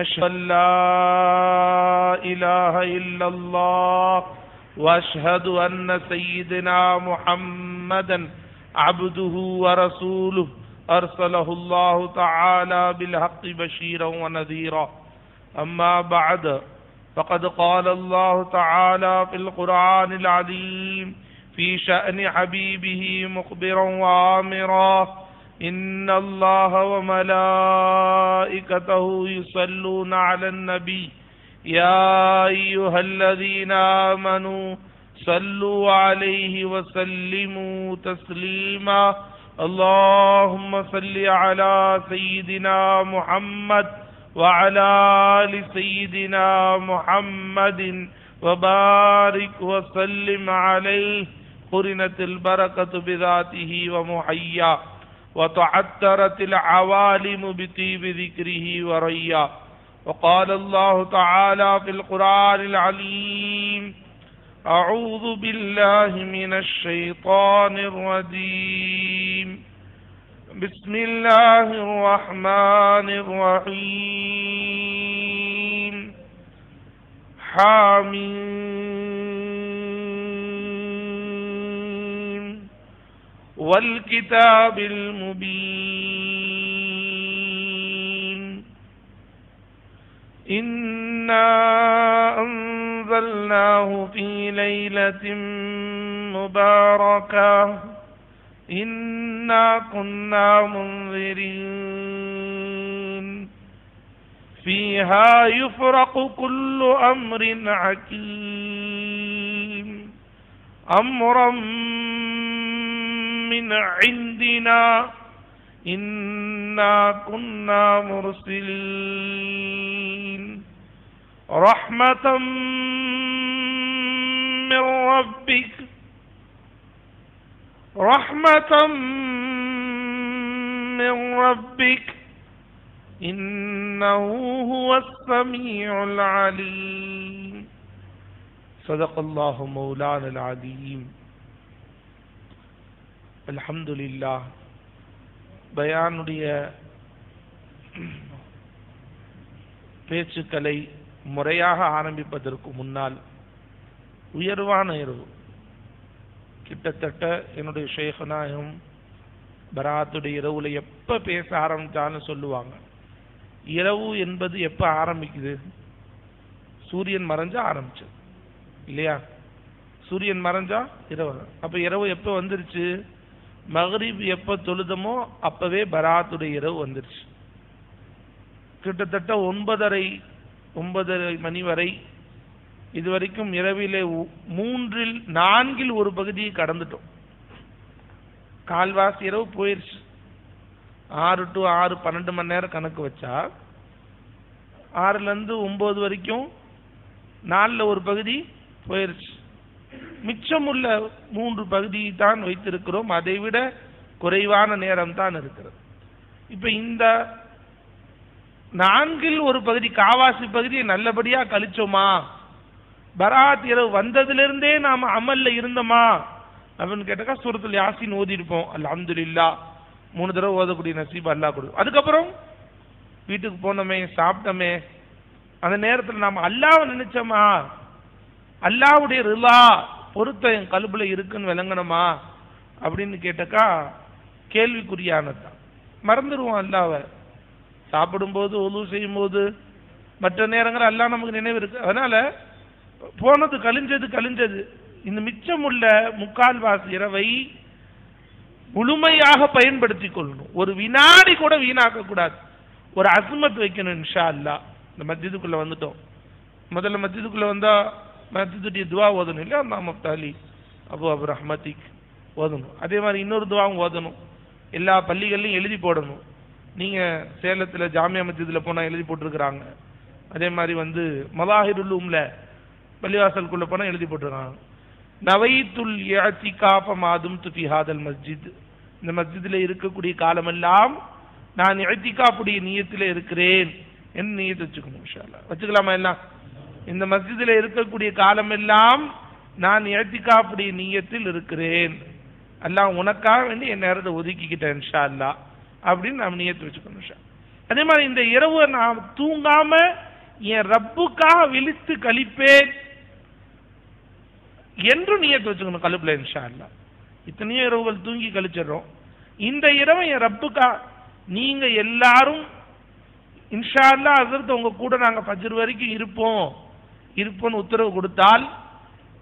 نشهد أن لا إله إلا الله وأشهد أن سيدنا محمدا عبده ورسوله أرسله الله تعالى بالحق بشيرا ونذيرا. أما بعد فقد قال الله تعالى في القرآن العظيم في شأن حبيبه مخبرا وآمرا ان اللہ و ملائکتہو یسلون علی النبی یا ایوہ الذین آمنوا صلو علیہ وسلموا تسلیما اللہم صلی علی سیدنا محمد وعلى آل سيدنا محمد وبارك وسلم عليه. قرنت البركة بذاته ومحياه وتعترت العوالم بطيب ذكره وريا. وقال الله تعالى في القرآن العليم أعوذ بالله من الشيطان الرجيم. بسم الله الرحمن الرحيم. حميم والكتاب المبين. إنا أنزلناه في ليلة مباركة. إنا كنا منذرين. فيها يفرق كل أمر حكيم. أمرا من عندنا إنا كنا مرسلين. رحمة من ربك رحمة من ربك إنه هو السميع العليم. صدق الله مولانا العظيم. அல்ஹம்துலில்லா பயானுடைய பேச்சுக்களை முறையாக ஆரம்பிப்பதற்கு முன்னால் உயர்வான இரவு. கிட்டத்தட்ட என்னுடைய ஷேகனாயும் பராத்துடைய இரவுல எப்ப பேச ஆரம்பித்தான்னு சொல்லுவாங்க. இரவு என்பது எப்ப ஆரம்பிக்குது? சூரியன் மறைஞ்சா ஆரம்பிச்சது. இல்லையா? சூரியன் மறைஞ்சா இரவு. அப்ப இரவு எப்ப வந்துருச்சு? மகரீப் எப்ப தொழுதமோ அப்பவே பராத்துடைய இரவு வந்துருச்சு. கிட்டத்தட்ட ஒன்பதரை ஒன்பதரை மணி வரை இதுவரைக்கும் இரவிலே மூன்றில் நான்கில் ஒரு பகுதியை கடந்துட்டோம். கால்வாசி இரவு போயிருச்சு. ஆறு டு ஆறு பன்னெண்டு மணி நேரம் கணக்கு வச்சா ஆறுல இருந்து வரைக்கும் நாலில் ஒரு பகுதி போயிருச்சு. மிச்சம் உள்ள மூன்று பகுதியை தான் வைத்திருக்கிறோம். அதை விட குறைவான நேரம் தான் இருக்கிறது. இப்ப இந்த நான்கில் ஒரு பகுதி காவாசி பகுதியை நல்லபடியா கழிச்சோமா? பராத் இரவு வந்ததிலிருந்தே நாம அமல்ல இருந்தோமா? அப்படின்னு கேட்டாக்கா சூரத்தில் யாசின் ஓதி இருப்போம் அல்ஹம்துலில்லா. மூணு தடவை ஓதக்கூடிய நசீப் அல்லா கொடுக்கும். அதுக்கப்புறம் வீட்டுக்கு போனோமே சாப்பிட்டோமே. அந்த நேரத்தில் நாம அல்லாவை நினைச்சோமா? அல்லாவுடைய ரிலா. பொருத்தம் என் கல்புல இருக்குன்னு விளங்கணுமா? அப்படின்னு கேட்டாக்கா கேள்விக்குறியானதுதான் மறந்துடுவோம் அல்லாவை சாப்பிடும்போது ஒலு செய்யும் போது மற்ற நேரங்கள் எல்லாம் நமக்கு நினைவு இருக்கு. அதனால போனது கழிஞ்சது கழிஞ்சது. இந்த மிச்சமுள்ள முக்கால் முக்கால்வாசி இரவை முழுமையாக பயன்படுத்தி கொள்ளணும். ஒரு வினாடி கூட வீணாக்க கூடாது. ஒரு அசுமத் வைக்கணும் இன்ஷா அல்லா இந்த மஸ்ஜிதுக்குள்ள வந்துட்டோம். முதல்ல மஸ்ஜிதுக்குள்ள வந்தா மஸ்ஜிதுடைய துவா ஓதணும் இல்லையா அம்மா மஃப்தாலி அபு அபு ரஹ்மத்திக் ஓதணும். அதே மாதிரி இன்னொரு துவாவும் ஓதணும். எல்லா பள்ளிகள்லையும் எழுதி போடணும். நீங்க சேலத்துல ஜாமியா மஸ்ஜிதுல போனா எழுதி போட்டிருக்கிறாங்க. அதே மாதிரி வந்து மலாஹிருல்லூமில் பள்ளிவாசலுக்குள்ளே போனா எழுதி போட்டிருக்காங்க. நவைத்துல் இஅ்திகாஃப மாதும் துஃபி ஹாதல் மஸ்ஜித். இந்த மஸ்ஜிதில் இருக்கக்கூடிய காலமெல்லாம் நான் இஅ்திகாஃபுடைய நீயத்தில் இருக்கிறேன். என்று நீயத்தை வச்சுக்கணும் இன்ஷா வச்சுக்கலாமா எல்லாம்? இந்த மஸ்ஜிதில் இருக்கக்கூடிய காலமெல்லாம் நான் இஅ்திகாஃபுடைய நீயத்தில் இருக்கிறேன். அல்லாஹ் உனக்காக வேண்டி என் நேரத்தை ஒதுக்கிக்கிட்டேன் இன்ஷா அல்லா அப்படின்னு நாம் நியத்து வச்சுக்கணும் இன்ஷா அதே மாதிரி இந்த இரவு நான் தூங்காம என் ரப்புக்காக விழித்து கழிப்பேன் என்று நியத்து வச்சுக்கணும் கழுப்புல இன்ஷா அல்லாஹ் இத்தனையோ இரவுகள் தூங்கி கழிச்சிடுறோம். இந்த இரவு என் ரப்புக்கா நீங்க எல்லாரும் இன்ஷா அல்லாஹ் அதற்கு உங்க கூட நாங்க பஜர் வரைக்கும் இருப்போம். இருப்போம்னு உத்தரவு கொடுத்தால்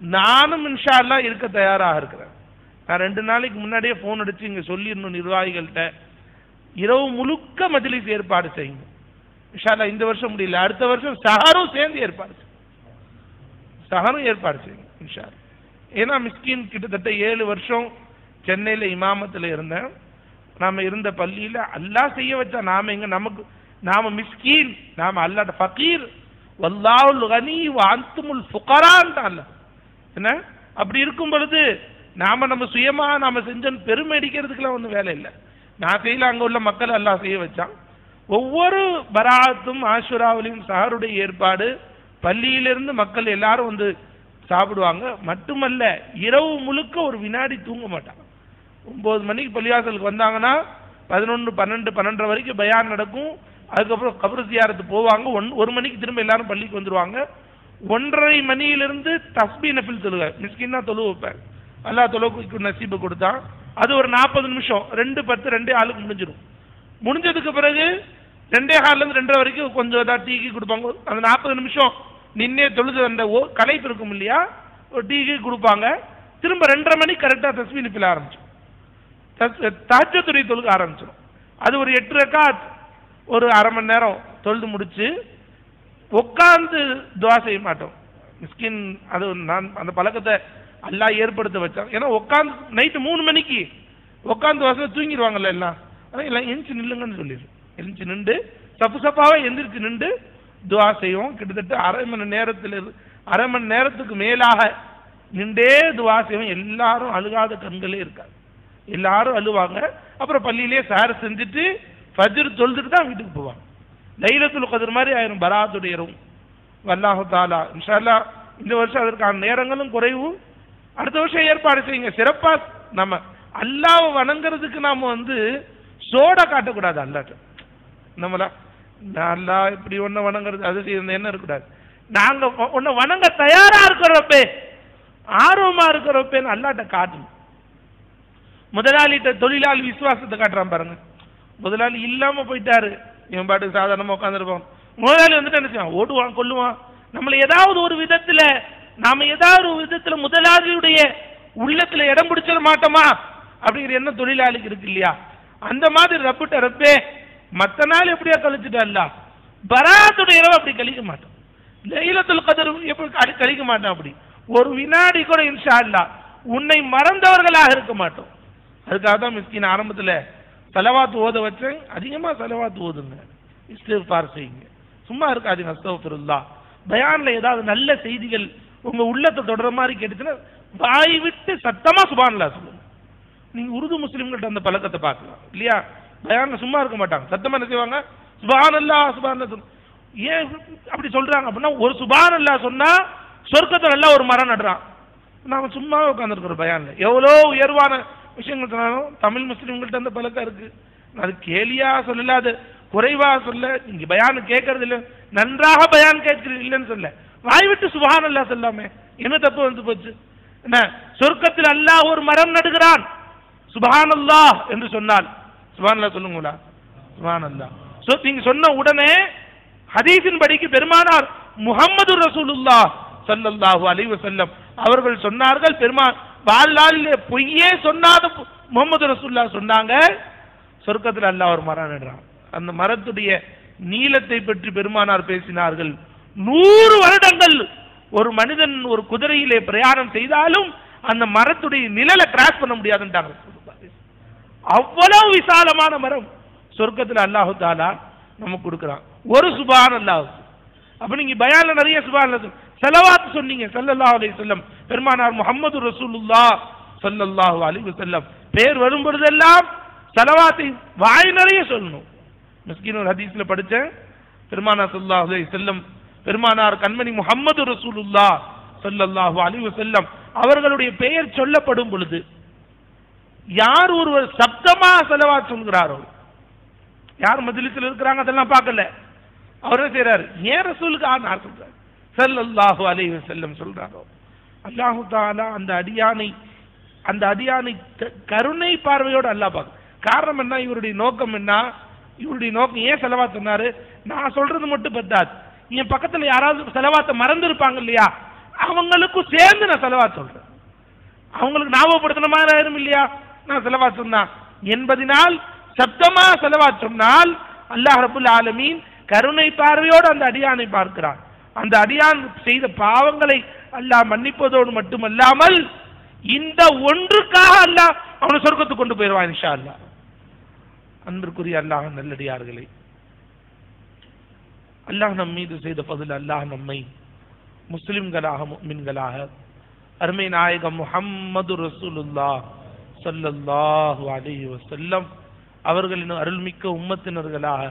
நானும் இன்ஷா இருக்க தயாராக இருக்கிறேன். நான் ரெண்டு நாளைக்கு முன்னாடியே ஃபோன் அடித்து இங்கே சொல்லிடணும் நிர்வாகிகள்கிட்ட. இரவு முழுக்க மஜ்லிஸ் ஏற்பாடு செய்யுங்க. இன்ஷால்லா இந்த வருஷம் முடியல அடுத்த வருஷம் சஹரும் சேர்ந்து ஏற்பாடு செய்யுங்க. சஹரும் ஏற்பாடு செய்யுங்க இன்ஷா ஏன்னா மிஸ்கின் கிட்டத்தட்ட ஏழு வருஷம் சென்னையில் இமாமத்தில் இருந்தேன். நாம இருந்த பள்ளியில் அல்லாஹ் செய்ய வச்சா நாம எங்க நமக்கு நாம மிஸ்கீன் நாம அல்லாட்ட ஃபக்கீர் வல்லாவுல் கனி வாந்துமுல் அன்துமுல் என்ன? அப்படி இருக்கும் பொழுது நாம நம்ம சுயமா நாம செஞ்சோன்னு பெருமை அடிக்கிறதுக்குலாம் ஒன்றும் வேலை இல்லை. நான் செய்யல அங்கே உள்ள மக்கள் எல்லாம் செய்ய வச்சான். ஒவ்வொரு பராத்தும் ஆஷுராவிலையும் சஹருடைய ஏற்பாடு பள்ளியிலிருந்து மக்கள் எல்லாரும் வந்து சாப்பிடுவாங்க. மட்டுமல்ல இரவு முழுக்க ஒரு வினாடி தூங்க மாட்டாங்க ஒன்பது மணிக்கு பள்ளிவாசலுக்கு வந்தாங்கன்னா பதினொன்று பன்னெண்டு பன்னெண்டரை வரைக்கும் பயான் நடக்கும். அதுக்கப்புறம் கபர் ஜியாரத்து போவாங்க. ஒன் ஒரு மணிக்கு திரும்ப எல்லாரும் பள்ளிக்கு வந்துடுவாங்க ஒன்றரை மணியிலிருந்து தஸ்பி நஃபில் தொழுக. மிஸ்கின் தான் தொழு வைப்பேன் அல்லா தொழுவுக்கு நசீபு கொடுத்தான் அது ஒரு நாற்பது நிமிஷம். ரெண்டு பத்து ரெண்டே ஆளுக்கு முடிஞ்சிடும் முடிஞ்சதுக்கு பிறகு ரெண்டே கால்ல ரெண்டரை வரைக்கும் கொஞ்சம் ஏதாவது டீக்கு கொடுப்பாங்க. அந்த நாற்பது நிமிஷம் நின்னே தொழுது அந்த ஓ கலைப்பு இருக்கும் இல்லையா? ஒரு டீக்கு கொடுப்பாங்க. திரும்ப ரெண்டரை மணிக்கு கரெக்டாக தஸ்மி நிப்பில் ஆரம்பிச்சோம் தஹஜத்துடைய தொழுக ஆரம்பிச்சிடும் அது ஒரு எட்டு ரக்காத் ஒரு அரை மணி நேரம் தொழுது முடிச்சு உட்காந்து துவா செய்ய மாட்டோம். மிஸ்கின் அது நான் அந்த பழக்கத்தை எல்லாம் ஏற்படுத்த வச்சான். ஏன்னா உட்காந்து நைட்டு மூணு மணிக்கு உட்காந்து வாசல தூங்கிடுவாங்கல்ல எல்லாம். அதான் எல்லாம் எந்திரிச்சு நில்லுங்கன்னு சொல்லிடு. எந்திரிச்சு நின்று சப்பு சப்பாவே எந்திரிச்சு நின்று துவா செய்வோம். கிட்டத்தட்ட அரை மணி நேரத்தில் இரு- அரை மணி நேரத்துக்கு மேலாக நின்றே துவா செய்வோம். எல்லாரும் அழுகாத கண்களே இருக்காது. எல்லாரும் அழுவாங்க. அப்புறம் பள்ளியிலே சார் செஞ்சுட்டு ஃபஜ்ர் தொழுதுட்டு தான் வீட்டுக்கு போவாங்க. லைலத்துல் கதிர் மாதிரி ஆயிரும் பராத்துடையரும் வல்லாஹு தாலா இன்ஷா அல்லாஹ் இந்த வருஷம் அதற்கான நேரங்களும் குறைவு அடுத்த வருஷம் ஏற்பாடு செய்யுங்க. சிறப்பா நம்ம அல்லாவை வணங்குறதுக்கு நாம வந்து சோடா காட்டக்கூடாது அல்லாட்ட. நம்மளா நான் இப்படி ஒன்ன வணங்குறது அது செய்யறது என்ன இருக்கக்கூடாது. நாங்க ஒன்ன வணங்க தயாரா இருக்கிறப்பே ஆர்வமா இருக்கிறப்பேன்னு அல்லாட்ட காட்டணும். முதலாளிகிட்ட தொழிலாளி விசுவாசத்தை காட்டுறான் பாருங்க. முதலாளி இல்லாம போயிட்டாரு. இவன் பாட்டுக்கு சாதாரணமா உட்காந்துருப்பான் முதலாளி வந்துட்டு என்ன செய்வான்? ஓடுவான் கொல்லுவான். நம்மளை ஏதாவது ஒரு விதத்துல நாம ஏதாவது ஒரு விதத்துல முதலாளியுடைய உள்ளத்துல இடம் பிடிச்சிட மாட்டோமா? அப்படிங்கிற என்ன தொழிலாளிக்கு இருக்கு இல்லையா? அந்த மாதிரி ரப்பிட்ட ரப்பே மற்ற நாள் எப்படியா கழிச்சுட்டா பராத்துடைய இரவு அப்படி கழிக்க மாட்டோம் லைலத்துல் கதர் எப்படி கழிக்க மாட்டோம் அப்படி. ஒரு வினாடி கூட இன்ஷா அல்லாஹ் உன்னை மறந்தவர்களாக இருக்க மாட்டோம். அதுக்காக தான் மிஸ்கின் ஆரம்பத்துல செலவாத்து ஓத வச்சேன் அதிகமாக செலவாத்து ஓதுங்க. இஸ்திஃபார் செய்யுங்க. சும்மா இருக்காதுங்க அஸ்தகஃபிருல்லாஹ் பயானில் ஏதாவது நல்ல செய்திகள் உங்கள் உள்ளத்தை தொடர மாதிரி கேட்டுச்சுன்னா வாய் விட்டு சத்தமாக சுபான்லா சொல்லுங்க. நீங்கள் உருது முஸ்லீம்கள்ட்ட அந்த பழக்கத்தை பார்க்கலாம். இல்லையா? பயானில் சும்மா இருக்க மாட்டாங்க. சத்தமாக என்ன செய்வாங்க? சுபான் அல்லா சுபான் ஏன் அப்படி சொல்கிறாங்க அப்படின்னா ஒரு சுபான் அல்லா சொர்க்கத்தை நல்லா ஒரு மரம் நடுறான். நாம சும்மா உட்காந்துருக்கிறோம் பயான்ல. எவ்வளோ உயர்வான விஷயங்கள் சொன்னாலும் தமிழ் முஸ்லீம்கள்ட்ட அந்த பழக்கம் இருக்கு. அது கேலியா சொல்லல அது குறைவா சொல்ல. நீங்க பயான் கேட்கறது இல்லை. நன்றாக பயான் கேட்கிறது இல்லைன்னு சொல்ல. வாய் விட்டு சுபான் அல்லா சொல்லாமே. என்ன தப்பு வந்து போச்சு? என்ன? சொர்க்கத்தில் அல்லாஹ் ஒரு மரம் நடுகிறான். சுபான் என்று சொன்னால். சுபான் சொல்லுங்களா? சுபான் ஸோ நீங்க சொன்ன உடனே ஹதீஸின் படிக்கு பெருமானார் முகமது ரசூலுல்லாஹ் சல்லல்லாஹு அலைவசல்லம் அவர்கள் சொன்னார்கள் பெருமா வாழ்நாளிலே பொய்யே சொன்னாத முகமது ரசூல்லா சொன்னாங்க. சொர்க்கத்தில் அல்லாஹ் ஒரு மரம் நடுறான். அந்த மரத்துடைய நீளத்தை பற்றி பெருமானார் பேசினார்கள். நூறு வருடங்கள் ஒரு மனிதன் ஒரு குதிரையிலே பிரயாணம் செய்தாலும் அந்த மரத்துடைய நிழலை கிராஸ் பண்ண முடியாதுன்றாங்க அவ்வளவு விசாலமான மரம். சொர்க்கத்தில் அல்லாஹு தாலா நமக்கு கொடுக்குறான். ஒரு சுபான் அல்லாஹ் அப்ப நீங்க பயான்ல நிறைய சுபான் செலவாத்து சொன்னீங்க சல்லல்லா அலி சொல்லம் பெருமானார் முகமது ரசூலுல்லா ஸல்லல்லாஹு அலிவு செல்லம் பேர் வரும் பொழுதெல்லாம் செலவாத்தை வாய் நிறைய சொல்லணும். மிஸ்கின் ஒரு ஹதீஸ்ல படிச்சேன் பெருமானார் ஸல்லல்லாஹு அலி செல்லம் பெருமானார் கண்மணி முஹம்மது ரசூலுல்லா ஸல்லல்லாஹு அலிவு செல்லம் அவர்களுடைய பெயர் சொல்லப்படும் பொழுது யார் ஒருவர் சப்தமா செலவாத் சொல்கிறாரோ யார் மதிலத்தில் இருக்கிறாங்க அதெல்லாம் பார்க்கல. அவர் என்ன ஏன் ரசூலுக்கு ஆனார் சொல்றாரு? செல்லல்லாஹு அலைஹி செல்லம் சொல்றாரோ. அல்லாஹு தாலா அந்த அடியானை அந்த அடியானை க- கருணை பார்வையோட அல்லாஹ் பார்க்க காரணம் என்ன? இவருடைய நோக்கம் என்ன? இவருடைய நோக்கம் ஏன் செலவா சொன்னாரு? நான் சொல்றது மட்டும் பத்தாது. என் பக்கத்துல யாராவது செலவாத்த மறந்து இருப்பாங்க இல்லையா? அவங்களுக்கும் சேர்ந்து நான் செலவா சொல்றேன். அவங்களுக்கு ஞாபகப்படுத்தின மாதிரி ஆயிரும் இல்லையா? நான் செலவா சொன்னா. என்பதினால் சப்தமா செலவா சொன்னால் அல்லாஹ் ரபுல் ஆலமீன் கருணை பார்வையோடு அந்த அடியானை பார்க்கிறான். அந்த அடியான் செய்த பாவங்களை அல்லாஹ் மன்னிப்பதோடு மட்டுமல்லாமல் இந்த ஒன்றுக்காக அல்லாஹ் அவனை சொர்க்கத்துக்கு கொண்டு போயிடுவான் இன்ஷா அல்லா அன்பிற்குரிய அல்லாஹ் நல்லடியார்களே அல்லாஹ் நம் மீது செய்த பதில் அல்லாஹ் நம்மை முஸ்லிம்களாக மின்களாக அருமை நாயகம் முஹம்மது ரசூலுல்லா ஸல்லல்லாஹு அலி வசல்லம் அவர்களின் அருள்மிக்க உம்மத்தினர்களாக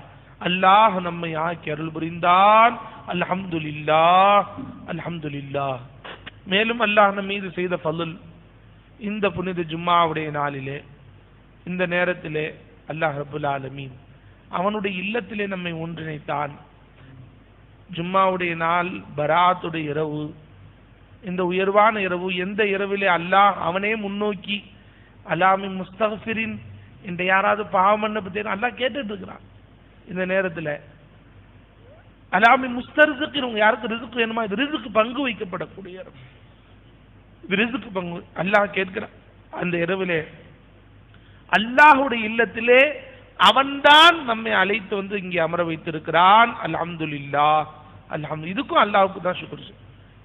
அல்லாஹ் நம்மை ஆக்கி அருள் புரிந்தான். அல்ஹம்துலில்லாஹ் அல்ஹம்துலில்லாஹ். மேலும் அல்லாஹ் நம் மீது செய்த ஃபضل இந்த புனித ஜும்மாவுடைய நாளிலே இந்த நேரத்திலே அல்லாஹ் ரபுல் ஆலமீன் அவனுடைய இல்லத்திலே நம்மை ஒன்றிணைத்தான். ஜும்மாவுடைய நாள் பராத்துடைய இரவு. இந்த உயர்வான இரவு எந்த இரவிலே அல்லாஹ் அவனே முன்னோக்கி அல்லாமி முஸ்தகஃபிரின் இந்த யாராவது பாவம் பண்ண பத்தி அல்லாஹ் கேட்டுட்டு இருக்கிறான். இந்த நேரத்துல. அலாமி முஸ்தரிசுக்கு இவங்க யாருக்கு ரிசுக்கு வேணுமா? இது ரிசுக்கு பங்கு வைக்கப்படக்கூடிய இரவு. இது ரிசுக்கு பங்கு. அல்லாஹ் கேட்கிறான். அந்த இரவிலே அல்லாஹுடைய இல்லத்திலே அவன்தான் நம்மை அழைத்து வந்து இங்கே அமர வைத்திருக்கிறான். அல்ஹம்துலில்லாஹ். அல்ஹம் இதுக்கும் அல்லாஹ்வுக்கு தான் சுக்ர்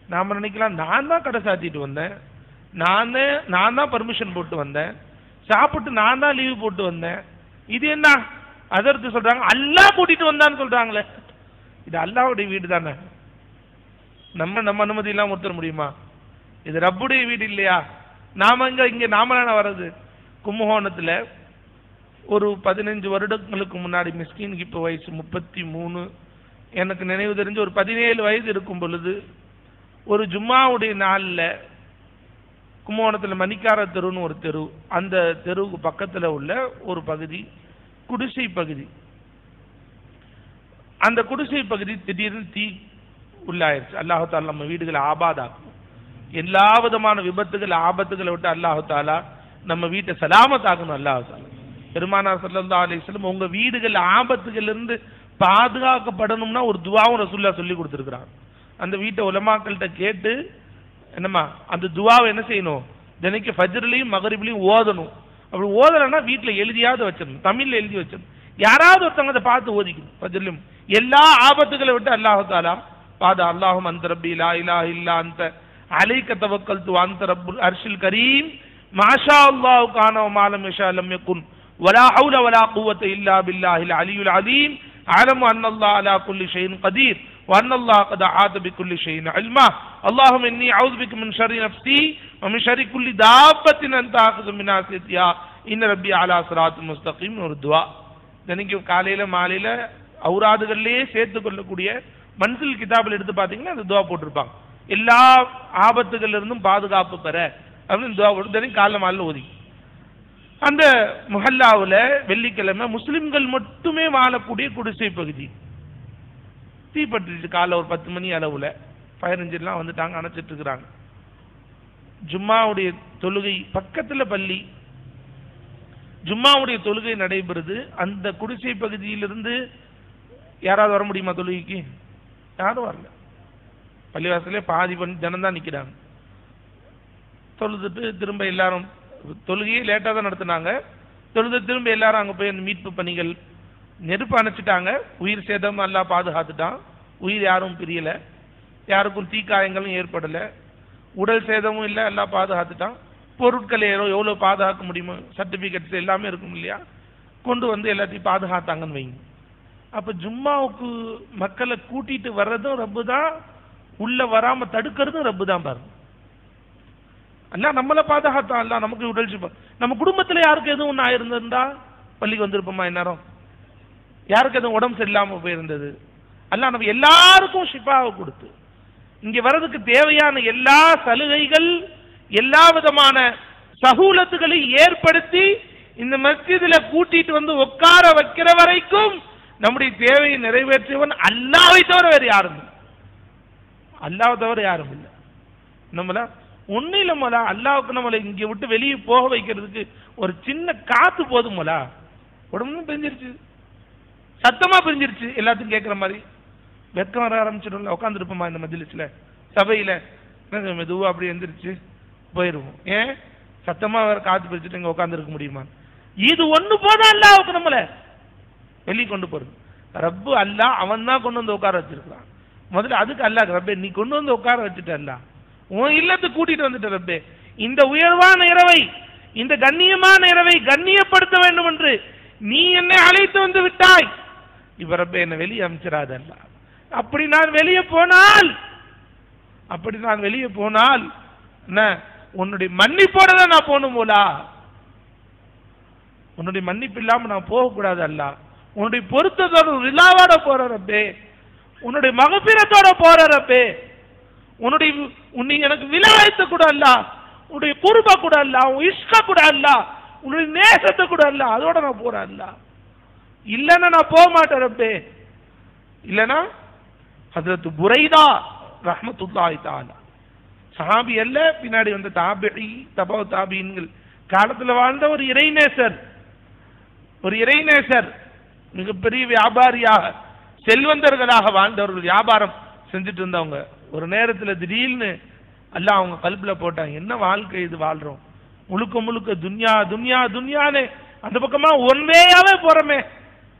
நாம நினைக்கலாம் நான் தான் கடை சாத்திட்டு வந்தேன். நானே நான் தான் பர்மிஷன் போட்டு வந்தேன். சாப்பிட்டு நான் தான் லீவு போட்டு வந்தேன். இது என்ன? அதற்கு சொல்றாங்க அல்லாஹ் கூட்டிட்டு வந்தான்னு சொல்றாங்களே. இது அல்லாவுடைய வீடு தானே. நம்ம நம்ம அனுமதி இல்லாம ஒருத்தர் முடியுமா? இது ரப்புடைய வீடு இல்லையா? நாம இங்க இங்க நாம வர்றது? கும்பகோணத்துல ஒரு பதினஞ்சு வருடங்களுக்கு முன்னாடி மிஸ்கினுக்கு இப்போ வயசு முப்பத்தி மூணு. எனக்கு நினைவு தெரிஞ்சு ஒரு பதினேழு வயது இருக்கும் பொழுது ஒரு ஜும்மாவுடைய நாளில் கும்பகோணத்தில் மணிக்கார தெருன்னு ஒரு தெரு அந்த தெருவுக்கு பக்கத்தில் உள்ள ஒரு பகுதி குடிசை பகுதி. அந்த குடிசை பகுதி திடீர்னு தீ உள்ளாயிருச்சு. அல்லாஹால நம்ம வீடுகளை ஆபாதாக்கும். எல்லா விதமான விபத்துகள் ஆபத்துகளை விட்டு அல்லாஹாலா நம்ம வீட்டை சலாமத்தாக்கணும் அல்லாஹு பெருமானார் சல்லா அலிஸ்லம் உங்க வீடுகள் ஆபத்துகள் இருந்து பாதுகாக்கப்படணும்னா ஒரு துவாவும் ரசுல்லா சொல்லி கொடுத்துருக்குறாங்க அந்த வீட்டை உலமாக்கள்கிட்ட கேட்டு என்னம்மா அந்த துவாவை என்ன செய்யணும்? தினைக்கு ஃபஜ்ர்லையும் மகரிப்லையும் ஓதணும். அப்படி ஓதலைன்னா வீட்டில் எழுதியாவது வச்சிடணும் தமிழ்ல எழுதி வச்சிடணும் யாராவது ஒருத்தவங்க அதை பார்த்து ஓதிக்கணும் ஃபஜ்ர்லையும் எல்லா ஆபத்துகளை விட்டு அல்லாஹு தாலா பாதா அல்லாஹும் அந்த ரப்பி லா இலாஹ இல்லா அந்த அலைக்க தவக்கல்து அந்த ரப்புல் அர்ஷில் கரீம் மாஷா அல்லாஹு கான மாலம் யஷா லம் யகுன் ولا حول ولا قوة إلا بالله العلي العظيم أعلم أن الله على كل شيء قدير وأن الله قد أحاط بكل شيء علما அல்லாஹும் இன்னி அவுதுபிக்கு மின் ஷரி நப்சி மின் ஷரி குல்லி தாபத்தின் அந்த ஆகுது மினாசித்தியா இன்ன ரப்பி ஆலா சராத் முஸ்தகிம்னு ஒரு துவா. தினைக்கும் காலையில் மாலையில் அவுராதுகள்லேயே சேர்த்து கொள்ளக்கூடிய மன்சில் கிதாபில் எடுத்து பார்த்தீங்கன்னா அந்த துவா போட்டிருப்பாங்க. எல்லா ஆபத்துகள்லேருந்தும் பாதுகாப்பு பெற அப்படின்னு துவா போட்டு தினைக்கும் காலை மாலையில் ஒதுக்கி. அந்த முஹல்லாவில் வெள்ளிக்கிழமை முஸ்லிம்கள் மட்டுமே வாழக்கூடிய குடிசை பகுதி. தீப்பற்றிச்சு காலைல ஒரு பத்து மணி அளவில் ஃபயர் வந்துட்டாங்க அணைச்சிட்டு இருக்கிறாங்க ஜும்மாவுடைய தொழுகை பக்கத்துல பள்ளி. ஜும்மாவுடைய தொழுகை நடைபெறுது. அந்த குடிசை பகுதியிலிருந்து யாராவது வர முடியுமா தொழுகைக்கு? யாரும் வரல. பள்ளிவாசலே பாதி பண்ணி தினம்தான் நிற்கிறாங்க நிக்கிறாங்க. தொழுதுட்டு திரும்ப எல்லாரும் தொழுகையே லேட்டாக தான் நடத்தினாங்க. தொழுது திரும்ப எல்லாரும் அங்கே போய் அந்த மீட்பு பணிகள் நெருப்பு அணைச்சிட்டாங்க. உயிர் சேதம் எல்லாம் பாதுகாத்துட்டான். உயிர் யாரும் பிரியலை. யாருக்கும் தீக்காயங்களும் ஏற்படல. உடல் சேதமும் இல்லை எல்லாம் பாதுகாத்துட்டான். பொருட்களை ஏதோ எவ்வளோ பாதுகாக்க முடியுமோ சர்டிஃபிகேட்ஸ் எல்லாமே இருக்கும் இல்லையா? கொண்டு வந்து எல்லாத்தையும் பாதுகாத்தாங்கன்னு வைங்க. அப்போ ஜும்மாவுக்கு மக்களை கூட்டிட்டு வர்றதும் ரப்பு தான் உள்ள வராம தடுக்கிறதும் ரப்பு தான் பாருங்க. அல்ல நம்மளை பாதுகாத்தான் அல்ல நமக்கு உடல் நம்ம குடும்பத்துல யாருக்கு எதுவும் ஒன்று ஆயிருந்திருந்தா பள்ளிக்கு வந்திருப்போமா இந்நேரம்? யாருக்கு எதுவும் உடம்பு சரியில்லாம போயிருந்தது? அல்ல நம்ம எல்லாருக்கும் ஷிஃபாவை கொடுத்து இங்க வர்றதுக்கு தேவையான எல்லா சலுகைகள் எல்லா விதமான சகூலத்துகளை ஏற்படுத்தி இந்த மஸ்ஜிதுல கூட்டிட்டு வந்து உட்கார வைக்கிற வரைக்கும் நம்முடைய தேவையை நிறைவேற்றியவன் அல்லாவை தவிர வேறு யாரும் அல்லாவை தவிர யாரும் இல்லை. நம்மள ஒன்னும் இல்ல மோலா அல்லாவுக்கு நம்மளை இங்க விட்டு வெளியே போக வைக்கிறதுக்கு ஒரு சின்ன காத்து போதும் மோலா உடம்பும் பிரிஞ்சிருச்சு. சத்தமா பிரிஞ்சிருச்சு. எல்லாத்தையும் கேட்குற மாதிரி. வெக்கம் வர ஆரம்பிச்சிடும்ல உட்காந்துருப்போமா இந்த மஜ்லிஸ்ல? சபையில. என்னங்க மெதுவா அப்படி எந்திரிச்சு போயிருவோம். ஏன்? சத்தமா வேற காத்து பிரிச்சுட்டு இங்க உட்காந்துருக்க முடியுமா? இது ஒண்ணு போதும் அல்லாவுக்கு நம்மள. வெளியே கொண்டு போறது. ரப்பு அல்லா அவன் தான் கொண்டு வந்து உட்கார வச்சிருக்கான் முதல்ல அதுக்கு அல்லா ரப்பே நீ கொண்டு வந்து உட்கார வச்சுட்ட அல்லா. உன் இல்லத்துக்கு கூட்டிட்டு வந்துட்ட ரப்பே. இந்த உயர்வான இரவை இந்த கண்ணியமான இரவை கண்ணியப்படுத்த வேண்டும் என்று நீ என்னை அழைத்து வந்து விட்டாய். இவ்வரப்பே ரப்பே என்னை வெளியே அமைச்சிடாத அல்லா. அப்படி நான் வெளியே போனால் அப்படி நான் வெளியே போனால் என்ன? உன்னுடைய மன்னிப்போட தான் நான் போகணும் போலா? உன்னுடைய மன்னிப்பு இல்லாம நான் போகக்கூடாது அல்ல. உன்னுடைய பொருத்தத்தோட ரிலாவோட போற ரப்பே. உன்னுடைய மகப்பிரத்தோட போற ரப்பே. உன்னுடைய உன்னை எனக்கு விலாயத்தை கூட அல்ல. உன்னுடைய குருப கூட அல்ல. உன் இஷ்க கூட அல்ல. உன்னுடைய நேசத்தை கூட அல்ல. அதோட நான் போறேன் அல்ல. இல்லைன்னா நான் போக மாட்டேன் ரப்பே. இல்லைன்னா ஹசரத் புரைதா ரஹமத்துல்லாய் தாலா சஹாபி அல்ல பின்னாடி வந்த தாபிஇ தபோ தாபின்கள். காலத்தில் வாழ்ந்த ஒரு இறைநேசர். ஒரு இறைநேசர் மிகப்பெரிய வியாபாரியாக செல்வந்தர்களாக வாழ்ந்தவர்கள் வியாபாரம் செஞ்சுட்டு இருந்தவங்க. ஒரு நேரத்தில் திடீர்னு எல்லாம் அவங்க கல்பில் போட்டாங்க என்ன வாழ்க்கை இது வாழ்றோம்? முழுக்க முழுக்க துன்யா துன்யா துன்யானே அந்த பக்கமாக ஒன்வேயாவே போகிறோமே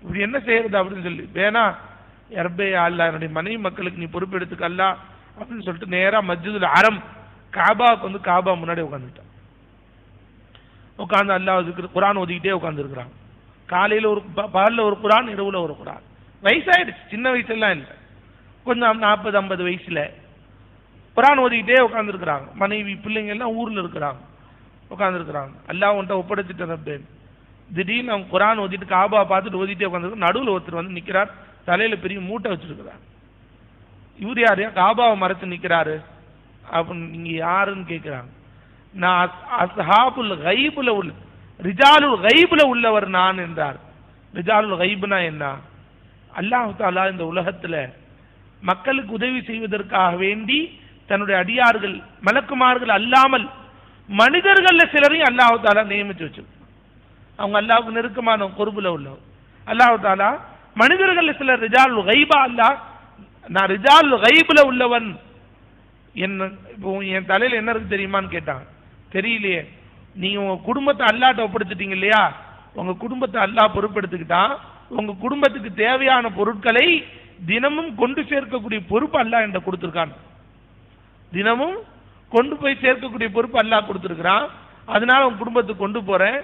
இப்படி என்ன செய்யறது அப்படின்னு சொல்லி வேணா எர்பே அல்லா என்னுடைய மனைவி மக்களுக்கு நீ பொறுப்பெடுத்துக்கல்லா அப்படின்னு சொல்லிட்டு நேரா மஸ்ஜிதுல் அரம் காபாவுக்கு வந்து காபா முன்னாடி உட்காந்துட்டான் உட்காந்து அல்லாஹ் zikr குரான் ஒதுக்கிட்டே உட்காந்துருக்குறான் காலையில ஒரு ப- ஒரு குரான் இரவுல ஒரு குரான் வயசாயிடுச்சு சின்ன வயசுலாம் இல்லை. கொஞ்சம் நாற்பது ஐம்பது வயசுல குரான் ஓதிக்கிட்டே உட்காந்துருக்குறாங்க மனைவி பிள்ளைங்க எல்லாம் ஊர்ல இருக்கிறாங்க. உட்காந்துருக்குறாங்க அல்லாஹ் உன்ட்ட ஒப்படைச்சிட்டேன் அப்படின்னு திடீர்னு அவங்க குரான் ஓதிட்டு காபா பார்த்துட்டு ஓதிட்டே உட்காந்துருக்கு நடுவுல ஒருத்தர் வந்து நிக்கிறார். தலையில பெரிய மூட்டை வச்சிருக்கிறார். இவர் யார்? காபாவை மறைச்சு நிக்கிறாரு. அப்படின்னு நீங்க யாருன்னு கேட்கிறாங்க நான் அஸ்- அஸ்ஹாபுல் கைபுல உள்ள ரிஜாலுல் கைபுல உள்ளவர் நான் என்றார். ரிஜாலுல் கைபுனா என்ன? அல்லாஹ் தாலா இந்த உலகத்துல மக்களுக்கு உதவி செய்வதற்காக வேண்டி தன்னுடைய அடியார்கள் மலக்குமார்கள் அல்லாமல் மனிதர்களில் சிலரையும் அல்லாஹ் தாலா நியமிச்சு வச்சு அவங்க அல்லாவுக்கு நெருக்கமான குறுபுல உள்ளவர். அல்லாஹ் தாலா மனிதர்கள் சிலர் ரிஜால் கைபா அல்லாஹ் நான் ரிஜால் கைபுல உள்ளவன். என்ன இப்போ என் தலையில் என்ன இருக்கு தெரியுமான்னு கேட்டான். தெரியலையே. நீங்க உங்க குடும்பத்தை அல்லாட்ட ஒப்படைச்சிட்டீங்க இல்லையா? உங்க குடும்பத்தை அல்லாஹ் பொறுப்பெடுத்துக்கிட்டான். உங்க குடும்பத்துக்கு தேவையான பொருட்களை தினமும் கொண்டு சேர்க்கக்கூடிய பொறுப்பு அல்லா என்கிட்ட கொடுத்துருக்கான். தினமும் கொண்டு போய் சேர்க்கக்கூடிய பொறுப்பு அல்லாஹ் கொடுத்துருக்கிறான். அதனால உங்க குடும்பத்துக்கு கொண்டு போறேன்.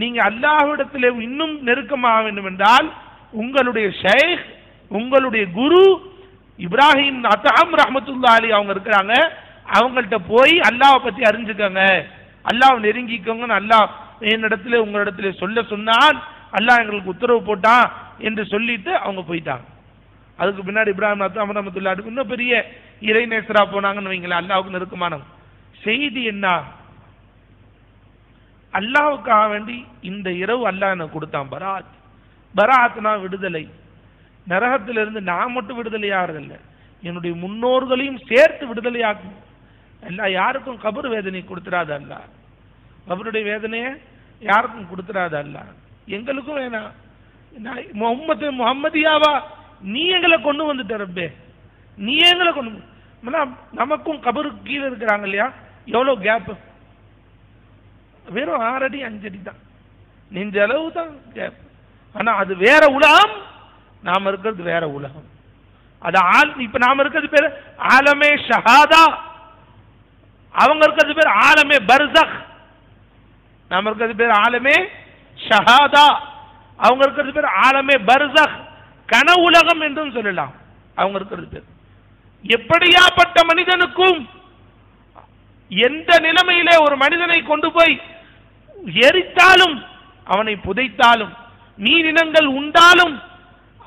நீங்க அல்லாஹ்விடத்தில் இன்னும் நெருக்கமாக வேண்டும் என்றால் உங்களுடைய ஷேக் உங்களுடைய குரு இப்ராஹிம் அத்தாம் ரஹமத்துல்லா அலி அவங்க இருக்கிறாங்க. அவங்கள்ட்ட போய் அல்லாவை பத்தி அறிஞ்சுக்கோங்க. அல்லாஹ் நெருங்கிக்கோங்கன்னு அல்லாஹ் என்னிடத்துல உங்களிடத்துல சொல்ல சொன்னால் அல்லாஹ் எங்களுக்கு உத்தரவு போட்டான் என்று சொல்லிட்டு அவங்க போயிட்டாங்க. அதுக்கு பின்னாடி இப்ராஹிம் அத்தாம் ரஹமத்துல்லா இன்னும் பெரிய இறைநேசரா போனாங்கன்னு வைங்களேன். அல்லாவுக்கு நெருக்கமானவங்க. செய்தி என்ன? அல்லாவுக்காக வேண்டி இந்த இரவு அல்லாஹ் எனக்கு கொடுத்தான். பராத். பராத்னா விடுதலை. நரகத்திலிருந்து நான் மட்டும் விடுதலையாகிறதில்ல என்னுடைய முன்னோர்களையும் சேர்த்து விடுதலையாக்கும். எல்லாம் யாருக்கும் கபர் வேதனை கொடுத்துடாத அல்ல. கபருடைய வேதனையை யாருக்கும் கொடுத்துடாத அல்ல. எங்களுக்கும் வேணாம். நான் முகம்மது முகம்மதியாவா நீ எங்களை கொண்டு வந்துட்ட ரப்பே. நீ எங்களை கொண்டு வந்து- நமக்கும் கபருக்கு கீழே இருக்கிறாங்க இல்லையா? எவ்வளவு கேப்பு வெறும் ஆறடி அஞ்சடி தான். நெஞ்ச அளவு தான் கேப் ஆனா அது வேற உலகம் நாம இருக்கிறது வேற உலகம். அது ஆல் இப்ப நாம இருக்கிறது பேர் ஆலமே ஷஹாதா. அவங்க இருக்கிறது பேர் ஆலமே பர்சக். நாம இருக்கிறது பேர் ஆலமே ஷஹாதா. அவங்க இருக்கிறது பேர் ஆலமே பர்சக். கன உலகம் என்றும் சொல்லலாம். அவங்க இருக்கிறது பேர். எப்படியாப்பட்ட மனிதனுக்கும் எந்த நிலைமையிலே ஒரு மனிதனை கொண்டு போய் எரித்தாலும் அவனை புதைத்தாலும் நீரினங்கள் உண்டாலும்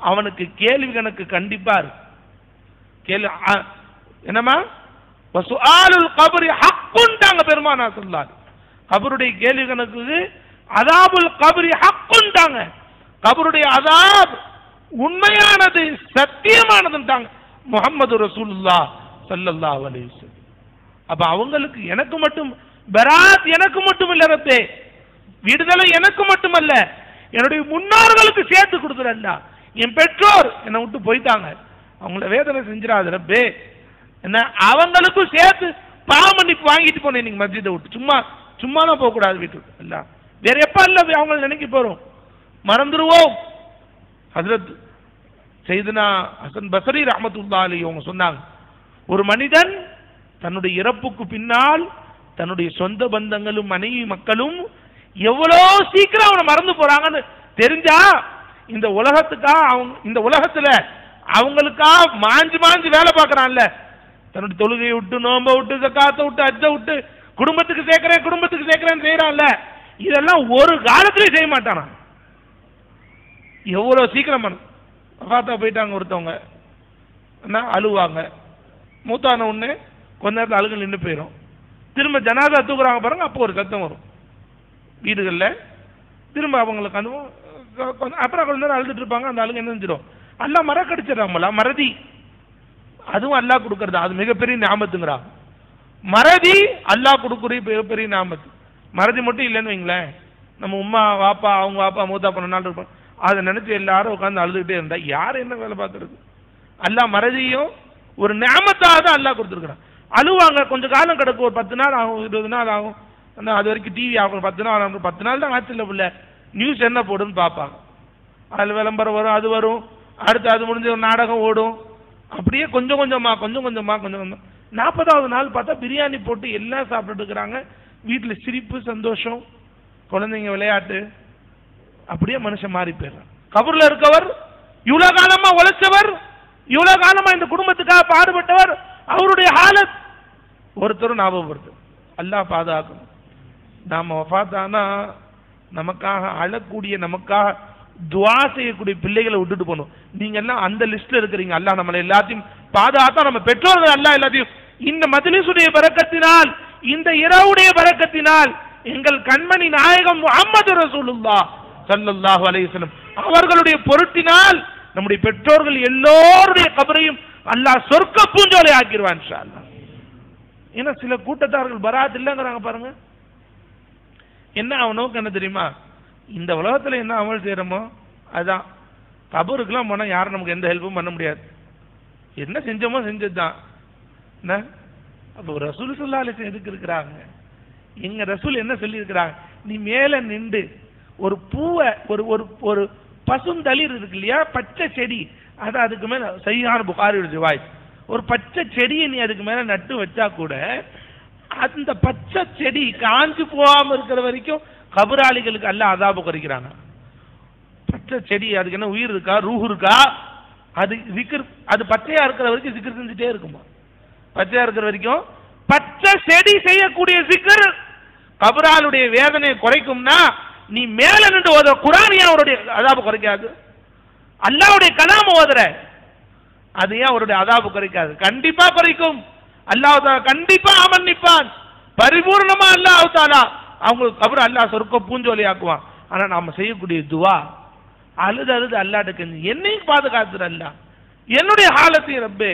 அவனுக்கு கேள்வி கணக்கு கண்டிப்பா இருக்கு. கேள்வி ஆ- என்னம்மா? வசுஆலுல் கபரி ஹக்குன்ட்டாங்க பெருமானா சொல்லார் கபருடைய கேள்வி கணக்கு அதாபுல் கபரி ஹக்குன்ட்டாங்க. கபருடைய அதாப் உண்மையானது சத்தியமானதுன்ட்டாங்க. முகமது ரசூல்லா சல்லல்லா அலைஹி அப்ப அவங்களுக்கு எனக்கு மட்டும் பராத் எனக்கு மட்டும் இல்ல ரப்பே. விடுதலை எனக்கு மட்டுமல்ல. என்னுடைய முன்னோர்களுக்கு சேர்த்து கொடுக்குறேன்டா. என் பெற்றோர் என்னை விட்டு போயிட்டாங்க. அவங்கள வேதனை செஞ்சிடாத ரப்பே. என்ன அவங்களுக்கும் சேர்த்து பாவமன்னிப்பு வாங்கிட்டு போனேன் இன்னைக்கு மஸ்ஜிதை விட்டு. சும்மா சும்மாலாம் போகக்கூடாது வீட்டுக்கு. இல்ல. வேற எப்ப இல்ல அவங்கள நினைக்க போறோம். மறந்துடுவோம் ஹசரத் செய்தனா ஹசன் பசரி ரஹமத்துல்லா அலி அவங்க சொன்னாங்க. ஒரு மனிதன் தன்னுடைய இறப்புக்கு பின்னால் தன்னுடைய சொந்த பந்தங்களும் மனைவி மக்களும் எவ்வளோ சீக்கிரம் அவனை மறந்து போறாங்கன்னு தெரிஞ்சா இந்த உலகத்துக்கா அவங்க இந்த உலகத்துல அவங்களுக்கா மாஞ்சு மாஞ்சு வேலை பார்க்கறான்ல. தன்னுடைய தொழுகையை விட்டு நோம்ப விட்டு ஜக்காத்தை விட்டு அஜ்ஜை விட்டு குடும்பத்துக்கு சேர்க்கிறேன் குடும்பத்துக்கு சேர்க்கிறேன்னு செய்யறான்ல இதெல்லாம் ஒரு காலத்திலயும் செய்ய மாட்டானா? எவ்வளோ சீக்கிரம் பார்த்தா போயிட்டாங்க ஒருத்தவங்க. என்ன? அழுவாங்க. மூத்தான ஒன்று கொஞ்ச நேரத்தில் அழுகு நின்று போயிடும் திரும்ப ஜனாதா தூக்குறாங்க பாருங்க அப்போ ஒரு சத்தம் வரும். வீடுகளில் திரும்ப அவங்களுக்கு அதுவும் கொஞ்சம் அப்புறம் கொஞ்ச நேரம் அழுதுட்டு இருப்பாங்க அந்த ஆளுங்க என்ன செஞ்சிடும் அல்லா மர கடிச்சிடறாங்களா மறதி. அதுவும் அல்லாஹ் கொடுக்கறது? அது மிகப்பெரிய ஞாபகத்துங்கிறா மறதி அல்லாஹ் கொடுக்குற மிகப்பெரிய ஞாபகத்து மறதி மட்டும் இல்லைன்னு வைங்களேன். நம்ம உம்மா வாப்பா அவங்க வாப்பா மூத்தா பண்ண நாள் அதை நினைச்சு எல்லாரும் உட்காந்து அழுதுகிட்டே இருந்தா யார் என்ன வேலை பார்க்கறது? அல்லா மறதியும் ஒரு ஞாபகத்தாக தான் அல்லாஹ் கொடுத்துருக்குறான். அழுவாங்க கொஞ்சம் காலம் கிடக்கும் ஒரு பத்து நாள் ஆகும் இருபது நாள் ஆகும். ஆனால் அது வரைக்கும் டிவி ஆகும் பத்து நாள் ஆகும் பத்து நாள் தான் ஆச்சு இல்லை பிள்ளை. நியூஸ் என்ன போடுன்னு பார்ப்பாங்க. அதில் விளம்பரம் வரும் அது வரும். அடுத்து அது முடிஞ்ச ஒரு நாடகம் ஓடும். அப்படியே கொஞ்சம் கொஞ்சமாக கொஞ்சம் கொஞ்சமாக கொஞ்சம் கொஞ்சம். நாற்பதாவது நாள் பார்த்தா பிரியாணி போட்டு எல்லாம் சாப்பிட்டுட்டு இருக்கிறாங்க. வீட்டில் சிரிப்பு சந்தோஷம். குழந்தைங்க விளையாட்டு. அப்படியே மனுஷன் மாறி போயிடுறான். கபூரில் இருக்கவர் இவ்வளோ காலமாக உழைச்சவர் இவ்வளோ காலமாக இந்த குடும்பத்துக்காக பாடுபட்டவர் அவருடைய ஹாலத் ஒருத்தரும் ஞாபகப்படுத்து. அல்லாஹ் பாதுகாக்கும். நாம வஃத்தானா நமக்காக அழக்கூடிய நமக்காக துவா செய்யக்கூடிய பிள்ளைகளை விட்டுட்டு போகணும். நீங்க எல்லாம் அந்த லிஸ்ட்ல இருக்கிறீங்க. அல்லாஹ் நம்மளை எல்லாத்தையும் பாதுகாத்தா நம்ம பெற்றோர்கள் அல்லாஹ் எல்லாத்தையும் இந்த மதிலிசுடைய பறக்கத்தினால் இந்த இரவுடைய பறக்கத்தினால் எங்கள் கண்மணி நாயகம் முகமது ரசூலுல்லா சல்லல்லாஹு அலைஹி அவர்களுடைய பொருட்டினால் நம்முடைய பெற்றோர்கள் எல்லோருடைய கபரையும் அல்லாஹ் சொர்க்க பூஞ்சோலை ஆக்கிடுவான் அல்லாஹ். ஏன்னா சில கூட்டத்தார்கள் பராத் இல்லைங்கிறாங்க பாருங்க. என்ன அவன் நோக்கம் என்ன தெரியுமா? இந்த உலகத்துல என்ன அமல் செய்யறோமோ அதான். கபருக்கெல்லாம் போனால் யாரும் நமக்கு எந்த ஹெல்ப்பும் பண்ண முடியாது. என்ன செஞ்சோமோ செஞ்சதுதான். என்ன? அப்போ ரசூல் சொல்லாலிசம் எதுக்கு இருக்கிறாங்க? எங்க ரசூல் என்ன சொல்லியிருக்கிறாங்க? நீ மேல நின்று ஒரு பூவை ஒரு ஒரு ஒரு பசுந்தளிர் இருக்கு இல்லையா? பச்சை செடி. அது அதுக்கு மேல சரியான புகாரி வாய்ஸ் ஒரு பச்சை செடியை நீ அதுக்கு மேல நட்டு வச்சா கூட அந்த பச்சை செடி காஞ்சு போகாம இருக்கிற வரைக்கும் கபராளிகளுக்கு அல்ல அதாபு குறைக்கிறாங்க பச்சை செடி அதுக்கு என்ன உயிர் இருக்கா? ரூஹ் இருக்கா? அது விக்கிர் அது பச்சையா இருக்கிற வரைக்கும் சிக்கர் செஞ்சுட்டே இருக்குமா? பச்சையா இருக்கிற வரைக்கும் பச்சை செடி செய்யக்கூடிய சிக்கர் கபராளுடைய வேதனையை குறைக்கும்னா நீ மேல நின்று ஓதுற குரானியா அவருடைய அதாபு குறைக்காது? அல்லாவுடைய கலாம ஓதுற. அது ஏன் அவருடைய அதாபு குறைக்காது? கண்டிப்பா குறைக்கும். அல்லாஹ் கண்டிப்பா அவன் நிற்பான் பரிபூர்ணமா அல்லாஹாலா அவங்களுக்கு கபர் அல்லாஹ் சொர்க்க பூஞ்சோலி ஆக்குவான் ஆனா நாம செய்யக்கூடிய துவா அழுது அழுது அல்லாட்ட என்னையும் பாதுகாத்துற அல்லா என்னுடைய ஹாலத்தையும் ரப்பே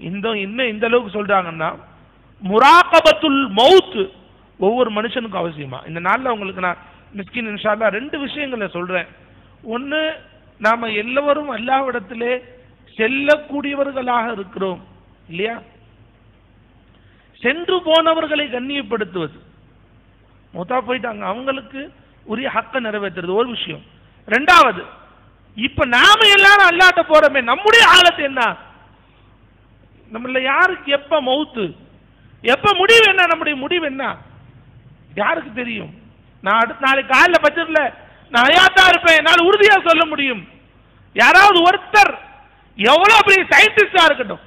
இந்த இன்னும் இந்த அளவுக்கு சொல்றாங்கன்னா முராகபத்துல் மவுத் ஒவ்வொரு மனுஷனுக்கும் அவசியமா? இந்த நாளில் உங்களுக்கு நான் மிஸ்கின் இன்ஷால்லா ரெண்டு விஷயங்களை சொல்றேன். ஒன்று நாம எல்லோரும் அல்லாவிடத்திலே செல்லக்கூடியவர்களாக இருக்கிறோம் இல்லையா? சென்று போனவர்களை கண்ணியப்படுத்துவது. மொத்தா போயிட்டாங்க. அவங்களுக்கு உரிய ஹக்கை நிறைவேற்றுறது ஒரு விஷயம். ரெண்டாவது இப்ப நாம எல்லாரும் அல்லாட்ட போறோமே நம்முடைய ஆழத்து என்ன? நம்மள யாருக்கு எப்ப மவுத்து எப்ப முடிவு என்ன? நம்முடைய முடிவு என்ன? யாருக்கு தெரியும்? நான் அடுத்த நாளைக்கு காலைல பட்சத்துல நான் அயாத்தா இருப்பேன் என்னால் உறுதியா சொல்ல முடியும். யாராவது ஒருத்தர் எவ்வளவு பெரிய சயின்டிஸ்டா இருக்கட்டும்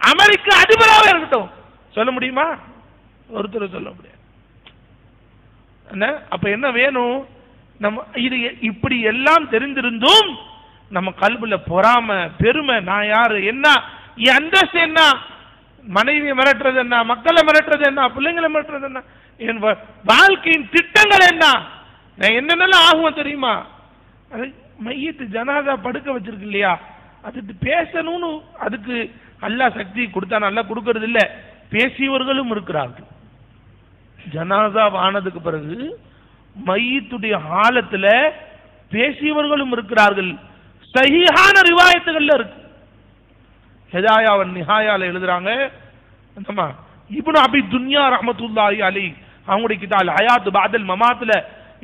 அமெரிக்க அதிபராக இருக்கட்டும் சொல்ல முடியுமா? ஒருத்தர் சொல்ல முடியாது. என்ன? அப்ப என்ன வேணும்? நம்ம இது இப்படி எல்லாம் தெரிந்திருந்தும் நம்ம கல்புல பொறாம பெருமை நான் யாரு என்ன என் அந்தஸ்து என்ன? மனைவியை மிரட்டுறது என்ன? மக்களை மிரட்டுறது என்ன? பிள்ளைங்களை மிரட்டுறது என்ன? என் வா- வாழ்க்கையின் திட்டங்கள் என்ன? நான் என்னென்னலாம் ஆகும் தெரியுமா? அது மையத்து ஜனாதா படுக்க வச்சிருக்கு இல்லையா? அதுக்கு பேசணும்னு அதுக்கு நல்லா சக்தி கொடுத்தா நல்லா கொடுக்கறது இல்லை. பேசியவர்களும் இருக்கிறார்கள். ஜனாதா ஆனதுக்கு பிறகு மையத்துடைய ஆழத்துல பேசியவர்களும் இருக்கிறார்கள். சகிஹான ரிவாயத்துகள்ல இருக்கு. ஹெதாயாவன் நிஹாயால எழுதுறாங்க. என்னம்மா? இப்னு அபி துன்யா ரஹமத்துல்லாஹி அலி அவங்களுடைய கிதால் ஹயாத் பாதல் மமாத்துல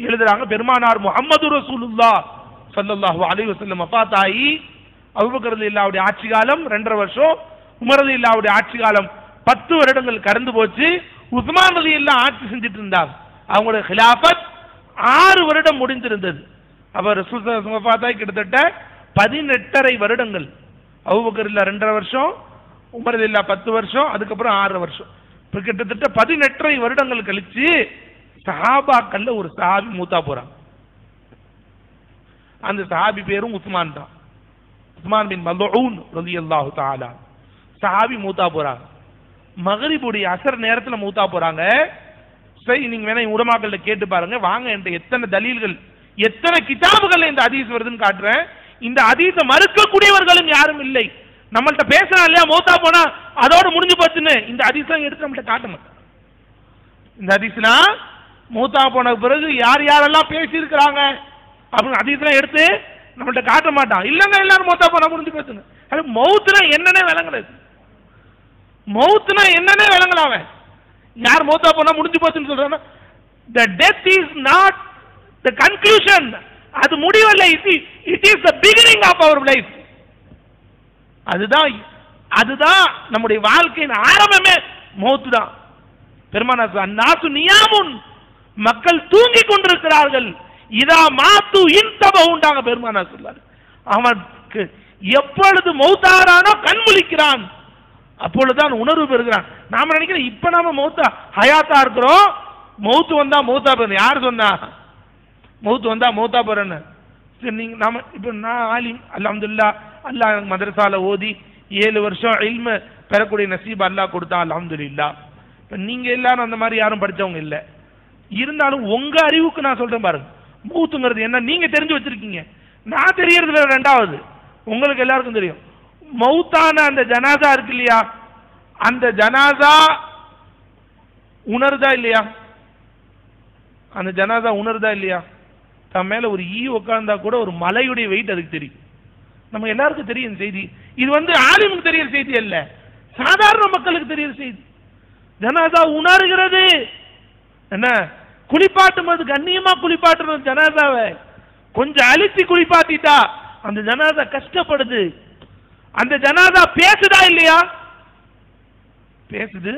எழுதுறாங்க. பெருமானார் முகமது ரசூலுல்லா ஸல்லல்லாஹு அலைஹி வஸல்லம் வஃபாத்தாயி அபூபக்கர் ரலியல்லாஹுடைய ஆட்சி காலம் ரெண்டரை வருஷம் உமர் ரலியல்லாஹுடைய ஆட்சி காலம் பத்து வருடங்கள் கடந்து போச்சு. உஸ்மான் ரலியல்லாஹு ஆட்சி செஞ்சுட்டு இருந்தாங்க அவங்களோட ஹிலாபத் ஆறு வருடம் முடிந்திருந்தது. அவர் ரசூல் கிட்டத்தட்ட பதினெட்டரை வருடங்கள். அவுபக்கர் இல்ல ரெண்டரை வருஷம் உமர் இல்லா பத்து வருஷம் அதுக்கப்புறம் ஆறு வருஷம். இப்போ கிட்டத்தட்ட பதினெட்டரை வருடங்கள் கழிச்சு சஹாபாக்கள்ல ஒரு சஹாபி மூத்தா போறாங்க. அந்த சஹாபி பேரும் உஸ்மான் தான். உஸ்மான் பின் மல்ஊன் ரலியல்லாஹு தாலா சஹாபி மூத்தா போறாங்க. மகரிபுடைய அசர் நேரத்தில் மூத்தா போறாங்க. சரி நீங்க வேணா உடமாக்கள்கிட்ட கேட்டு பாருங்க. வாங்க என்கிட்ட எத்தனை தலீல்கள் எத்தனை கிதாபுகள் இந்த அதீஸ் வருதுன்னு காட்டுறேன். இந்த ஹதீஸை மறுக்கக்கூடியவர்களும் யாரும் இல்லை. நம்மள்ட்ட பேசுறான் இல்லையா மூத்தா போனா அதோட முடிஞ்சு போச்சுன்னு. இந்த அதிசம் எடுத்து நம்மள்ட்ட காட்ட மாட்டான். இந்த அதிசனா மூத்தா போன பிறகு யார் யாரெல்லாம் பேசியிருக்கிறாங்க அப்படின்னு ஹதீஸ்லாம் எடுத்து நம்மள்ட்ட காட்ட மாட்டான். இல்லைங்க எல்லாரும் மூத்தா போனா முடிஞ்சு போச்சுங்க அது மௌத்துல என்னன்னே விளங்குறது மௌத்துனா என்னன்னே விளங்கல அவன். யார் மௌத்தா போனா முடிஞ்சு போச்சுன்னு சொல்றான்? The death is not the conclusion அது முடிவல்ல. இது it is the beginning of our life அதுதான் அதுதான் நம்முடைய வாழ்க்கையின் ஆரம்பமே. மௌத்து தான். பெருமானா நாசு நியாமுன். மக்கள் தூங்கிக் கொண்டிருக்கிறார்கள். இதா மாத்து இன்தப உண்டாங்க பெருமானா சொல்லாரு அவனுக்கு எப்பொழுது மௌத்தாரானோ கண் முழிக்கிறான் அப்பொழுதுதான் உணர்வு பெறுகிறான். நாம நினைக்கிறோம் இப்ப நாம மௌத்தா ஹயாத்தா இருக்கிறோம். மௌத்து வந்தா மௌத்தா போறேன் யார் சொன்னா? மௌத்து வந்தா மௌத்தா போறேன்னு. சரி நீங்க நாம இப்ப நான் ஆலிம் அல்ஹம்துலில்லாஹ் அல்லாஹ் எனக்கு மதரசால ஓதி ஏழு வருஷம் இல்ம பெறக்கூடிய நசீப் அல்லாஹ் கொடுத்தா அல்ஹம்துலில்லாஹ் இப்ப நீங்க எல்லாரும் அந்த மாதிரி யாரும் படிச்சவங்க இல்லை. இருந்தாலும் உங்க அறிவுக்கு நான் சொல்றேன் பாருங்க. மூத்துங்கிறது என்ன? நீங்க தெரிஞ்சு வச்சிருக்கீங்க. நான் தெரியறது வேற ரெண்டாவது. உங்களுக்கு எல்லாருக்கும் தெரியும். மௌத்தான அந்த ஜனாசா இருக்கு இல்லையா? அந்த ஜனாசா உணருதா இல்லையா? அந்த ஜனாதா உணருதா இல்லையா? தன் மேல ஒரு ஈ உட்கார்ந்தா கூட ஒரு மலையுடைய வெயிட் அதுக்கு தெரியும். நம்ம எல்லாருக்கும் தெரியும் செய்தி. இது வந்து ஆலிமுக்கு தெரியும் செய்தி அல்ல சாதாரண மக்களுக்கு தெரியற செய்தி. ஜனாதா உணர்கிறது. என்ன? குளிப்பாட்டும் போது கண்ணியமா குளிப்பாட்டணும் ஜனாதாவை கொஞ்சம் அழுத்தி குளிப்பாட்டிட்டா அந்த ஜனாதா கஷ்டப்படுது. அந்த ஜனாதா பேசுதா இல்லையா? பேசுது.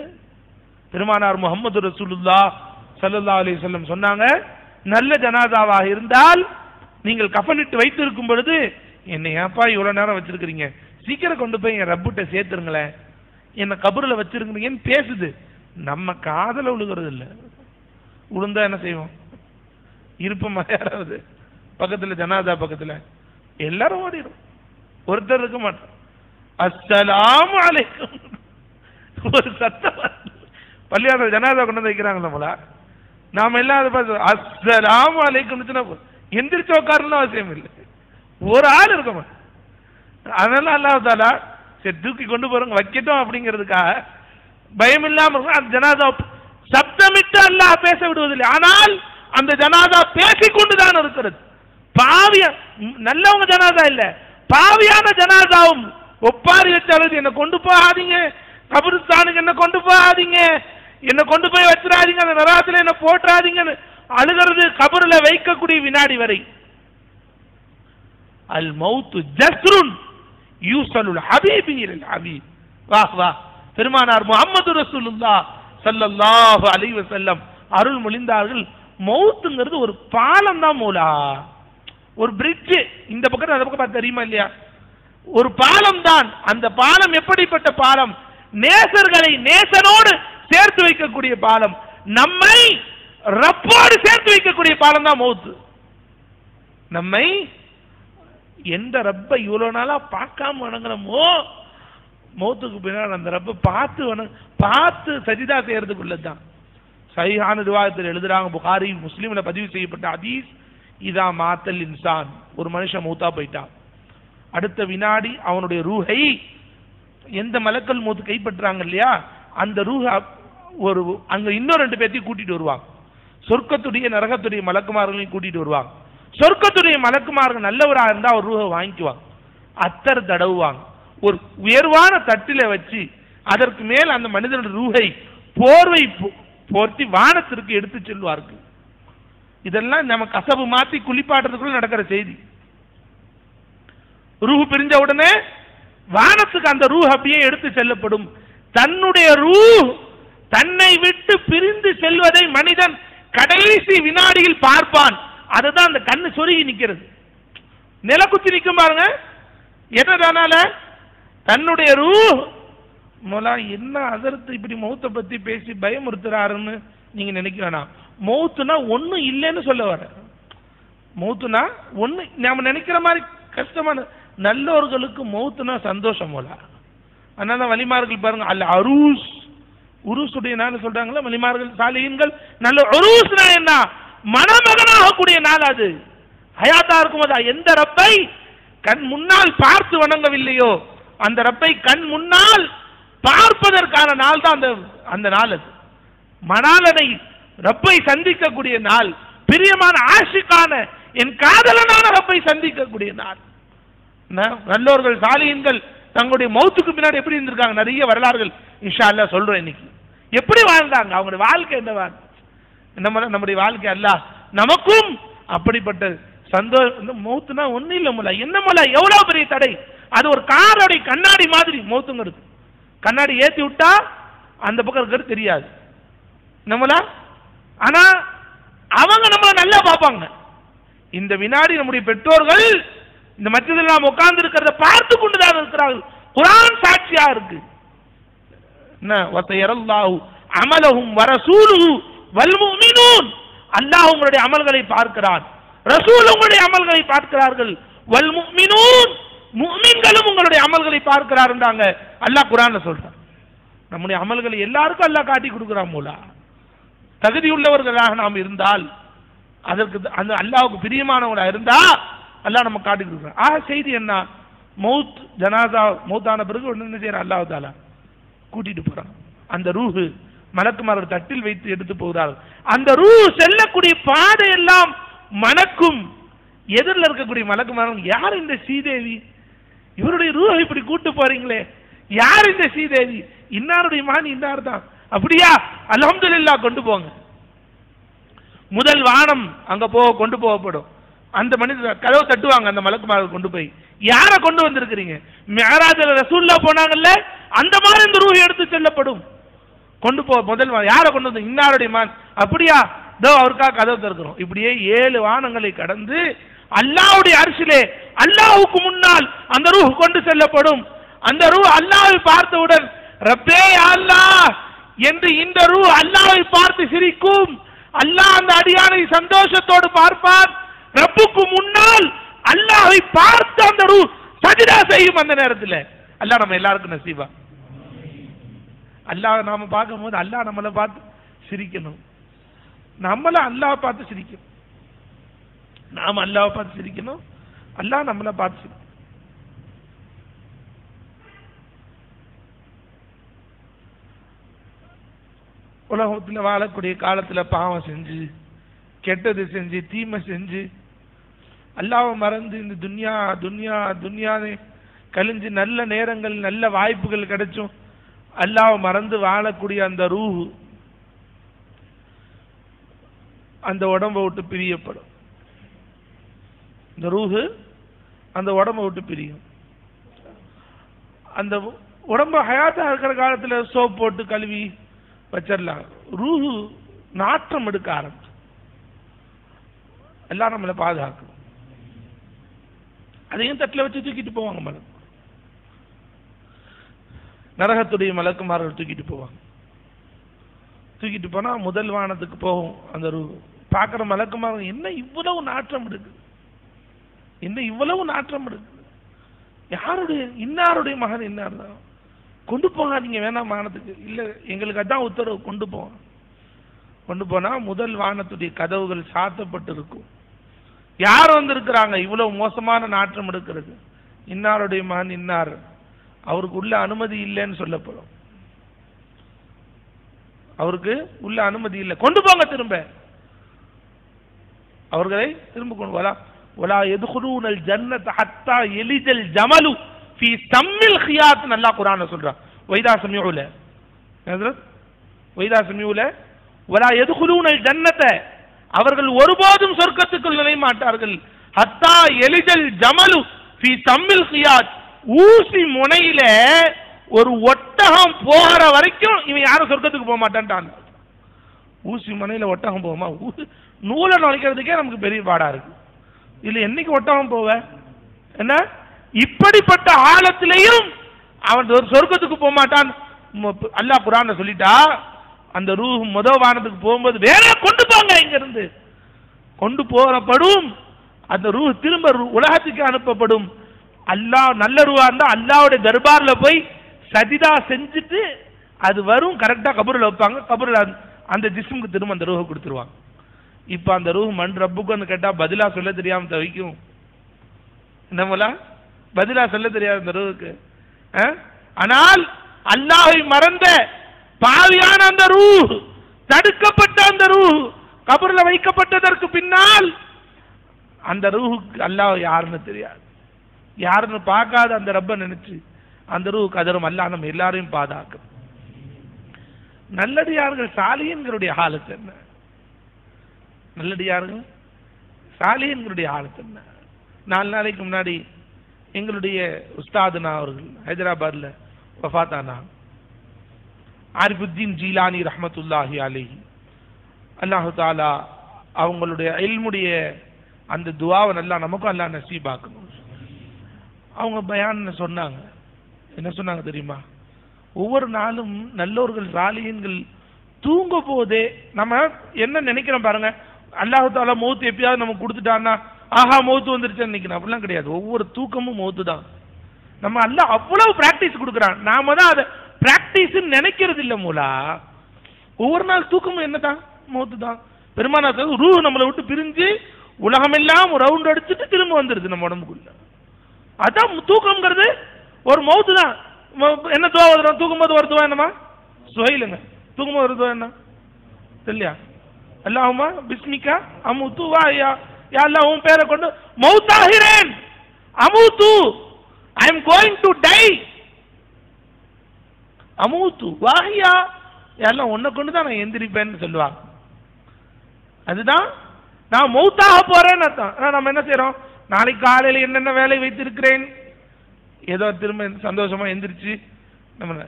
பெருமானார் முகமது ரசூலுல்லா சல்லா அலி வஸல்லம் சொன்னாங்க நல்ல ஜனாதாவாக இருந்தால் நீங்கள் கஃனிட்டு வைத்திருக்கும் பொழுது என்னை ஏப்பா இவ்வளவு நேரம் வச்சிருக்கிறீங்க? சீக்கிரம் கொண்டு போய் என் ரப்புட்ட சேர்த்துருங்களேன். என்ன கபருல வச்சிருக்கிறீங்கன்னு பேசுது. நம்ம காதல விழுகிறது இல்லை. விழுந்தா என்ன செய்வோம்? இருப்பமா யாராவது? பக்கத்துல ஜனாதா பக்கத்துல. எல்லாரும் ஓடிடும் ஒருத்தர் இருக்க மாட்டோம் அஸ்ஸலாமு அலைக்கும். ஒரு சத்தம் பள்ளியாத ஜனாதா கொண்டு வந்து வைக்கிறாங்க நம்மளா நாம எல்லாம் அதை பார்த்து அஸ்ஸலாமு அலைக்கும் எந்திரிச்சு உட்காரணும் அவசியம் இல்லை. ஒரு ஆள் இருக்க அதெல்லாம் அதனால சரி தூக்கி கொண்டு போறவங்க வைக்கட்டும் அப்படிங்கிறதுக்காக பயம் இல்லாம இருக்கும். அந்த ஜனாதா சப்தமிட்டு அல்லாஹ் பேச விடுவதில்லை. ஆனால் அந்த ஜனாதா பேசிக்கொண்டுதான் இருக்கிறது. பாவிய நல்லவங்க ஜனாதா இல்ல. பாவியான ஜனாதாவும் ஒப்பாரி வச்சு அழுது என்ன கொண்டு போகாதீங்க. கபருஸ்தானுக்கு என்ன கொண்டு போகாதீங்க. என்னை கொண்டு போய் வச்சிடாதீங்க. அந்த நராத்துல என்ன போட்டுறாதீங்கன்னு அழுகிறது கபருல வைக்கக்கூடிய வினாடி வரை. அல் மௌத்து ஜஸ்ருன் யூசலுல் ஹபீபி இலல் ஹபீப். வா வா. பெருமானார் முகமது ரசூலுல்லா சல்லல்லாஹு அலைஹி வஸல்லம் அருள் மொழிந்தார்கள். மௌத்துங்கிறது ஒரு பாலம் தான் மூலா. ஒரு பிரிட்ஜ் இந்த பக்கம் அந்த பக்கம் பார்த்து தெரியுமா இல்லையா? ஒரு பாலம் தான். அந்த பாலம் எப்படிப்பட்ட பாலம்? நேசர்களை நேசனோடு சேர்த்து வைக்கக்கூடிய பாலம். நம்மை ரப்போடு சேர்த்து வைக்கக்கூடிய பாலம் தான் மௌத்து. நம்மை எந்த ரப்பை இவ்வளவு நாளா பார்க்காம வணங்குறோமோ? மௌத்துக்கு பின்னால் அந்த ரப்பை பார்த்து வணங்க பார்த்து சஜிதா செய்யறதுக்குள்ளதுதான் சரியான ரிவாயத்தில் எழுதுறாங்க புகாரி முஸ்லீம்ல பதிவு செய்யப்பட்ட அதீஸ் இதா மாத்தல் இன்சான். ஒரு மனுஷன் மௌத்தா போயிட்டான். அடுத்த வினாடி அவனுடைய ரூஹை எந்த மலக்கல் மூத்து கைப்பற்றுறாங்க இல்லையா? அந்த ரூஹ ஒரு அங்க இன்னும் ரெண்டு பேர்த்தையும் கூட்டிட்டு வருவாங்க. சொர்க்கத்துடைய நரகத்துடைய மலக்குமார்களையும் கூட்டிட்டு வருவாங்க. சொர்க்கத்துடைய மலக்குமார்கள் நல்லவரா இருந்தா ஒரு ரூஹை வாங்கிக்குவாங்க. அத்தர் தடவுவாங்க. ஒரு உயர்வான தட்டில வச்சு அதற்கு மேல் அந்த மனிதனுடைய ரூஹை போர்வை போ- போர்த்தி வானத்திற்கு எடுத்து செல்வார்கள். இதெல்லாம் நம்ம கசபு மாத்தி குளிப்பாட்டுறதுக்குள்ள நடக்கிற செய்தி. ரூஹ் பிரிஞ்ச உடனே வானத்துக்கு அந்த ரூஹ் அப்படியே எடுத்து செல்லப்படும். தன்னுடைய ரூஹ் தன்னை விட்டு பிரிந்து செல்வதை மனிதன் கடைசி வினாடியில் பார்ப்பான். அதுதான் அந்த கண்ணு சொருகி நிற்கிறது. நில குத்தி நிற்கும் பாருங்க. என்னதானால? தன்னுடைய ரூ மொலா என்ன அதர்த்து இப்படி மௌத்தை பத்தி பேசி பயமுறுத்துறாருன்னு நீங்க நினைக்க வேணாம். மௌத்துனா ஒன்றும் இல்லைன்னு சொல்ல வர மௌத்துனா ஒன்று நாம நினைக்கிற மாதிரி கஷ்டமான நல்லவர்களுக்கு மௌத்துனா சந்தோஷம் போல. அதனால வலிமார்கள் பாருங்க அல்ல அரூஸ். உருசுடைய நாள் சொல்றாங்களா வலிமார்கள் சாலியன்கள் நல்ல அரூஸ்னா என்ன? மணமகனாக கூடிய நாள் அது. ஹயாத்தா இருக்கும்போதா எந்த ரப்பை கண் முன்னால் பார்த்து வணங்கவில்லையோ அந்த ரப்பை கண் முன்னால் பார்ப்பதற்கான நாள் தான் அந்த அந்த நாள் அது. மணாலனை ரப்பை சந்திக்கக்கூடிய நாள் பிரியமான ஆஷிக்கான என் காதலனான ரப்பை சந்திக்கக்கூடிய நாள். நல்லோர்கள் சாலியன்கள் தங்களுடைய மௌத்துக்கு பின்னாடி எப்படி இருந்திருக்காங்க? நிறைய வரலாறுகள் இன்ஷா அல்லாஹ் சொல்றேன் இன்னைக்கு. எப்படி வாழ்ந்தாங்க? அவங்களுடைய வாழ்க்கை என்னவா வாழ்? நம்ம நம்முடைய வாழ்க்கை அல்ல நமக்கும் அப்படிப்பட்ட சந்தோஷம் மௌத்துனா ஒண்ணு இல்லை முல என்ன முல எவ்வளவு பெரிய தடை? அது ஒரு காரோடைய கண்ணாடி மாதிரி மௌத்துங்கிறது. கண்ணாடி ஏத்தி விட்டா அந்த பக்கம் இருக்கிறது தெரியாது. நம்மளா ஆனா அவங்க நம்மளை நல்லா பார்ப்பாங்க. இந்த வினாடி நம்முடைய பெற்றோர்கள் இந்த மத்தியில் நாம் உட்கார்ந்து இருக்கிறத பார்த்து கொண்டுதான் இருக்கிறார்கள். குரான் சாட்சியா இருக்கு. என்ன? வசையரல்லாஹு அமலகும் வரசூலு வல்முமினூன் அல்லாஹ் உங்களுடைய அமல்களை பார்க்கிறான் ரசூல் உங்களுடைய அமல்களை பார்க்கிறார்கள். வல்முமினூன் முஃமின்களும் உங்களுடைய அமல்களை பார்க்கிறாருன்றாங்க அல்லாஹ் குரான்ல சொல்றான். நம்முடைய அமல்களை எல்லாருக்கும் அல்லாஹ் காட்டி கொடுக்குறான் மூலா. தகுதி உள்ளவர்களாக நாம் இருந்தால் அதற்கு அந்த அல்லாவுக்கு பிரியமானவங்களா இருந்தா அல்லாஹ் நம்ம காட்டி கொடுக்குறான். ஆக செய்தி என்ன? மௌத் ஜனாதா மௌத்தான பிறகு ஒன்று என்ன செய்யறான்? அல்லாஹ் தாலா கூட்டிட்டு போறான். அந்த ரூஹு மலக்குமாரர் தட்டில் வைத்து எடுத்து போகிறார்கள் அந்த ரூ செல்லக்கூடிய பாதை எல்லாம் மணக்கும். எதிரில் இருக்கக்கூடிய மலக்குமாரன் யார் இந்த ஸ்ரீதேவி? இவருடைய ரூஹை இப்படி கூட்டு போறீங்களே? யார் இந்த ஸ்ரீதேவி? இன்னாருடைய மாணி இன்னார் தான். அப்படியா? அலமதுல்லா கொண்டு போங்க. முதல் வானம் அங்க போக கொண்டு போகப்படும். அந்த மனிதர் கதவை தட்டுவாங்க அந்த மலக்குமாரர் கொண்டு போய். யாரை கொண்டு வந்திருக்கிறீங்க? மேராஜர் ரசூல்லா போனாங்கல்ல அந்த மாதிரி இந்த ரூஹி எடுத்து செல்லப்படும். கொண்டு போ முதல் வா- யாரை கொண்டு வந்து? இன்னாருடைய மான். அப்படியா? இதோ அவருக்காக கதவு திறக்கிறோம். இப்படியே ஏழு வானங்களை கடந்து அல்லாவுடைய அரிசிலே அல்லாவுக்கு முன்னால் அந்த ரூஹ் கொண்டு செல்லப்படும். அந்த ரூ அல்லாவை பார்த்தவுடன் ரப்பே அல்லா அல்லாஹ்! என்று இந்த ரூ அல்லாவை பார்த்து சிரிக்கும். அல்லாஹ் அந்த அடியானை சந்தோஷத்தோடு பார்ப்பான். ரப்புக்கு முன்னால் அல்லாஹை பார்த்து அந்த ரூ சஜிதா செய்யும் அந்த நேரத்தில். அல்லாஹ் நம்ம எல்லாருக்கும் நசீபா. அல்லாஹ் நாம பார்க்கும்போது அல்லாஹ் நம்மளை பார்த்து சிரிக்கணும். நம்மளை அல்லாஹ் பார்த்து சிரிக்கணும். நாம அல்லாஹ் பார்த்து சிரிக்கணும். அல்லாஹ் நம்மளை பார்த்து சிரிக்கணும். உலகத்தில் வாழக்கூடிய காலத்துல பாவம் செஞ்சு கெட்டது செஞ்சு தீமை செஞ்சு அல்லாவை மறந்து இந்த துன்யா துன்யா துன்யான்னு கழிஞ்சு நல்ல நேரங்கள் நல்ல வாய்ப்புகள் கிடைச்சும் அல்லாவை மறந்து வாழக்கூடிய அந்த ரூஹு அந்த உடம்பை விட்டு பிரியப்படும். இந்த ரூஹு அந்த உடம்பை விட்டு பிரியும். அந்த உடம்ப ஹயாத்தா இருக்கிற காலத்துல சோப் போட்டு கழுவி வச்சிடலாம். ரூஹு நாற்றம் எடுக்க ஆரம்பிச்சு. எல்லாம் நம்மளை பாதுகாக்கும். அதையும் தட்டில் வச்சு தூக்கிட்டு போவாங்க மலம் நரகத்துடைய மலக்குமார்கள் தூக்கிட்டு போவாங்க. தூக்கிட்டு போனா முதல் வானத்துக்கு போகும் அந்த ஒரு பார்க்குற மலக்குமார்கள் என்ன இவ்வளவு நாற்றம் இருக்கு? என்ன இவ்வளவு நாற்றம் இருக்கு? யாருடைய இன்னாருடைய மகன் இன்னார் தான்? கொண்டு போகாதீங்க வேணாம் வானத்துக்கு. இல்ல எங்களுக்கு அதான் உத்தரவு கொண்டு போவோம் கொண்டு போனா முதல் வானத்துடைய கதவுகள் சாத்தப்பட்டு இருக்கும் யார் வந்திருக்கிறாங்க? இவ்வளவு மோசமான நாற்றம் எடுக்கிறது. இன்னாருடைய மகன் இன்னார். அவருக்கு உள்ள அனுமதி இல்லைன்னு சொல்லப்படும். அவருக்கு உள்ள அனுமதி இல்லை. கொண்டு போங்க திரும்ப. அவர்களை திரும்ப கொண்டு வரா ஒலா எதுகுலூனல் ஜன்னத் ஹத்தா எலிஜல் ஜமலு ஃபி சம்மில் ஹியாத் நல்லா குரான சொல்றான். வைதா சமியூல வைதா சமியூல ஒலா எதுகுலூனல் ஜன்னத்தை அவர்கள் ஒருபோதும் சொர்க்கத்துக்குள் நுழைய மாட்டார்கள். ஹத்தா எலிஜல் ஜமலு ஃபி சம்மில் ஹியாத் ஊசி முனையில ஒரு ஒட்டகம் போகிற வரைக்கும் இவன் யாரும் சொர்க்கத்துக்கு போக மாட்டான்ட்டான். ஊசி முனையில ஒட்டகம் போகுமா? நூலை நுழைக்கிறதுக்கே நமக்கு பெரிய பாடா இருக்கு. இதுல என்னைக்கு ஒட்டகம் போவ? என்ன? இப்படிப்பட்ட ஆழத்திலையும் அவன் ஒரு சொர்க்கத்துக்கு போக மாட்டான். அல்லாஹ் குரான சொல்லிட்டா அந்த ரூ முத வானத்துக்கு போகும்போது வேற கொண்டு போங்க இங்கிருந்து. கொண்டு போறப்படும் அந்த ரூ திரும்ப உலகத்துக்கு அனுப்பப்படும். அல்லாஹ் நல்ல ரூவா இருந்தா அல்லாவுடைய தர்பார்ல போய் சஜிதா செஞ்சுட்டு அது வரும் கரெக்டா கபூரில் வைப்பாங்க. கபூரில் அந்த- ஜிஸ்முக்கு திரும்ப அந்த ரூஹை கொடுத்துருவாங்க. இப்போ அந்த ரூஹ் மண் வந்து கேட்டா பதிலா சொல்ல தெரியாம தவிக்கும். என்னமோலா பதிலா சொல்ல தெரியாது அந்த ரூஹுக்கு. ஆ? ஆனால் அல்லாஹை மறந்த பாவியான அந்த ரூ தடுக்கப்பட்ட அந்த ரூ கபர்ல வைக்கப்பட்டதற்கு பின்னால் அந்த ரூஹுக்கு அல்லாஹ் யாருன்னு தெரியாது. யாருன்னு பார்க்காத அந்த ரப்ப நினைச்சு அந்த ரூ கதரும் அல்லாஹ் நம்ம எல்லாரையும் பாதுகாக்கும். நல்லடியார்கள் சாலியன்களுடைய ஹாலத்து என்ன? நல்லடியார்கள் சாலியன்களுடைய ஹாலத்து என்ன? நாலு நாளைக்கு முன்னாடி எங்களுடைய உஸ்தாதுனா அவர்கள் ஹைதராபாத்ல வஃபாத்தானா அரிபுத்தீன் ஜீலானி ரஹமத்துல்லாஹி அலிஹி. அல்லாஹு தாலா அவங்களுடைய அயல்முடைய அந்த துவாவை நல்லா நமக்கும் அல்லாஹ் நசீபாக்கணும். அவங்க பயான் சொன்னாங்க. என்ன சொன்னாங்க தெரியுமா? ஒவ்வொரு நாளும் நல்லோர்கள் சாலியன்கள் தூங்க போதே நம்ம என்ன நினைக்கிறோம் பாருங்க. அல்லாஹு தாலா மௌத்து எப்பயாவது நமக்கு கொடுத்துட்டான்னா ஆஹா மௌத்து வந்துருச்சுன்னு நினைக்கணும் அப்படிலாம் கிடையாது. ஒவ்வொரு தூக்கமும் மௌத்து தான் நம்ம அல்ல அவ்வளவு பிராக்டிஸ் கொடுக்குறான். நாம தான் அதை பிராக்டிஸ் நினைக்கிறது இல்ல மூலா. ஒவ்வொரு நாள் தூக்கமும் என்னதான்? மௌத்து தான் பெருமானா ரூ நம்மளை விட்டு பிரிஞ்சு உலகமெல்லாம் ரவுண்ட் அடிச்சுட்டு திரும்ப வந்துருது நம்ம உடம்புக்குள்ள. அதான் தூக்கம்ங்கிறது ஒரு மௌத்து தான் என்ன துவா வருதுனா தூக்கும் போது ஒரு துவா என்னமா சுவையிலுங்க தூக்கும் போது ஒரு துவா என்ன? தெரியலையா? அல்லாஹுமா பிஸ்மிகா அமுத்து வா ஐயா யா அல்லாஹ் உன் பேரை கொண்டு மௌத்தாகிறேன். அமுத்து I am going to die அமூத்து வாகியா எல்லாம் உன்னை கொண்டு தான் நான் எந்திரிப்பேன்னு சொல்லுவாங்க. அதுதான் நான் மௌத்தாக போறேன்னு அர்த்தம். ஆனால் நம்ம என்ன செய்யறோம் நாளைக்கு காலையில் என்னென்ன வேலை வைத்திருக்கிறேன்? ஏதோ திரும்ப சந்தோஷமா எந்திரிச்சு நம்ம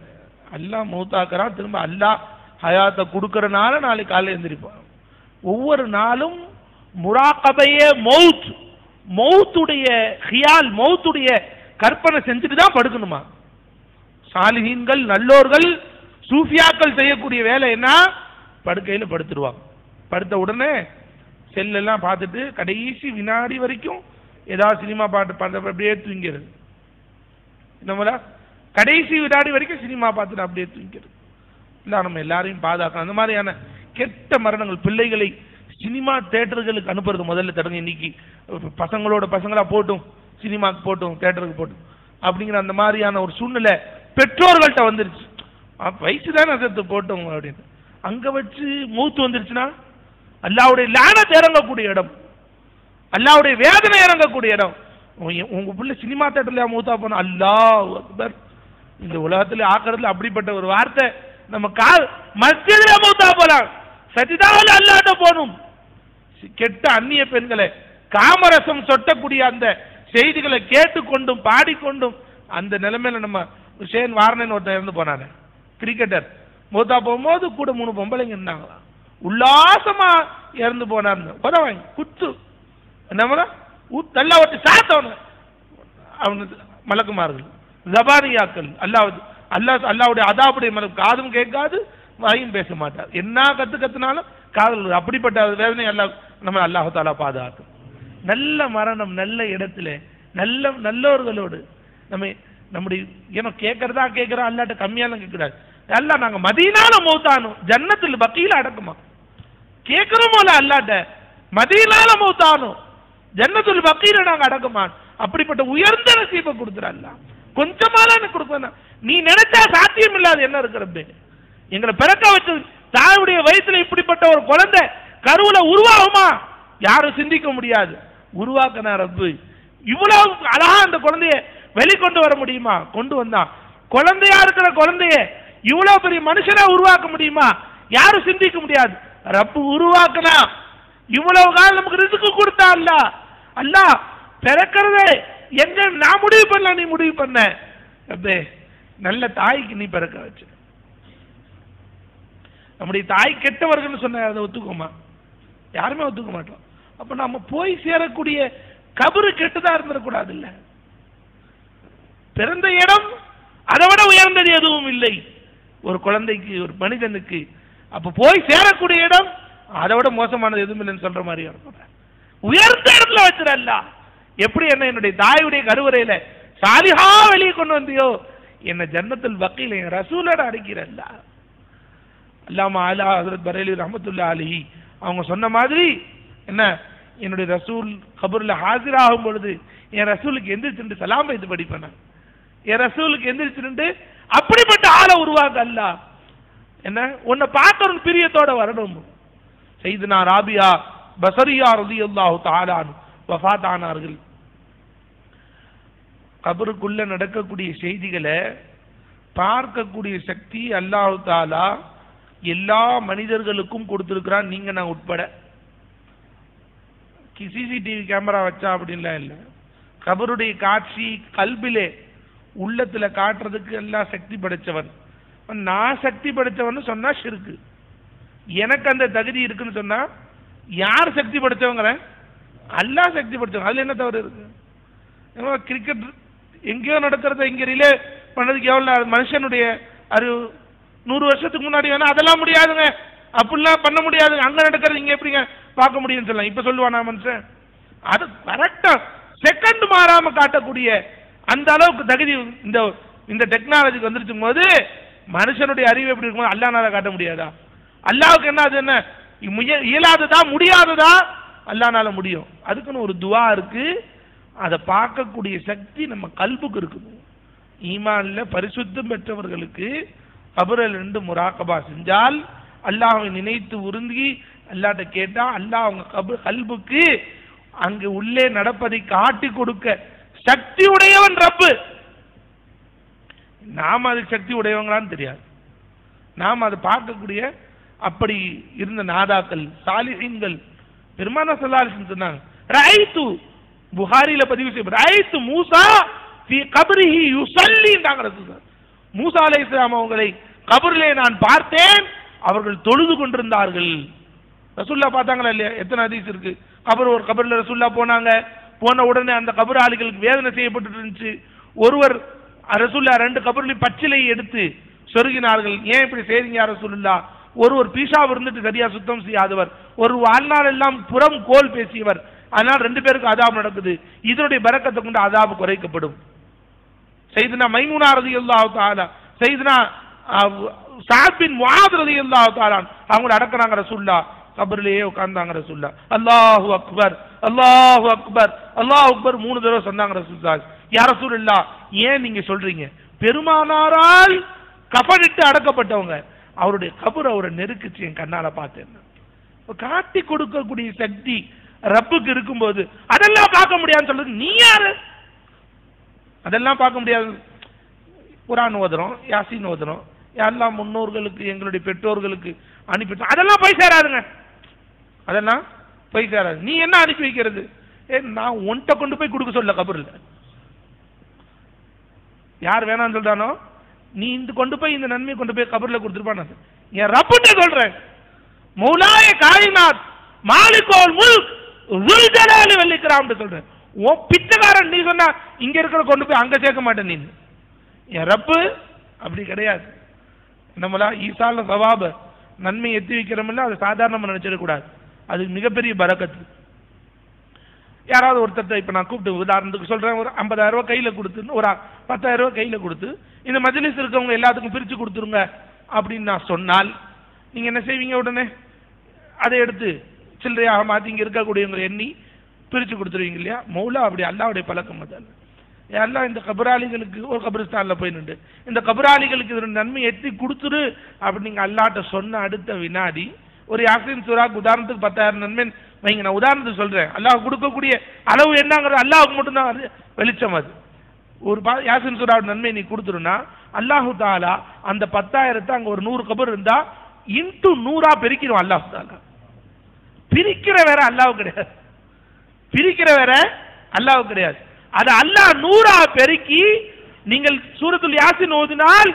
அல்லாஹ் மௌத்தாக்குறான் திரும்ப அல்லாஹ் ஹயாத்தை கொடுக்கறனால நாளைக்கு காலையில் எந்திரிப்போம். ஒவ்வொரு நாளும் முராக்கபையே மௌத் மௌத்துடைய ஹியால் மௌத்துடைய கற்பனை செஞ்சுட்டு தான் படுக்கணுமா? சாலிஹீன்கள் நல்லோர்கள் சூஃபியாக்கள் செய்யக்கூடிய வேலை என்ன? படுக்கையில் படுத்துருவாங்க. படுத்த உடனே செல்லெல்லாம் பார்த்துட்டு கடைசி வினாடி வரைக்கும் ஏதாவது சினிமா பாட்டு பார்த்த அப்படியே தூங்கிறது. நம்மளா கடைசி வினாடி வரைக்கும் சினிமா பார்த்துட்டு அப்படியே தூங்கிறது. இல்லை நம்ம எல்லாரையும் பாதுகாக்கணும். அந்த மாதிரியான கெட்ட மரணங்கள் பிள்ளைகளை சினிமா தேட்டர்களுக்கு அனுப்புறது முதல்ல தடுங்க. இன்னைக்கு பசங்களோட பசங்களா போட்டும் சினிமாவுக்கு போட்டும் தேட்டருக்கு போட்டும். அப்படிங்கிற அந்த மாதிரியான ஒரு சூழ்நிலை பெற்றோர்கள்ட்ட வந்துருச்சு. வயசு தானே சேர்த்து போட்டோம் அப்படின்னு. அங்க வச்சு மூத்து வந்துருச்சுன்னா அல்லாவுடைய லானத் இறங்கக்கூடிய இடம். அல்லாவுடைய வேதனை இறங்கக்கூடிய இடம். உங்க- பிள்ளை சினிமா தேட்டர்ல மூத்தா போன அல்லாஹ் அக்பர். இந்த உலகத்துல ஆக்கிறதுல அப்படிப்பட்ட ஒரு வார்த்தை. நம்ம கால் மஸ்ஜிதுல மூத்தா போலாம் சஜிதாவில் அல்லாட்ட போகணும். சி- கெட்ட அந்நிய பெண்களை காமரசம் சொட்டக்கூடிய அந்த செய்திகளை கேட்டுக்கொண்டும் பாடிக்கொண்டும் அந்த நிலைமையில நம்ம ஷேன் வாரணன் ஒருத்தன் இறந்து போனானே கிரிக்கெட்டர் மூத்தா போகும்போது கூட மூணு பொம்பளைங்க இருந்தாங்களாம் உல்லாசமா இறந்து போனார்னு உதவாங்க குத்து. என்ன நல்லா ஒருத்தி சாத்தவனு. அவனு மலக்குமார்கள். ஜபானியாக்கள். அல்லாஹ் அல்லாஹ் அல்லாவுடைய அதாவுடைய மலக்கு. காதும் கேட்காது வாயும் பேச மாட்டார். என்ன கத்து கத்துனாலும் காதல் அப்படிப்பட்ட வேதனை அல்லாஹ் நம்ம அல்லாஹ் பாதுகாக்கும். நல்ல மரணம் நல்ல இடத்துல நல்ல நல்லவர்களோடு நம்ம நம்முடைய ஏன்னா கேட்கறதா கேட்கிறோம் அல்லாட்ட கம்மியாலாம் கேட்கிறாரு. அல்ல நாங்க மதியனால மௌத்தானோம் ஜன்னத்தில் பக்கியில அடக்குமா? கேட்கிறோமோல அல்லாட்ட? மதியனால மௌத்தானோம் ஜன்னத்தில் பக்கீர நாங்க அடக்குமான் அப்படிப்பட்ட உயர்ந்த நசீபை கொடுத்துறல்ல கொஞ்சமால எனக்கு கொடுக்கணும். நீ நினைச்சா சாத்தியம் இல்லாத என்ன இருக்கிறப்ப எங்களை பிறக்க வச்சது தாயுடைய வயசுல இப்படிப்பட்ட ஒரு குழந்தை கருவுல உருவாகுமா? யாரும் சிந்திக்க முடியாது. உருவாக்கின ரப்பு. இவ்வளவு அழகா அந்த குழந்தைய வெளிக்கொண்டு வர முடியுமா? கொண்டு வந்தான் குழந்தையா இருக்கிற குழந்தைய இவ்வளவு பெரிய மனுஷனா உருவாக்க முடியுமா? யாரும் சிந்திக்க முடியாது. ரப்பு உருவாக்கினா. இவ்வளவு காலம் நமக்கு ரிசுக்கு கொடுத்தா அல்ல. அல்ல பிறக்கிறதே எங்க நான் முடிவு பண்ணல நீ முடிவு பண்ண. அப்பே நல்ல தாய்க்கு நீ பிறக்க வச்சு. நம்முடைய தாய் கெட்டவர்கள் சொன்ன அதை ஒத்துக்கோமா? யாருமே ஒத்துக்க மாட்டோம். அப்ப நம்ம போய் சேரக்கூடிய கபரு கெட்டதா இருந்துடக்கூடாது இல்லை. பிறந்த இடம் அதை விட உயர்ந்தது எதுவும் இல்லை. ஒரு குழந்தைக்கு ஒரு மனிதனுக்கு அப்ப போய் சேரக்கூடிய இடம் அதை விட மோசமானது எதுவும் இல்லைன்னு சொல்ற மாதிரி இருக்கும் உயர்ந்த இடத்துல வச்சிடல்ல எப்படி என்ன என்னுடைய தாயுடைய கருவறையில சாலிஹா வெளியே கொண்டு வந்தியோ? என்ன ஜன்னத்தில் வக்கீல என் ரசூலோட அடைக்கிறல்ல அல்லாம அலா ஹசரத் பரேலி ரஹமத்துல்லா அலி அவங்க சொன்ன மாதிரி என்ன? என்னுடைய ரசூல் கபூர்ல ஹாஜராகும் பொழுது என் ரசூலுக்கு எந்திரிச்சுட்டு சலாம் வைத்து படிப்பேன் நான். என் ரசூலுக்கு எந்திரிச்சுட்டு அப்படிப்பட்ட ஆளை உருவாக்க அல்ல. என்ன? உன்னை பார்க்கணும் பிரியத்தோட வரணும். செய்துனா ராபியா பசரியா ரதி அல்லாஹு வஃபாத் ஆனார்கள் கபருக்குள்ள நடக்கக்கூடிய செய்திகளை பார்க்கக்கூடிய சக்தி அல்லாஹு தாலா எல்லா மனிதர்களுக்கும் கொடுத்துருக்கிறான். நீங்க நான் உட்பட. சிசிடிவி கேமரா வச்சா அப்படின்லாம் இல்லை. கபருடைய காட்சி கல்பிலே உள்ளத்துல காட்டுறதுக்கு எல்லாம் சக்தி படைச்சவன். நான் சக்தி படைச்சவன் சொன்னா ஷிருக்கு. எனக்கு அந்த தகுதி இருக்குன்னு சொன்னா யார் சக்தி படைச்சவங்கிற? அல்லா சக்தி படைச்சவங்க அதுல என்ன தவறு இருக்கு? கிரிக்கெட் எங்கேயோ நடக்கிறத இங்க ரிலே பண்ணதுக்கு எவ்வளவு மனுஷனுடைய அது நூறு வருஷத்துக்கு முன்னாடி வேணா அதெல்லாம் முடியாதுங்க. அப்படிலாம் பண்ண முடியாதுங்க அங்க நடக்கிறது இங்க எப்படிங்க பார்க்க முடியும்னு சொல்லலாம். இப்ப சொல்லுவானா மனுஷன்? அது கரெக்டா செகண்ட் மாறாம காட்டக்கூடிய அந்த அளவுக்கு தகுதி இந்த இந்த டெக்னாலஜிக்கு வந்துருச்சும் போது மனுஷனுடைய அறிவு எப்படி இருக்கும் அல்லானால காட்ட முடியாதா? அல்லாவுக்கு என்ன அது என்ன? முய- இயலாததா முடியாததா? அல்லாஹ்னால முடியும். அதுக்குன்னு ஒரு துவா இருக்கு. அதை பார்க்கக்கூடிய சக்தி நம்ம கல்புக்கு இருக்குது. ஈமான்ல பரிசுத்தம் பெற்றவர்களுக்கு கபரில் இருந்து முராக்கபா செஞ்சால் அல்லாஹை நினைத்து உருந்தி அல்லாட்ட கேட்டா அல்லாஹ் அவங்க கபு கல்புக்கு அங்கு உள்ளே நடப்பதை காட்டி கொடுக்க. சக்தி உடையவன் ரப்பு. நாம் அது சக்தி உடையவங்களான்னு தெரியாது. நாம் அதை பார்க்கக்கூடிய அப்படி இருந்த நாதாக்கள் சாலிஹீன்கள் பெருமான சொல்லாலிசன் சொன்னாங்க ரைத்து புகாரில பதிவு செய்ய ரைத்து மூசா ஃபி கபரிஹி யுசல்லின்றாங்க ரசூலுல்லாஹ். மூசா இஸ்லாம் அவங்களை கபரிலே நான் பார்த்தேன் அவர்கள் தொழுது கொண்டிருந்தார்கள். ரசுல்லா பார்த்தாங்களா இல்லையா? எத்தனை ஹதீஸ் இருக்கு? கபர் ஒரு கபர்ல ரசுல்லா போனாங்க போன உடனே அந்த கபராளிகளுக்கு வேதனை செய்யப்பட்டு இருந்துச்சு. ஒருவர் ரசூல்லா ரெண்டு கபர்லையும் பச்சிலையை எடுத்து சொருகினார்கள். ஏன் இப்படி செய்றீங்க யா ஒருவர் பீஷா இருந்துட்டு சரியா சுத்தம் செய்யாதவர். ஒரு வாழ்நாள் எல்லாம் புறம் கோல் பேசியவர். அதனால் ரெண்டு பேருக்கு அதாபம் நடக்குது. இதனுடைய பரக்கத்தை கொண்டு அதாபு குறைக்கப்படும். செய்தனா மைமுனா ரலியல்லாஹு தஆலா செய்தனா சாபின் வாத் ரதி ரலியல்லாஹு தஆலா அவங்கள அடக்குறாங்க ரசூல்லா கபர்லேயே உட்கார்ந்தாங்க ரசூல்லா. அல்லாஹு அக்பர் அல்லாஹு அக்பர் அல்லாஹ் அக்பர் மூணு தடவை சொன்னாங்க ரசூல்லா. யார ரசூலுல்லா ஏன் நீங்க சொல்றீங்க? பெருமானாரால் கஃனிட்டு அடக்கப்பட்டவங்க. அவருடைய கபர் அவரை நெருக்குச்சு என் கண்ணால பார்த்தேன். காட்டி கொடுக்கக்கூடிய சக்தி ரப்புக்கு இருக்கும்போது அதெல்லாம் பார்க்க முடியாதுன்னு சொல்றது நீ யாரு? அதெல்லாம் பார்க்க முடியாது. குரான் ஓதுறோம் யாசின் ஓதுறோம் யாரெல்லாம் முன்னோர்களுக்கு எங்களுடைய பெற்றோர்களுக்கு அனுப்பி அதெல்லாம் போய் சேராதுங்க. அதெல்லாம் போய் சேராது நீ என்ன அனுப்பி வைக்கிறது? ஏ நான் உன்கிட்ட கொண்டு போய் கொடுக்க சொல்ல கபரில் யார் வேணாம்னு சொல்றானோ நீ இந்த கொண்டு போய் இந்த நன்மையை கொண்டு போய் கபரில் கொடுத்துருப்பான் என் ரப்புட்டு சொல்றேன். மௌலாய காயினாத் மாலிகோல் முல்க் ருல் ஜலாலி வல்லிக்கிறான் சொல்றேன். உன் பிச்சைக்காரன் நீ சொன்னா இங்க இருக்கிற கொண்டு போய் அங்க சேர்க்க மாட்டேன் நீ. என் ரப்பு அப்படி கிடையாது. நம்மளா ஈசால சவாப நன்மை எத்தி வைக்கிறோம்ல அது சாதாரணமாக நினைச்சிடக்கூடாது. அது மிகப்பெரிய பரக்கத்து யாராவது ஒருத்தர் இப்போ நான் கூப்பிட்டு உதாரணத்துக்கு சொல்கிறேன் ஒரு ஐம்பதாயிரம் ரூபா கையில் கொடுத்துன்னு ஒரு பத்தாயிரம் ரூபா கையில் கொடுத்து இந்த மஜ்லிஸ் இருக்கவங்க எல்லாத்துக்கும் பிரித்து கொடுத்துருங்க அப்படின்னு நான் சொன்னால் நீங்கள் என்ன செய்வீங்க உடனே? அதை எடுத்து சில்லறையாக மாற்றி இங்கே இருக்கக்கூடியவங்க எண்ணி பிரித்து கொடுத்துருவீங்க இல்லையா? மௌலா அப்படி அல்லாவுடைய பழக்கம் அது எல்லாம் இந்த கபராளிகளுக்கு ஒரு கபிரிஸ்தானில் போய் நின்று இந்த கபராளிகளுக்கு இதோட நன்மை எத்தி கொடுத்துரு அப்படின்னு நீங்கள் அல்லாட்ட சொன்ன அடுத்த வினாடி ஒரு யாசின் சூறாக்கு உதாரணத்துக்கு பத்தாயிரம் நன்மை வைங்க நான் உதாரணத்துக்கு சொல்றேன். அல்லாஹ் கொடுக்கக்கூடிய அளவு என்னங்கிறது அல்லாஹுக்கு மட்டும்தான் அது வெளிச்சம் அது. ஒரு பா- யாசின் சூறாவோட நன்மை நீ கொடுத்துருன்னா அல்லாஹு தாலா அந்த பத்தாயிரத்தை அங்க ஒரு நூறு கபர் இருந்தா இன்ட்டு நூறா பெருக்கிடும் அல்லாஹு தாலா. பிரிக்கிற வேற அல்லாஹ் கிடையாது. பிரிக்கிற வேற அல்லாஹ் கிடையாது. அது அல்லாஹ் நூறா பெருக்கி நீங்கள் சூரத்துல் யாசின் ஓதினால்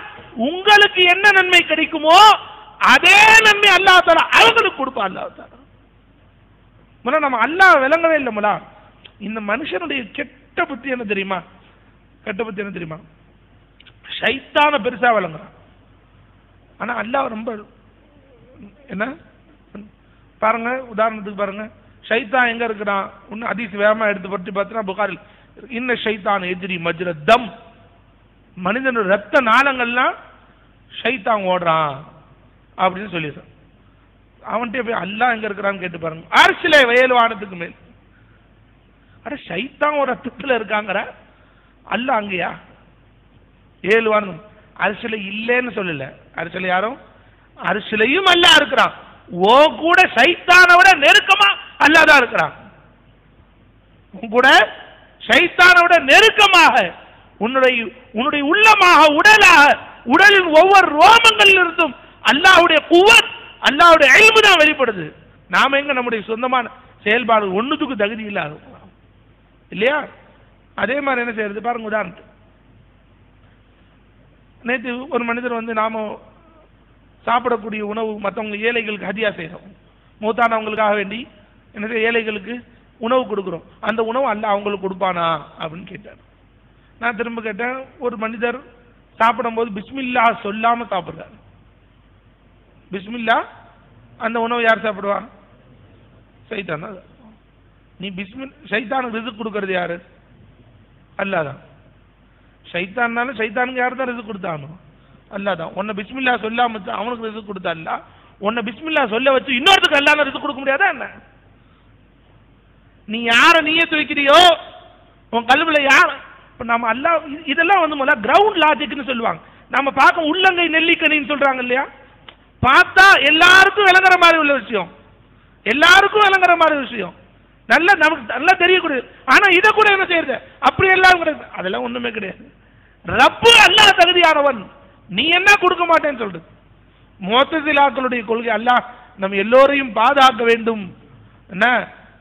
உங்களுக்கு என்ன நன்மை கிடைக்குமோ அதே நன்மை அல்லாஹ் தாலா அவங்களுக்கு கொடுப்பான் அல்லாஹ் தாலா முன்னா நம்ம அல்லாஹ் விளங்கவே இல்லை முலா இந்த மனுஷனுடைய கெட்ட புத்தி என்ன தெரியுமா? கெட்ட புத்தி என்ன தெரியுமா? சைத்தான பெருசா விளங்குறான். ஆனா அல்லாஹ் ரொம்ப என்ன? பாருங்க உதாரணத்துக்கு பாருங்க. ஷைத்தான் எங்க இருக்கிறான்? இன்னும் அதிக வேகமா எடுத்து பற்றி பார்த்தா புகாரில் இன்ன ஷைத்தான் எதிரி மஜ்ர தம் மனிதனோட ரத்த நாளங்கள்லாம் ஷைத்தான் ஓடுறான். அப்படின்னு சொல்லிடுறான் அவன்கிட்ட போய் அல்லாஹ் எங்க இருக்கிறான்னு கேட்டு பாருங்க. அரசியல வயல் வானத்துக்கு மேல். அட ஷைத்தான் ஒரு ரத்தத்துல இருக்காங்கற அல்லாஹ் அங்கேயா? ஏழு வானம் அரசியல இல்லைன்னு சொல்லல. அரசியல யாரும் அரசியலையும் அல்லா இருக்கிறான். ஓ கூட சைத்தானை விட நெருக்கமா அல்லாதான் இருக்கிறான். உன் கூட சைத்தானை விட நெருக்கமாக உன்னுடைய உன்னுடைய உள்ளமாக உடலாக உடலின் ஒவ்வொரு ரோமங்களில் இருந்தும் அல்லாஹுடைய குவத் அல்லாஹ்வுடைய அழிவு தான் வெளிப்படுது. நாம எங்க நம்முடைய சொந்தமான செயல்பாடு ஒண்ணுத்துக்கு தகுதி இல்லாத இல்லையா? அதே மாதிரி என்ன செய்யறது? பாருங்க உதாரணத்துக்கு. நேற்று ஒரு மனிதர் வந்து நாம சாப்பிடக்கூடிய உணவு மற்றவங்க ஏழைகளுக்கு ஹதியா செய்கிறோம் மூத்தானவங்களுக்காக வேண்டி என்ன செய்ய ஏழைகளுக்கு உணவு கொடுக்குறோம். அந்த உணவு அல்ல அவங்களுக்கு கொடுப்பானா? அப்படின்னு கேட்டார். நான் திரும்ப கேட்டேன் ஒரு மனிதர் சாப்பிடும்போது பிஸ்மில்லா சொல்லாம சாப்பிடுறாரு. பிஸ்மில்லா அந்த உணவு யார் சாப்பிடுவா? சைத்தான். தான். நீ பிஸ்மில் சைத்தானுக்கு ரிசுக் கொடுக்கறது யாரு? அல்லாதான். சைத்தான்னாலும் சைத்தானுக்கு யார் தான் ரிசுக் கொடுத்தானோ? அல்லாதான். உன்னை பிஸ்மில்லா சொல்லாம அவனுக்கு ரிசுக் கொடுத்தா அல்ல உன்னை பிஸ்மில்லா சொல்ல வச்சு இன்னொருத்துக்கு அல்லாத ரிசுக் கொடுக்க முடியாதா என்ன? நீ யார நீயே துவைக்கிறியோ உன் கல்வில யார் இப்போ நம்ம அல்லா இதெல்லாம் வந்து முதல்ல கிரவுண்ட் லாஜிக்னு சொல்லுவாங்க. நம்ம பார்க்க உள்ளங்கை நெல்லிக்கனின்னு சொல்றாங்க இல்லையா? பார்த்தா எல்லாருக்கும் விளங்குற மாதிரி உள்ள விஷயம். எல்லாருக்கும் விளங்குற மாதிரி விஷயம். நல்ல நமக்கு நல்லா தெரியக்கூடியது ஆனா இதை கூட என்ன செய்யறது? அப்படி எல்லாம் கிடையாது. அதெல்லாம் ஒண்ணுமே கிடையாது. ரப்பு அல்லாஹ் தகுதியானவன். நீ என்ன கொடுக்க மாட்டேன்னு சொல்றது. மோத்தசிலாக்களுடைய கொள்கை அல்லாஹ் நம்ம எல்லோரையும் பாதுகாக்க வேண்டும். என்ன?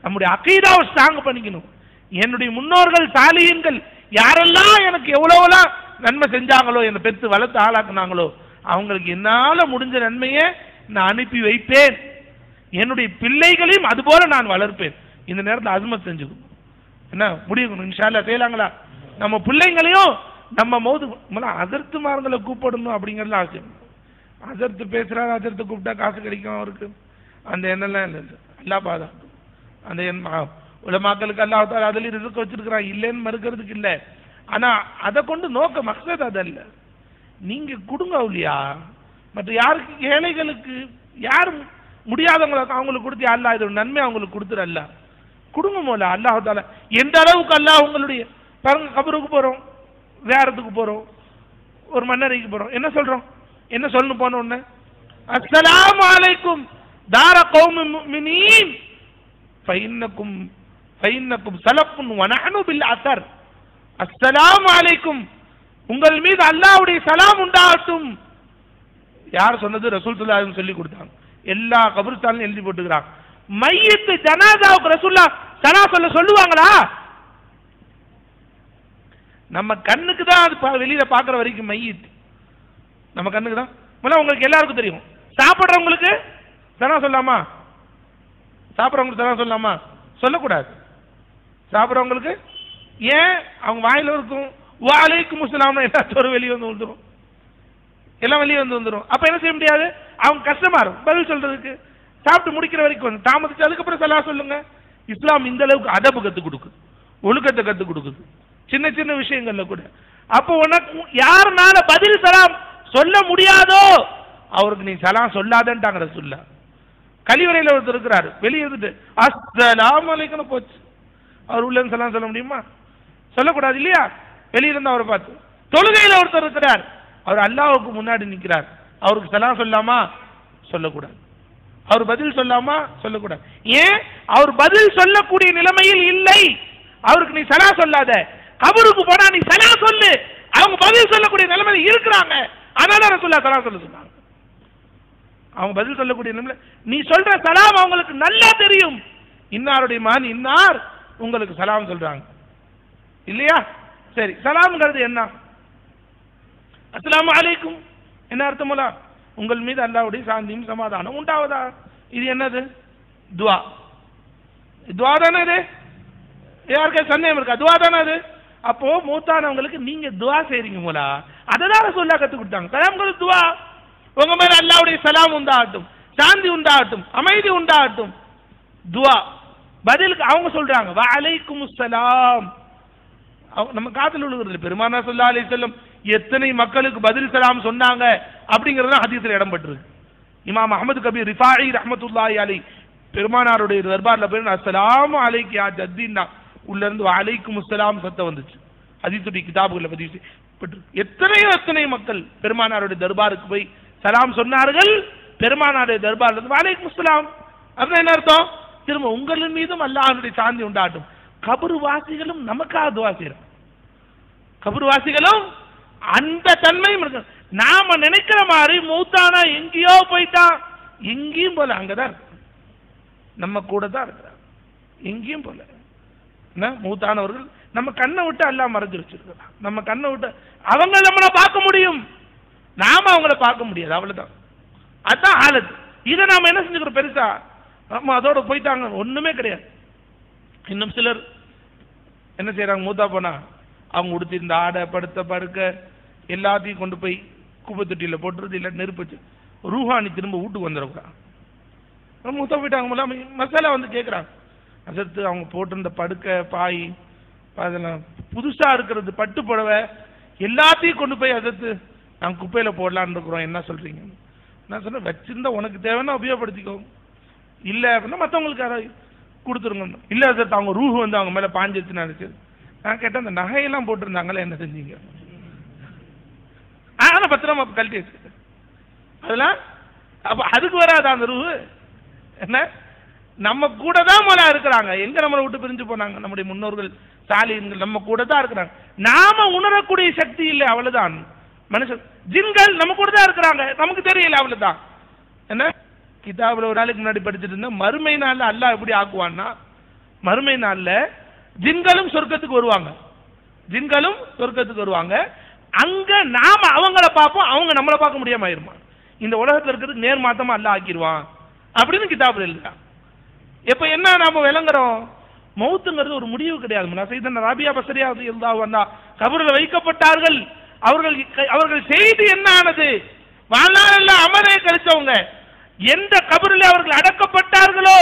நம்முடைய அக்கீதாவை ஸ்ட்ராங் பண்ணிக்கணும். என்னுடைய முன்னோர்கள் சாலியன்கள் யாரெல்லாம் எனக்கு எவ்வளவுலாம் நன்மை செஞ்சாங்களோ என்னை பெற்று வளர்த்து ஆளாக்குனாங்களோ அவங்களுக்கு என்னால் முடிஞ்ச நன்மையை நான் அனுப்பி வைப்பேன். என்னுடைய பிள்ளைகளையும் அதுபோல நான் வளர்ப்பேன். இந்த நேரத்தில் அசுமத் செஞ்சுக்கும் என்ன? முடியும் இன்ஷால்லா செய்யலாங்களா? நம்ம பிள்ளைங்களையும் நம்ம மௌது முதல்ல அதிர்த்துமார்களை கூப்பிடணும் அப்படிங்கிறதுல ஆசை. அதர்த்து பேசுறாரு அதர்த்து கூப்பிட்டா காசு கிடைக்கும் அவருக்கு. அந்த எண்ணெல்லாம் இல்லை. எல்லா பாதம் அந்த எண் உலமாக்களுக்கு அல்லாஹ் அதுலேயும் ரிசுக்கு வச்சிருக்கிறான். இல்லைன்னு மறுக்கிறதுக்கு இல்லை. ஆனால் அதை கொண்டு நோக்க மக்சத் அதல்ல நீங்க கொடுங்க இல்லையா மற்ற யாருக்கு ஏழைகளுக்கு யார் முடியாதவங்கள அவங்களுக்கு கொடுத்து அல்லாஹ் இது நன்மை அவங்களுக்கு கொடுத்துரு கொடுங்க மோல அல்லாஹ் எந்த அளவுக்கு அல்லாஹ் உங்களுடைய பாருங்க கபருக்கு போறோம் வேறத்துக்கு போறோம் ஒரு மன்னரைக்கு போறோம் என்ன சொல்றோம்? என்ன சொல்லணும் போன உடனே? அஸ்ஸலாமு அலைக்கும். தார கௌமி முஃமினீன் ஃபைன்னக்கும் ஃபைன்னக்கும் சலப்புன் வனஹனு பில் அசர். அஸ்ஸலாமு அலைக்கும். உங்கள் மீது அல்லாவுடைய சலாம் உண்டாகட்டும். யார் சொன்னது? ரசூல் ஸல்லல்லாஹு சொல்லி கொடுத்தாங்க. எல்லா கபர்ஸ்தானும் எழுதி போட்டுக்கிறாங்க. மையத்து ஜனாதாவுக்கு ரசூல்லா சலா சொல்ல சொல்லுவாங்களா? நம்ம கண்ணுக்கு தான் அது பா- வெளியில பாக்குற வரைக்கும் மையத்து நம்ம கண்ணுக்கு தான். முதல்ல உங்களுக்கு எல்லாருக்கும் தெரியும். சாப்பிடுறவங்களுக்கு சனா சொல்லாமா? சாப்பிட்றவங்களுக்கு சனா சொல்லலாமா சொல்லக்கூடாது. சாப்பிட்றவங்களுக்கு ஏன்? அவங்க வாயில இருக்கும். வாழைக்கும் முஸ்லாம்னா எல்லாத்தோரும் வெளியே வந்து வந்துடும் எல்லாம் வெளியே வந்து வந்துடும் அப்போ என்ன செய்ய முடியாது? அவங்க கஷ்டமா இருக்கும் பதில் சொல்றதுக்கு. சாப்பிட்டு முடிக்கிற வரைக்கும் வந்து தாமதிச்சு அதுக்கப்புறம் சலா சொல்லுங்க. இஸ்லாம் இந்த அளவுக்கு அதபு கற்றுக் கொடுக்குது. ஒழுக்கத்தை கற்றுக் கொடுக்குது. சின்ன சின்ன விஷயங்கள்ல கூட. அப்போ உனக்கு யாருனால பதில் சலாம் சொல்ல முடியாதோ? அவருக்கு நீ சலாம் சொல்லாதன்ட்டாங்க சொல்ல கழிவறையில் ஒருத்தர் இருக்கிறாரு. வெளியே இருந்துட்டு அஸ்ஸலாமு அலைக்கும் போச்சு. அவர் உள்ள சலாம் சொல்ல முடியுமா? சொல்லக்கூடாது இல்லையா? வெளியிலிருந்து அவரை பார்த்து தொழுகையில் ஒருத்தர் இருக்கிறார். அவர் அல்லாவுக்கு முன்னாடி நிற்கிறார். அவருக்கு சலாம் சொல்லாமா? சொல்லக்கூடாது. அவர் பதில் சொல்லாமா? சொல்லக்கூடாது. ஏன்? அவர் பதில் சொல்லக்கூடிய நிலைமையில் இல்லை. அவருக்கு நீ சலா சொல்லாத. கபருக்கு போனா நீ சலா சொல்லு. அவங்க பதில் சொல்லக்கூடிய நிலைமையில் இருக்கிறாங்க. அதனால ரசூல்லா சலா சொல்ல சொன்னாங்க. அவங்க பதில் சொல்லக்கூடிய நிலைமையில் நீ சொல்ற சலாம் அவங்களுக்கு நல்லா தெரியும். இன்னாருடைய மகன் இன்னார். உங்களுக்கு சலாம் சொல்றாங்க. இல்லையா? சரி சலாம்ங்கிறது என்ன? அஸ்லாம் அலைக்கும். என்ன அர்த்தமுலா உங்கள் மீது அல்லாவுடைய சாந்தியும் சமாதானம் உண்டாவதா? இது என்னது? துவா. துவா தானே இது? யாருக்கா சந்தேகம் இருக்கா? துவா தானே அது? அப்போ மூத்தானவங்களுக்கு நீங்க துவா செய்றீங்க மூலா தான் சொல்ல கத்து கொடுத்தாங்க. சலாம்ங்கிறது துவா. உங்க மேல அல்லாவுடைய சலாம் உண்டாகட்டும் சாந்தி உண்டாகட்டும் அமைதி உண்டாகட்டும். துவா. பதிலுக்கு அவங்க சொல்றாங்க வலைக்கும் அலைக்கும் சலாம். நம்ம காத்துல விழுகிறது. பெருமானா சொல்லா அலி செல்லம் எத்தனை மக்களுக்கு பதில் சலாம் சொன்னாங்க அப்படிங்கறது ஹதீஸில் இடம் இமாம் அஹமது கபீர் ரிஃபாயி ரஹமத்துல்லாஹி அலி பெருமானாருடைய தர்பார்ல போய் அஸ்லாம் அலைக்கு யா ஜத்தின்னா உள்ள இருந்து அலைக்கும் அஸ்லாம் சத்தம் வந்துச்சு. ஹதீஸுடைய கிதாபுகளை பதிவு செய்யப்பட்டிருக்கு எத்தனையோ எத்தனை மக்கள் பெருமானாருடைய தர்பாருக்கு போய் சலாம் சொன்னார்கள்? பெருமானாருடைய தர்பார்ல இருந்து அலைக்கும் அஸ்ஸலாம் அதுதான் என்ன அர்த்தம்? திரும்ப உங்களின் மீதும் அல்லாஹனுடைய சாந்தி உண்டாட்டும். கபரு வாசிகளும் நமக்காக துவா செய்யறோம். கபர்வாசிகளும் அந்த தன்மையும் இருக்கு. நாம நினைக்கிற மாதிரி மூத்தானா எங்கேயோ போயிட்டான். எங்கேயும் போல அங்கதான் இருக்கு. நம்ம கூட தான் இருக்கிறார். எங்கேயும் போல. என்ன? மூத்தானவர்கள் நம்ம கண்ணை விட்டு எல்லாம் மறைஞ்சு வச்சிருக்கலாம் நம்ம கண்ணை விட்டு அவங்க நம்மளை பார்க்க முடியும். நாம அவங்கள பார்க்க முடியாது. அவ்வளவுதான். அதான் ஆலது இதை நாம என்ன செஞ்சுக்கிறோம் பெருசா? நம்ம அதோட போயிட்டாங்க. ஒண்ணுமே கிடையாது. இன்னும் சிலர் என்ன செய்யறாங்க மூத்தா போனா அவங்க உடுத்திருந்த ஆடை படுத்த படுக்க எல்லாத்தையும் கொண்டு போய் குப்பை தொட்டியில் போட்டுறது இல்லை நெருப்பு வச்சு. ரூஹானி திரும்ப வீட்டுக்கு வந்துடக்கூடாது. மூத்தா போயிட்டாங்க முதல்ல மசாலா வந்து கேட்குறாங்க அசத்து அவங்க போட்டிருந்த படுக்கை பாய் அதெல்லாம் புதுசாக இருக்கிறது பட்டு புடவை எல்லாத்தையும் கொண்டு போய் அசத்து நாங்கள் குப்பையில் போடலான்னு இருக்கிறோம் என்ன சொல்கிறீங்க நான் சொன்னேன் வச்சிருந்தா உனக்கு தேவைன்னா உபயோகப்படுத்திக்கோ. இல்லை அப்படின்னா மற்றவங்களுக்கு யாராவது கொடுத்துருங்க. இல்லை சார் அவங்க ரூஹ் வந்து அவங்க மேலே பாஞ்சிருச்சுன்னு நினச்சது. நான் கேட்டேன் அந்த நகையெல்லாம் போட்டிருந்தாங்களே என்ன செஞ்சீங்க? ஆனால் பத்திரமா கழட்டி அதெல்லாம் அப்ப அதுக்கு வராதா அந்த ரூ என்ன? நம்ம கூட தான் போல இருக்கிறாங்க. எங்க நம்மளை விட்டு பிரிஞ்சு போனாங்க? நம்முடைய முன்னோர்கள் சாலியன்கள் நம்ம கூட தான் இருக்கிறாங்க. நாம உணரக்கூடிய சக்தி இல்லை அவ்வளவுதான். மனுஷன் ஜின்கள் நம்ம கூட தான் இருக்கிறாங்க. நமக்கு தெரியல அவ்வளவுதான். என்ன? கிதாபுல ஒரு நாளைக்கு முன்னாடி படிச்சுட்டு இருந்தேன். மறுமை நாளில் அல்லாஹ் எப்படி ஆக்குவான்னா மறுமை நாளில் ஜின்களும் சொர்க்கத்துக்கு வருவாங்க. ஜின்களும் சொர்க்கத்துக்கு வருவாங்க. அங்க நாம அவங்கள பார்ப்போம் அவங்க நம்மளை பார்க்க முடியாம ஆயிருமா? இந்த இருக்கிறதுக்கு இருக்கிறது நேர்மாத்தமா அல்ல ஆக்கிடுவான் அப்படின்னு கிதாபுல எழுதுறான் இப்ப என்ன நாம விளங்குறோம்? மௌத்துங்கிறது ஒரு முடிவு கிடையாது. சைதன் ராபியா பசரியா இருந்தா வந்தா கபரில் வைக்கப்பட்டார்கள். அவர்கள் அவர்கள் செய்தி என்ன ஆனது? வாழ்நாள் அமரே கழிச்சவங்க. எந்த கபரில் அவர்கள் அடக்கப்பட்டார்களோ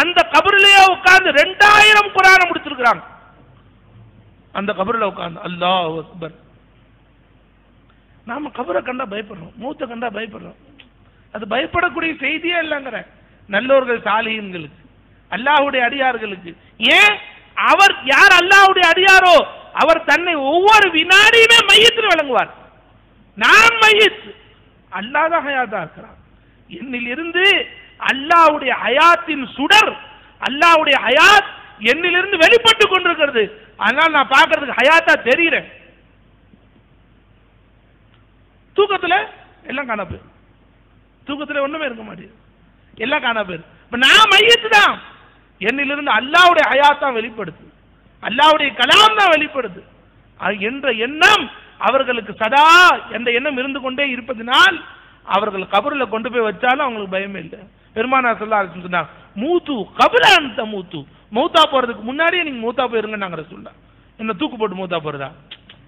அந்த கபரிலேயே உட்கார்ந்து ரெண்டாயிரம் குரான முடிச்சிருக்கிறாங்க. அந்த கபரில் உட்கார்ந்து அல்லாஹ் அக்பர். நாம கபரை கண்டா பயப்படுறோம் மூத்த கண்டா பயப்படுறோம். அது பயப்படக்கூடிய செய்தியே இல்லைங்கிற நல்லோர்கள் சாலியன்களுக்கு அல்லாஹ்வுடைய அடியார்களுக்கு. ஏன்? அவர் யார் அல்லாஹுடைய அடியாரோ அவர் தன்னை ஒவ்வொரு வினாடியுமே மையத்தில் வழங்குவார். நான் மையத்து அல்லாஹ் தான் ஹயாத்தா இருக்கிறான். என்னில் இருந்து அல்லாஹ்வுடைய ஹயாத்தின் சுடர் அல்லாஹ்வுடைய ஹயாத் என்னிலிருந்து வெளிப்பட்டு கொண்டிருக்கிறது. அதனால நான் பார்க்கறதுக்கு ஹயாத்தா தெரிகிறேன் தூக்கத்துல எல்லாம் காண தூக்கத்துல ஒண்ணுமே இருக்க மாட்டேங்குது. எல்லாம் காண போயிரும். நான் மையத்து தான். என்னிலிருந்து அல்லாவுடைய ஹயாத் தான் வெளிப்படுது. அல்லாவுடைய கலாம் தான் வெளிப்படுது. அது என்ற எண்ணம் அவர்களுக்கு சதா என்ற எண்ணம் இருந்து கொண்டே இருப்பதினால் அவர்கள் கபரில் கொண்டு போய் வச்சாலும் அவங்களுக்கு பயமே இல்லை. பெருமானா சொல்லா சொன்னாங்க மூத்து கபர அந்த மூத்து. மௌத்தா போறதுக்கு முன்னாடியே நீங்க மூத்தா போயிருங்க நாங்க சொல்ல என்ன தூக்கு போட்டு மூத்தா போறதா?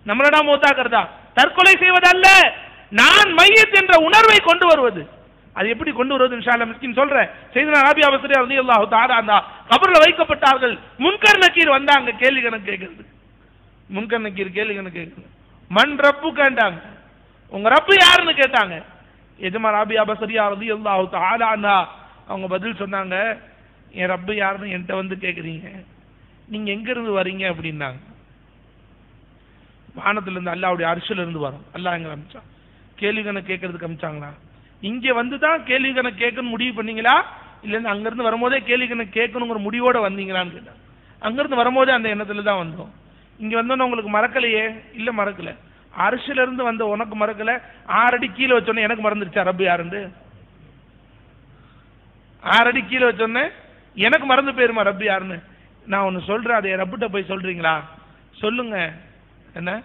நம்மளடா மூத்தாக்குறதா தற்கொலை செய்வதல்ல. நான் மையத் என்ற உணர்வை கொண்டு வருவது. அது எப்படி கொண்டு வருவது இன்ஷா அல்லாஹ் மிஸ்கின் சொல்றேன் செய்தனா ராபி அவசரியா வந்து எல்லாம் தாரா அந்த கபர்ல வைக்கப்பட்டார்கள். முன்கர் நக்கீர் வந்தாங்க கேள்வி கணக்கு கேட்கறது. முன்கர் நக்கீர் கேள்வி கணக்கு கேட்கறது. மண் ரப்பு கேட்டாங்க. உங்க ரப்பு யாருன்னு கேட்டாங்க. எஜமா ராபி அபசரியா ரதி அல்லாஹு தாரா அவங்க பதில் சொன்னாங்க என் ரப்பு யாருன்னு என்கிட்ட வந்து கேட்குறீங்க நீங்க எங்க இருந்து வரீங்க? அப்படின்னாங்க. வானத்திலிருந்து அல்லாவுடைய அரிசில இருந்து வரும். அல்லாஹ் எங்க அமிச்சான் கேள்விகனை கேட்கறதுக்கு அமிச்சாங்களா? இங்க வந்து தான் கேள்வி கேட்கணும் முடிவு பண்ணீங்களா? இல்லைன்னு அங்கேருந்து வரும்போதே கேள்விகனை கேட்கணுங்கிற முடிவோட வந்தீங்களான்னு கேட்டாங்க அங்கேருந்து வரும்போதே அந்த எண்ணத்துல தான் வந்தோம். இங்க வந்தோன்னு உங்களுக்கு மறக்கலையே? இல்ல மறக்கல. அரிசில இருந்து வந்த உனக்கு மறக்கல. ஆறடி கீழே வச்சோன்னே எனக்கு மறந்துருச்சா? ரப்பு யாருன்னு? ஆறடி கீழே வச்சோன்னே எனக்கு மறந்து போயிருமா? ரப்பு யாருன்னு? நான் ஒன்னு சொல்றேன். அதை என் ரப்புட்ட போய் சொல்றீங்களா? சொல்லுங்க. என்ன?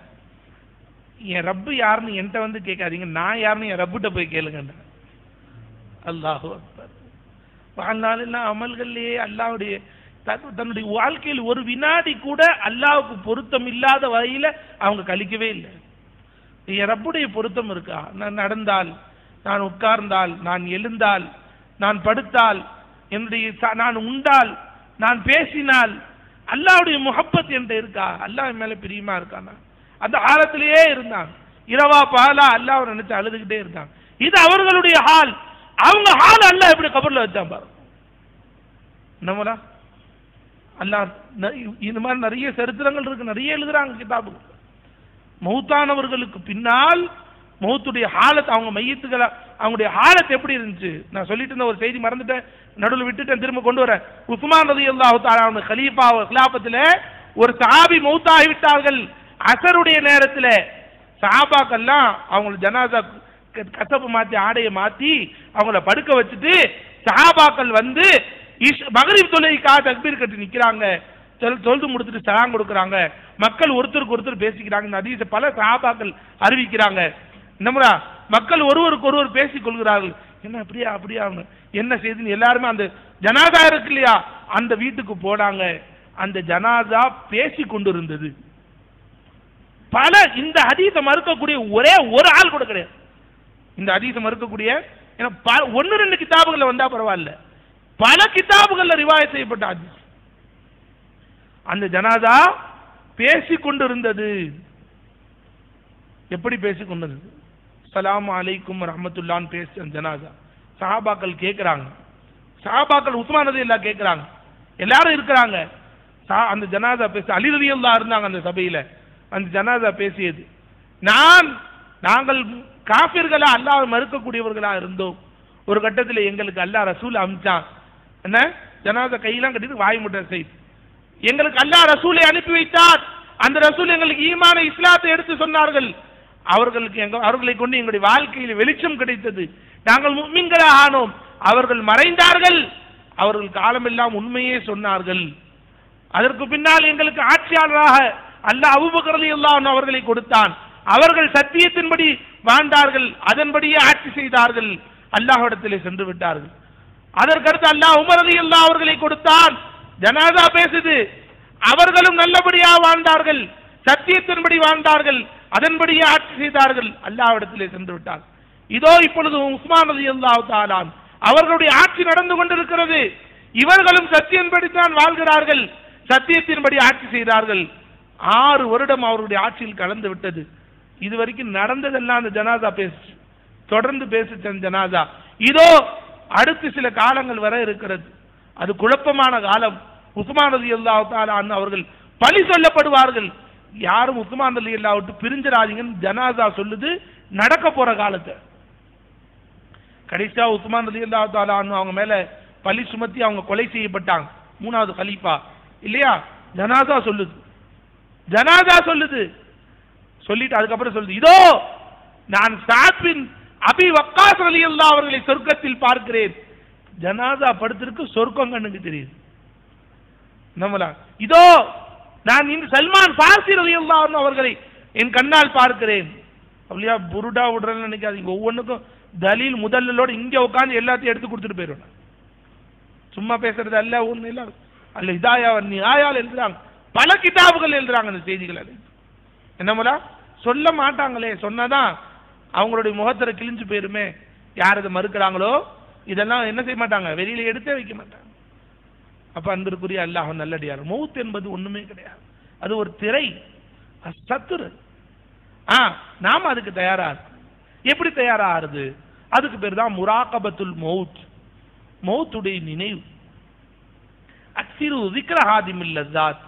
என் ரப்பு யாருன்னு என்கிட்ட வந்து கேட்காதீங்க. நான் யாருன்னு என் ரப்பிட்ட போய் கேளுங்க அல்லாஹு அக்பர். வாழ்நாளெல்லாம் அமல்கள்லயே அல்லாவுடைய தன்னுடைய வாழ்க்கையில் ஒரு வினாடி கூட அல்லாவுக்கு பொருத்தம் இல்லாத வகையில அவங்க கழிக்கவே இல்லை. என் ரப்புடைய பொருத்தம் இருக்கா? நான் நடந்தால் நான் உட்கார்ந்தால் நான் எழுந்தால் நான் படுத்தால் என்னுடைய நான் உண்டால் நான் பேசினால் அல்லாவுடைய முகப்பத் என்கிட்ட இருக்கா? அல்லாஹ் என் மேல பிரியமா இருக்கானா? அந்த ஆழத்திலேயே இருந்தான். இரவா பகலா அல்லாஹ் நினைச்சு அழுதுகிட்டே இருந்தான். இது அவர்களுடைய ஹால். அவங்க ஹால் அல்லாஹ் எப்படி கபர்ல வச்சான் பாரு. நம்மளா அல்லாஹ் இந்த மாதிரி நிறைய சரித்திரங்கள் இருக்கு. நிறைய எழுதுறாங்க கிதாபுக்கு மௌத்தானவர்களுக்கு பின்னால் மௌத்துடைய ஹாலத் அவங்க மையத்துக்களை அவங்களுடைய ஹாலத் எப்படி இருந்துச்சு? நான் சொல்லிட்டு இருந்த ஒரு செய்தி மறந்துட்டேன். நடுவில் விட்டுட்டேன் திரும்ப கொண்டு வரேன். உஸ்மான் ரதி அல்லாஹு தாலாவுடைய ஹலீஃபா ஹிலாபத்தில் ஒரு சாபி மௌத்தாகி விட்டார்கள் அசருடைய நேரத்தில் சாபாக்கெல்லாம் அவங்கள ஜனாசா கசப்பு மாத்தி ஆடையை மாத்தி அவங்கள படுக்க வச்சுட்டு சஹாபாக்கள் வந்து மகரிப் தொலைக்காக தக்பீர் கட்டி நிக்கிறாங்க. தொழுது முடிச்சுட்டு சலாம் கொடுக்குறாங்க. மக்கள் ஒருத்தருக்கு ஒருத்தர் பேசிக்கிறாங்க. இந்த ஹதீஸை பல சாபாக்கள் அறிவிக்கிறாங்க. என்னமுறா மக்கள் ஒருவருக்கு ஒருவர் பேசிக் கொள்கிறார்கள். என்ன அப்படியா அப்படியா? என்ன செய்துன்னு எல்லாருமே அந்த ஜனாதா இருக்கு இல்லையா? அந்த வீட்டுக்கு போனாங்க. அந்த ஜனாதா பேசி கொண்டிருந்தது. பல இந்த அதீச மறுக்கக்கூடிய ஒரே ஒரு ஆள் கூட கிடையாது. இந்த அதீச மறுக்கக்கூடிய ஏன்னா ஒன்னு ரெண்டு கிதாபுகள்ல வந்தா பரவாயில்ல. பல கிதாபுகள்ல ரிவாயத் செய்யப்பட்ட ஹதீஸ். அந்த ஜனாதா பேசிக்கொண்டிருந்தது. எப்படி பேசிக்கொண்டிருந்தது சலாம் அலைக்கும் ரஹமத்துல்லான்னு பேசி அந்த ஜனாதா. சஹாபாக்கள் கேட்கிறாங்க சஹாபாக்கள் உஸ்மான் ரதி எல்லாம் கேட்கிறாங்க எல்லாரும் இருக்கிறாங்க. சா- அந்த ஜனாதா பேச அலி ரதி இருந்தாங்க அந்த சபையில. அந்த ஜனாதா பேசியது. நான் நாங்கள் காபிர்களா அல்லாஹ் மறுக்கக்கூடியவர்களா இருந்தோம். ஒரு கட்டத்தில் எங்களுக்கு அல்லாஹ் ரசூல் அமிச்சான். என்ன? ஜனாதா கையெல்லாம் கட்டிட்டு வாய் முட்டை செய்து எங்களுக்கு அல்லாஹ் ரசூலை அனுப்பி வைத்தார். அந்த ரசூல் எங்களுக்கு ஈமான இஸ்லாத்தை எடுத்து சொன்னார்கள். அவர்களுக்கு எங்க அவர்களை கொண்டு எங்களுடைய வாழ்க்கையில் வெளிச்சம் கிடைத்தது. நாங்கள் முக்மின்களாக ஆனோம். அவர்கள் மறைந்தார்கள். அவர்கள் காலமெல்லாம் உண்மையே சொன்னார்கள். அதற்கு பின்னால் எங்களுக்கு ஆட்சியாளராக அல்லாஹ் அபூபக்கர் அல்லாஹ் அவர்களை கொடுத்தான். அவர்கள் சத்தியத்தின்படி வாழ்ந்தார்கள். அதன்படியே ஆட்சி செய்தார்கள். அல்லாஹ் இடத்திலே சென்று விட்டார்கள். அதற்கடுத்து அல்லாஹ் உமர் அல்லாஹ் அவர்களை கொடுத்தான். ஜனாதா பேசுது. அவர்களும் நல்லபடியா வாழ்ந்தார்கள். சத்தியத்தின்படி வாழ்ந்தார்கள். அதன்படியே ஆட்சி செய்தார்கள். அல்லாவிடத்திலே சென்று விட்டார். இதோ இப்பொழுது உஸ்மான் அலி தஆலா அவர்களுடைய ஆட்சி நடந்து கொண்டிருக்கிறது. இவர்களும் சத்தியன்படித்தான் வாழ்கிறார்கள். சத்தியத்தின்படி ஆட்சி செய்தார்கள். ஆறு வருடம் அவருடைய ஆட்சியில் கலந்து விட்டது. இது வரைக்கும் நடந்ததெல்லாம் அந்த ஜனாதா பேசு தொடர்ந்து பேசுச்சு அந்த ஜனாதா. இதோ அடுத்து சில காலங்கள் வர இருக்கிறது. அது குழப்பமான காலம். உஸ்மான் ரதி அல்லாஹ் அவர்கள் பழி சொல்லப்படுவார்கள். யாரும் உஸ்மான் அலி அல்லா விட்டு பிரிஞ்சிடாதீங்கன்னு ஜனாசா சொல்லுது நடக்க போற காலத்தை. கடைசியா உஸ்மான் அலி அல்லா அவங்க மேல பழி சுமத்தி அவங்க கொலை செய்யப்பட்டாங்க மூணாவது கலீஃபா. இல்லையா? ஜனாதா சொல்லுது. ஜனாதா சொல்லுது. சொல்லிட்டு அதுக்கப்புறம் சொல்லுது இதோ நான் சாப்பின் அபி வக்காஸ் அலி அல்லா அவர்களை சொர்க்கத்தில் பார்க்கிறேன். ஜனாதா படுத்திருக்கு சொர்க்கம் கண்ணுக்கு தெரியுது. நம்மளா. இதோ நான் இந்த சல்மான் பார்சி ரலி அவர்களை என் கண்ணால் பார்க்கிறேன். அப்படியா புருடா விடுறேன்னு நினைக்காதீங்க. ஒவ்வொன்றுக்கும் தலீல் முதல்லோடு இங்க உட்காந்து எல்லாத்தையும் எடுத்து கொடுத்துட்டு போயிடுவேன் சும்மா பேசுறது அல்ல ஒண்ணு இல்ல. அல்ல இதாயா நியாயால் எழுதுறாங்க. பல கிதாபுகள் எழுதுறாங்க அந்த செய்திகள் அது. என்னமோலா சொல்ல மாட்டாங்களே. சொன்னாதான் அவங்களுடைய முகத்துல கிழிஞ்சு போயிருமே. யார் இதை மறுக்கிறாங்களோ? இதெல்லாம் என்ன செய்ய மாட்டாங்க? வெளியில எடுத்தே வைக்க மாட்டாங்க. அப்ப அன்பிற்குரிய அல்லாஹ் நல்லடியார். மௌத் என்பது ஒண்ணுமே கிடையாது. அது ஒரு திரை. சத்துரு. ஆ நாம அதுக்கு தயாரா எப்படி தயாராகிறது? அதுக்கு பேர் தான் முராகபத்துல் மௌத் மௌத்துடைய நினைவு. அக்சிரு திக்ரஹாதிம் இல்லதாத்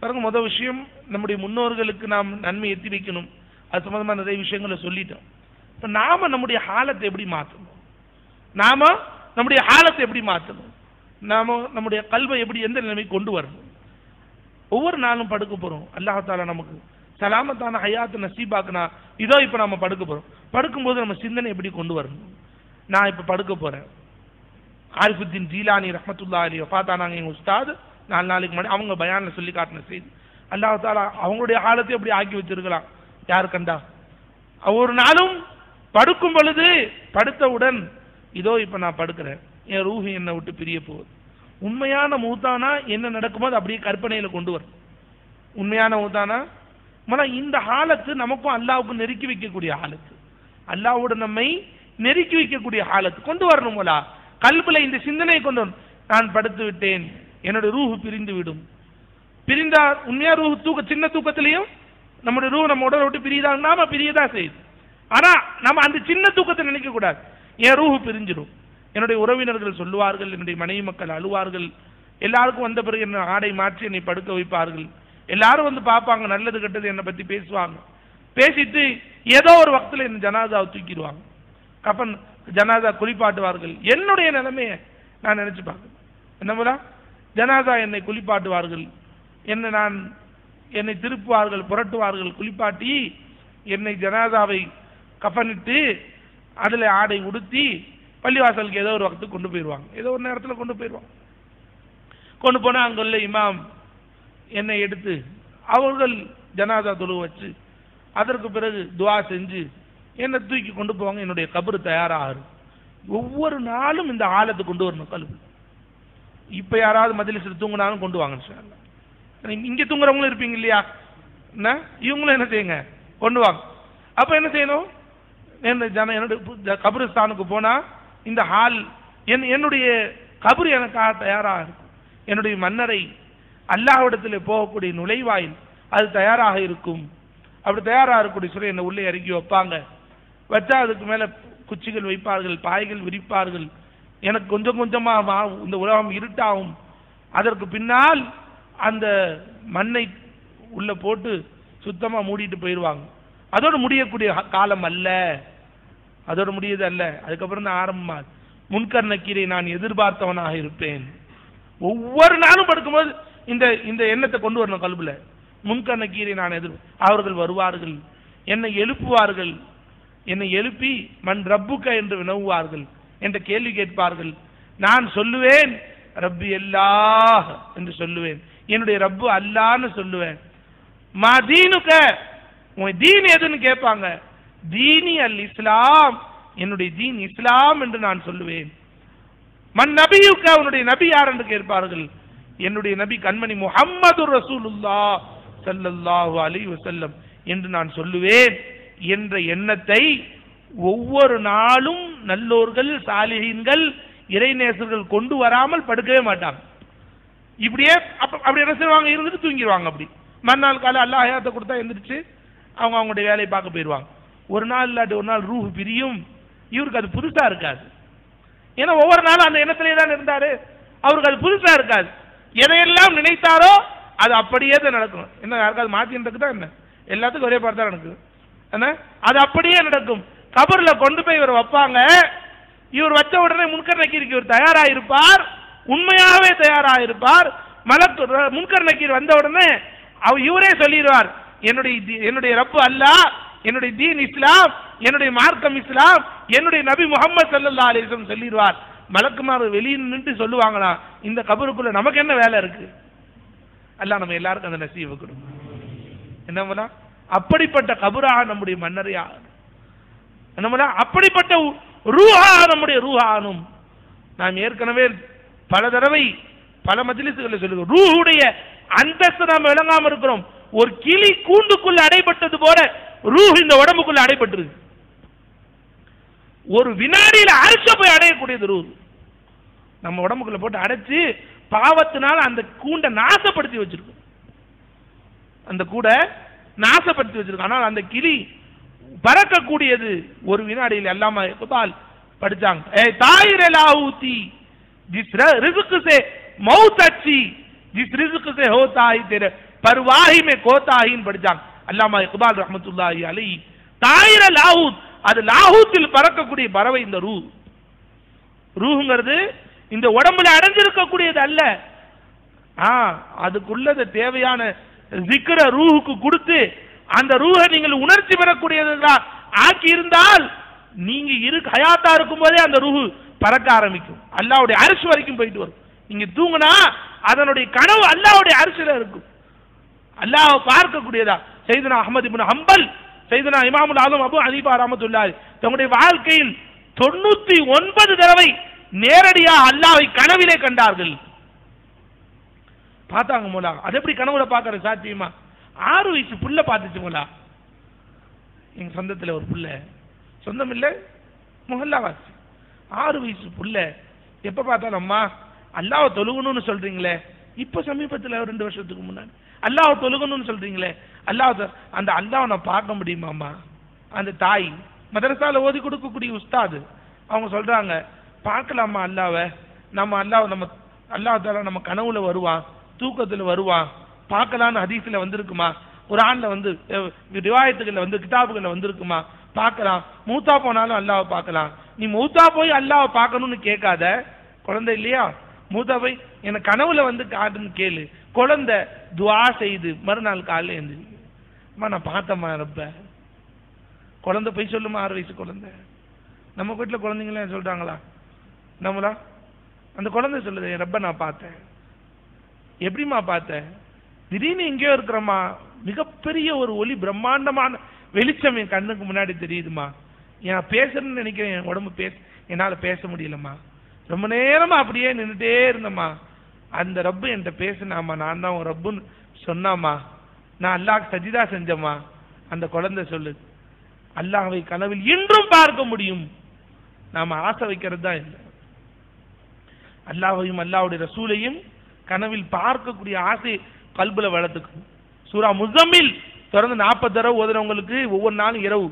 பாருங்க முதல் விஷயம் நம்முடைய முன்னோர்களுக்கு நாம் நன்மை எத்தி வைக்கணும். அது சம்பந்தமா நிறைய விஷயங்களை சொல்லிட்டோம். இப்போ நாம நம்முடைய ஹாலத்தை எப்படி மாற்றணும் நாம நம்முடைய ஹாலத்தை எப்படி மாற்றணும் நாம நம்முடைய கல்வை எப்படி எந்த நிலைமை கொண்டு வரணும்? ஒவ்வொரு நாளும் படுக்க போறோம். அல்லாஹால நமக்கு சலாமத்தான ஹயாத்து நசீபாக்குனா இதோ இப்ப நாம படுக்க போறோம். படுக்கும்போது நம்ம சிந்தனை எப்படி கொண்டு வரணும்? நான் இப்ப படுக்க போறேன். ஆரிஃபுத்தீன் ஜீலானி ரஹமத்துல்லா அலி வஃபாத்தானாங்க எங்க உஸ்தாது. நாலு நாளைக்கு முன்னாடி அவங்க பயானில் சொல்லி காட்டின செய்தி. அல்லாஹ் தாலா அவங்களுடைய ஆழத்தை எப்படி ஆக்கி வச்சிருக்கலாம்? யாரு கண்டா? ஒரு நாளும் படுக்கும் பொழுது படுத்தவுடன் இதோ இப்ப நான் படுக்கிறேன். என் ரூஹு என்னை விட்டு பிரிய போகுது. உண்மையான மூத்தானா என்ன நடக்குமோ அது அப்படியே கற்பனையில கொண்டு வரும். உண்மையான மூத்தானா? ஆனால் இந்த ஹாலத்து நமக்கும் அல்லாவுக்கும் நெருக்கி வைக்கக்கூடிய ஹாலத்து. அல்லாவோட நம்மை நெருக்கி வைக்கக்கூடிய ஹாலத்து. கொண்டு வரணும் போலா கல்புல இந்த சிந்தனையை கொண்டு வரணும் நான் படுத்து விட்டேன். என்னோட ரூஹு பிரிந்து விடும். பிரிந்தா உண்மையா ரூஹு தூக்க சின்ன தூக்கத்திலையும் நம்முடைய ரூ நம்ம உடலை விட்டு பிரியுதா? நாம பிரியதான் செய்யுது. ஆனா நம்ம அந்த சின்ன தூக்கத்தை நினைக்க கூடாது என் ரூஹு பிரிஞ்சிடும். என்னுடைய உறவினர்கள் சொல்லுவார்கள் என்னுடைய மனைவி மக்கள் அழுவார்கள். எல்லாருக்கும் வந்த பிறகு என்ன ஆடை மாற்றி என்னை படுக்க வைப்பார்கள். எல்லாரும் வந்து பார்ப்பாங்க நல்லது கெட்டது என்னை பத்தி பேசுவாங்க. பேசிட்டு ஏதோ ஒரு வக்தில் என் ஜனாதாவை தூக்கிடுவாங்க. கப்பன் ஜனாதா குளிப்பாட்டுவார்கள். என்னுடைய நிலைமையை நான் நினைச்சு பார்க்கணும். என்னமுடா ஜனாதா என்னை குளிப்பாட்டுவார்கள். என்னை நான் என்னை திருப்புவார்கள் புரட்டுவார்கள் குளிப்பாட்டி என்னை ஜனாதாவை கஃனிட்டு அதில் ஆடை உடுத்தி பள்ளிவாசலுக்கு ஏதோ ஒரு வகத்துக்கு கொண்டு போயிடுவாங்க ஏதோ ஒரு நேரத்தில் கொண்டு போயிடுவாங்க கொண்டு போனால் அங்கே உள்ள இமாம் என்னை எடுத்து அவர்கள் ஜனாதா தொழு வச்சு அதற்கு பிறகு துவா செஞ்சு என்னை தூக்கி கொண்டு போவாங்க. என்னுடைய கபரு தயாராகும் ஒவ்வொரு நாளும் இந்த ஆழத்தை கொண்டு வரணும் கல்வி இப்போ யாராவது மதிலிசில் தூங்கினாலும் கொண்டு வாங்க இன்ஷா அல்லாஹ். தூங்குறவங்களும் இருப்பீங்க இல்லையா? என்ன? இவங்களும் என்ன செய்யுங்க? கொண்டு வாங்க. அப்போ என்ன செய்யணும்? என்ன ஜன என்னுடைய கபிரஸ்தானுக்கு போனால் இந்த ஹால் என் என்னுடைய கபர் எனக்காக தயாராக இருக்கும். என்னுடைய மன்னரை அல்லாஹ்விடத்தில் போகக்கூடிய நுழைவாயில் அது தயாராக இருக்கும். அப்படி தயாராக இருக்கக்கூடிய சொல்லி என்னை உள்ளே இறக்கி வைப்பாங்க. வச்சா அதுக்கு மேலே குச்சிகள் வைப்பார்கள் பாய்கள் விரிப்பார்கள். எனக்கு கொஞ்சம் கொஞ்சமாக இந்த உலகம் இருட்டாகும். அதற்கு பின்னால் அந்த மண்ணை உள்ளே போட்டு சுத்தமாக மூடிட்டு போயிடுவாங்க. அதோடு முடியக்கூடிய காலம் அல்ல. அதோட முடியுது அல்ல அதுக்கப்புறம் தான் ஆரம்பமா முன்கர் நக்கீரை நான் எதிர்பார்த்தவனாக இருப்பேன். ஒவ்வொரு நாளும் படுக்கும்போது இந்த இந்த எண்ணத்தை கொண்டு வரணும் கல்புல. முன்கர் நக்கீரை நான் எதிர் அவர்கள் வருவார்கள். என்னை எழுப்புவார்கள். என்னை எழுப்பி மண் ரப்புக்க என்று வினவுவார்கள். என்ற கேள்வி கேட்பார்கள். நான் சொல்லுவேன் ரப்பு அல்லாஹ் என்று சொல்லுவேன். என்னுடைய ரப்பு அல்லான்னு சொல்லுவேன். மா தீனுக்க? உன் தீன் எதுன்னு கேட்பாங்க. தீனி அல் இஸ்லாம். என்னுடைய தீன் இஸ்லாம் என்று நான் சொல்லுவேன். மன் நபியுக்கு உன்னுடைய நபி யார் என்று கேட்பார்கள்? என்னுடைய நபி கண்மணி முஹம்மது ரசூலுல்லா சல்லல்லாஹு அலி வசல்லம் என்று நான் சொல்லுவேன். என்ற எண்ணத்தை ஒவ்வொரு நாளும் நல்லோர்கள் சாலிகின்கள் இறைநேசர்கள் கொண்டு வராமல் படுக்கவே மாட்டாங்க. இப்படியே அப்போ அப்படி என்ன செய்வாங்க? இருந்துட்டு தூங்கிடுவாங்க அப்படி. மறுநாள் காலை அல்லாஹ் கொடுத்தா எந்திரிச்சு அவங்க அவங்களுடைய வேலையை பார்க்க போயிடுவாங்க. ஒரு நாள் இல்லாட்டி ஒரு நாள் ரூஹ் பிரியும். இவருக்கு அது புதுசா இருக்காது. ஏன்னா ஒவ்வொரு நாளும் அந்த எண்ணத்திலே தான் இருந்தாரு. அவருக்கு அது புதுசா இருக்காது. எதையெல்லாம் நினைத்தாரோ அது அப்படியே தான் நடக்கும். என்ன யாருக்காவது மாத்தின்றதுக்கு தான் என்ன? எல்லாத்துக்கும் ஒரே மாதிரி தான் நடக்குது. என்ன? அது அப்படியே நடக்கும். கபர்ல கொண்டு போய் இவர் வைப்பாங்க. இவர் வச்ச உடனே முன்கர் நக்கீருக்கு இவர் தயாராக இருப்பார் உண்மையாகவே தயாராக இருப்பார் மலக்கு முன்கர் நக்கீர் வந்த உடனே அவர் இவரே சொல்லிடுவார். என்னுடைய தி- என்னுடைய ரப்பு அல்லா என்னுடைய தீன் இஸ்லாம் என்னுடைய மார்க்கம் இஸ்லாம் என்னுடைய நபி முகமது சல்லா அலிஸ்லம் சொல்லிடுவார். மலக்குமார் வெளியே நின்று சொல்லுவாங்களா இந்த கபருக்குள்ள நமக்கு என்ன வேலை இருக்கு? அல்ல நம்ம எல்லாருக்கும் அந்த நசீவை கொடுக்கும் என்னமலா அப்படிப்பட்ட கபுராக நம்முடைய மன்னரையா என்னமலா அப்படிப்பட்ட ரூஹா நம்முடைய ரூஹானும் நாம் ஏற்கனவே பல தடவை பல மஜிலிசுகளை சொல்லுவோம் ரூஹுடைய அந்தஸ்து நாம் விளங்காம இருக்கிறோம். ஒரு கிளி கூண்டுக்குள்ள அடைபட்டது போல ரூஹ் இந்த உடம்புக்குள்ள அடைபட்டிருக்கு ஒரு வினாடியில அரிச போய் அடையக்கூடியது ரூஹ் நம்ம உடம்புக்குள்ள போட்டு அடைச்சு பாவத்தினால அந்த கூண்டை நாசப்படுத்தி வச்சிருக்கும் அந்த கூட நாசப்படுத்தி வச்சிருக்கும் ஆனால் அந்த கிளி பறக்கக்கூடியது ஒரு வினாடியில் அல்லாம இக்பால் படிச்சாங்க ஏ தாயிர லாஹூத்தி जिस र- रिज्क से मौत अच्छी जिस रिज्क से होता ही तेरे परवाही में கோத்தாஹின்னு படிச்சாங்க அல்லாமா இக்பால் ரஹமத்துல்லாஹி அலை தாயிர லாஹூத் அது லாஹூத்தில் பறக்கக்கூடிய பறவை இந்த ரூ. ரூஹுங்கிறது இந்த உடம்புல அடைஞ்சிருக்கக்கூடியது அல்ல. ஆ அதுக்குள்ளது தேவையான ஜிக்ர ரூஹுக்கு கொடுத்து அந்த ரூஹை நீங்கள் உணர்ச்சி பெறக்கூடியதா ஆக்கி இருந்தால் நீங்க இரு ஹயாத்தா இருக்கும் போதே அந்த ரூஹு பறக்க ஆரம்பிக்கும். அல்லாவுடைய அரிசி வரைக்கும் போயிட்டு வரும். நீங்க தூங்கினா அதனுடைய கனவு அல்லாவுடைய அரிசில இருக்கும். அல்லாஹ் பார்க்கக்கூடியதா? செய்தனா அஹமது இபின் ஹம்பல் செய்தனா இமாமுல் ஆலம் அபு ஹனீஃபா ரஹ்மத்துல்லாஹி தங்களுடைய வாழ்க்கையில் தொண்ணூத்தி ஒன்பது தடவை நேரடியாக அல்லாவை கனவிலே கண்டார்கள். பார்த்தாங்க மூலா அது எப்படி கனவுல பார்க்கற சாத்தியமா? ஆறு வயசு புள்ள பார்த்துச்சு மூலா. எங்க சொந்தத்துல ஒரு புள்ள சொந்தம் இல்ல முகல்லாவாசி ஆறு வயசு புள்ள எப்ப பார்த்தாலும் அம்மா அல்லாஹ் தொழுகணும்னு சொல்றீங்களே இப்ப சமீபத்தில் ரெண்டு வருஷத்துக்கு முன்னாடி. அல்லாஹ் தொழுகணும்னு சொல்றீங்களே அல்லாஹ் அந்த அல்லாஹ் நான் பார்க்க முடியுமாம்மா? அந்த தாய் மதரசால ஓதி கொடுக்கக்கூடிய உஸ்தாது அவங்க சொல்றாங்க பார்க்கலாமா அல்லாவை நம்ம அல்லாஹ் நம்ம அல்லாஹ் தாலா நம்ம கனவுல வருவான் தூக்கத்துல வருவான் பார்க்கலான்னு ஹதீஸ்ல வந்திருக்குமா? குர்ஆன்ல வந்து அஹ், ரிவாயத்துகள்ல வந்து கிதாபுகள்ல வந்திருக்குமா? பார்க்கலாம். மூத்தா போனாலும் அல்லாவை பார்க்கலாம். நீ மூத்தா போய் அல்லாவை பார்க்கணும்னு கேட்காத குழந்தை இல்லையா? மூத்தா போய் எனக்கு கனவுல வந்து காட்டுன்னு கேளு. குழந்தை துவா செய்து மறுநாள் காலையில் எழுந்து அம்மா நான் பார்த்தம்மா ரப்ப குழந்தை போய் சொல்லுமா ஆறு வயசு குழந்தை? நம்ம வீட்டில் குழந்தைங்களே சொல்றாங்களா? நம்மளா? அந்த குழந்தை சொல்லுது "என் ரப்ப நான் பார்த்தேன். எப்படிம்மா பார்த்தேன் திடீர்னு எங்கேயோ இருக்கிறம்மா. மிகப்பெரிய ஒரு ஒளி பிரம்மாண்டமான வெளிச்சம் என் கண்ணுக்கு முன்னாடி தெரியுதுமா நான் பேசுறேன்னு நினைக்கிறேன். என் உடம்பு பேச என்னால பேச முடியலம்மா. ரொம்ப நேரமா அப்படியே நின்றுட்டே இருந்தம்மா. அந்த ரப்பு என்கிட்ட பேசினாமா நான் தான் உன் ரப்புன்னு சொன்னாமா நான் அல்லாஹ் சஜிதா செஞ்சம்மா. அந்த குழந்தை சொல்லு. அல்லாஹை கனவில் இன்றும் பார்க்க முடியும். நாம ஆசை வைக்கிறது தான் இல்லை அல்லாஹையும் அல்லாஹ்வுடைய ரசூலையும் கனவில் பார்க்கக்கூடிய ஆசை கல்புல வளர்த்துக்கும். சூரா முசமில் தொடர்ந்து நாற்பது தடவை ஓதுறவங்களுக்கு ஒவ்வொரு நாளும் இரவு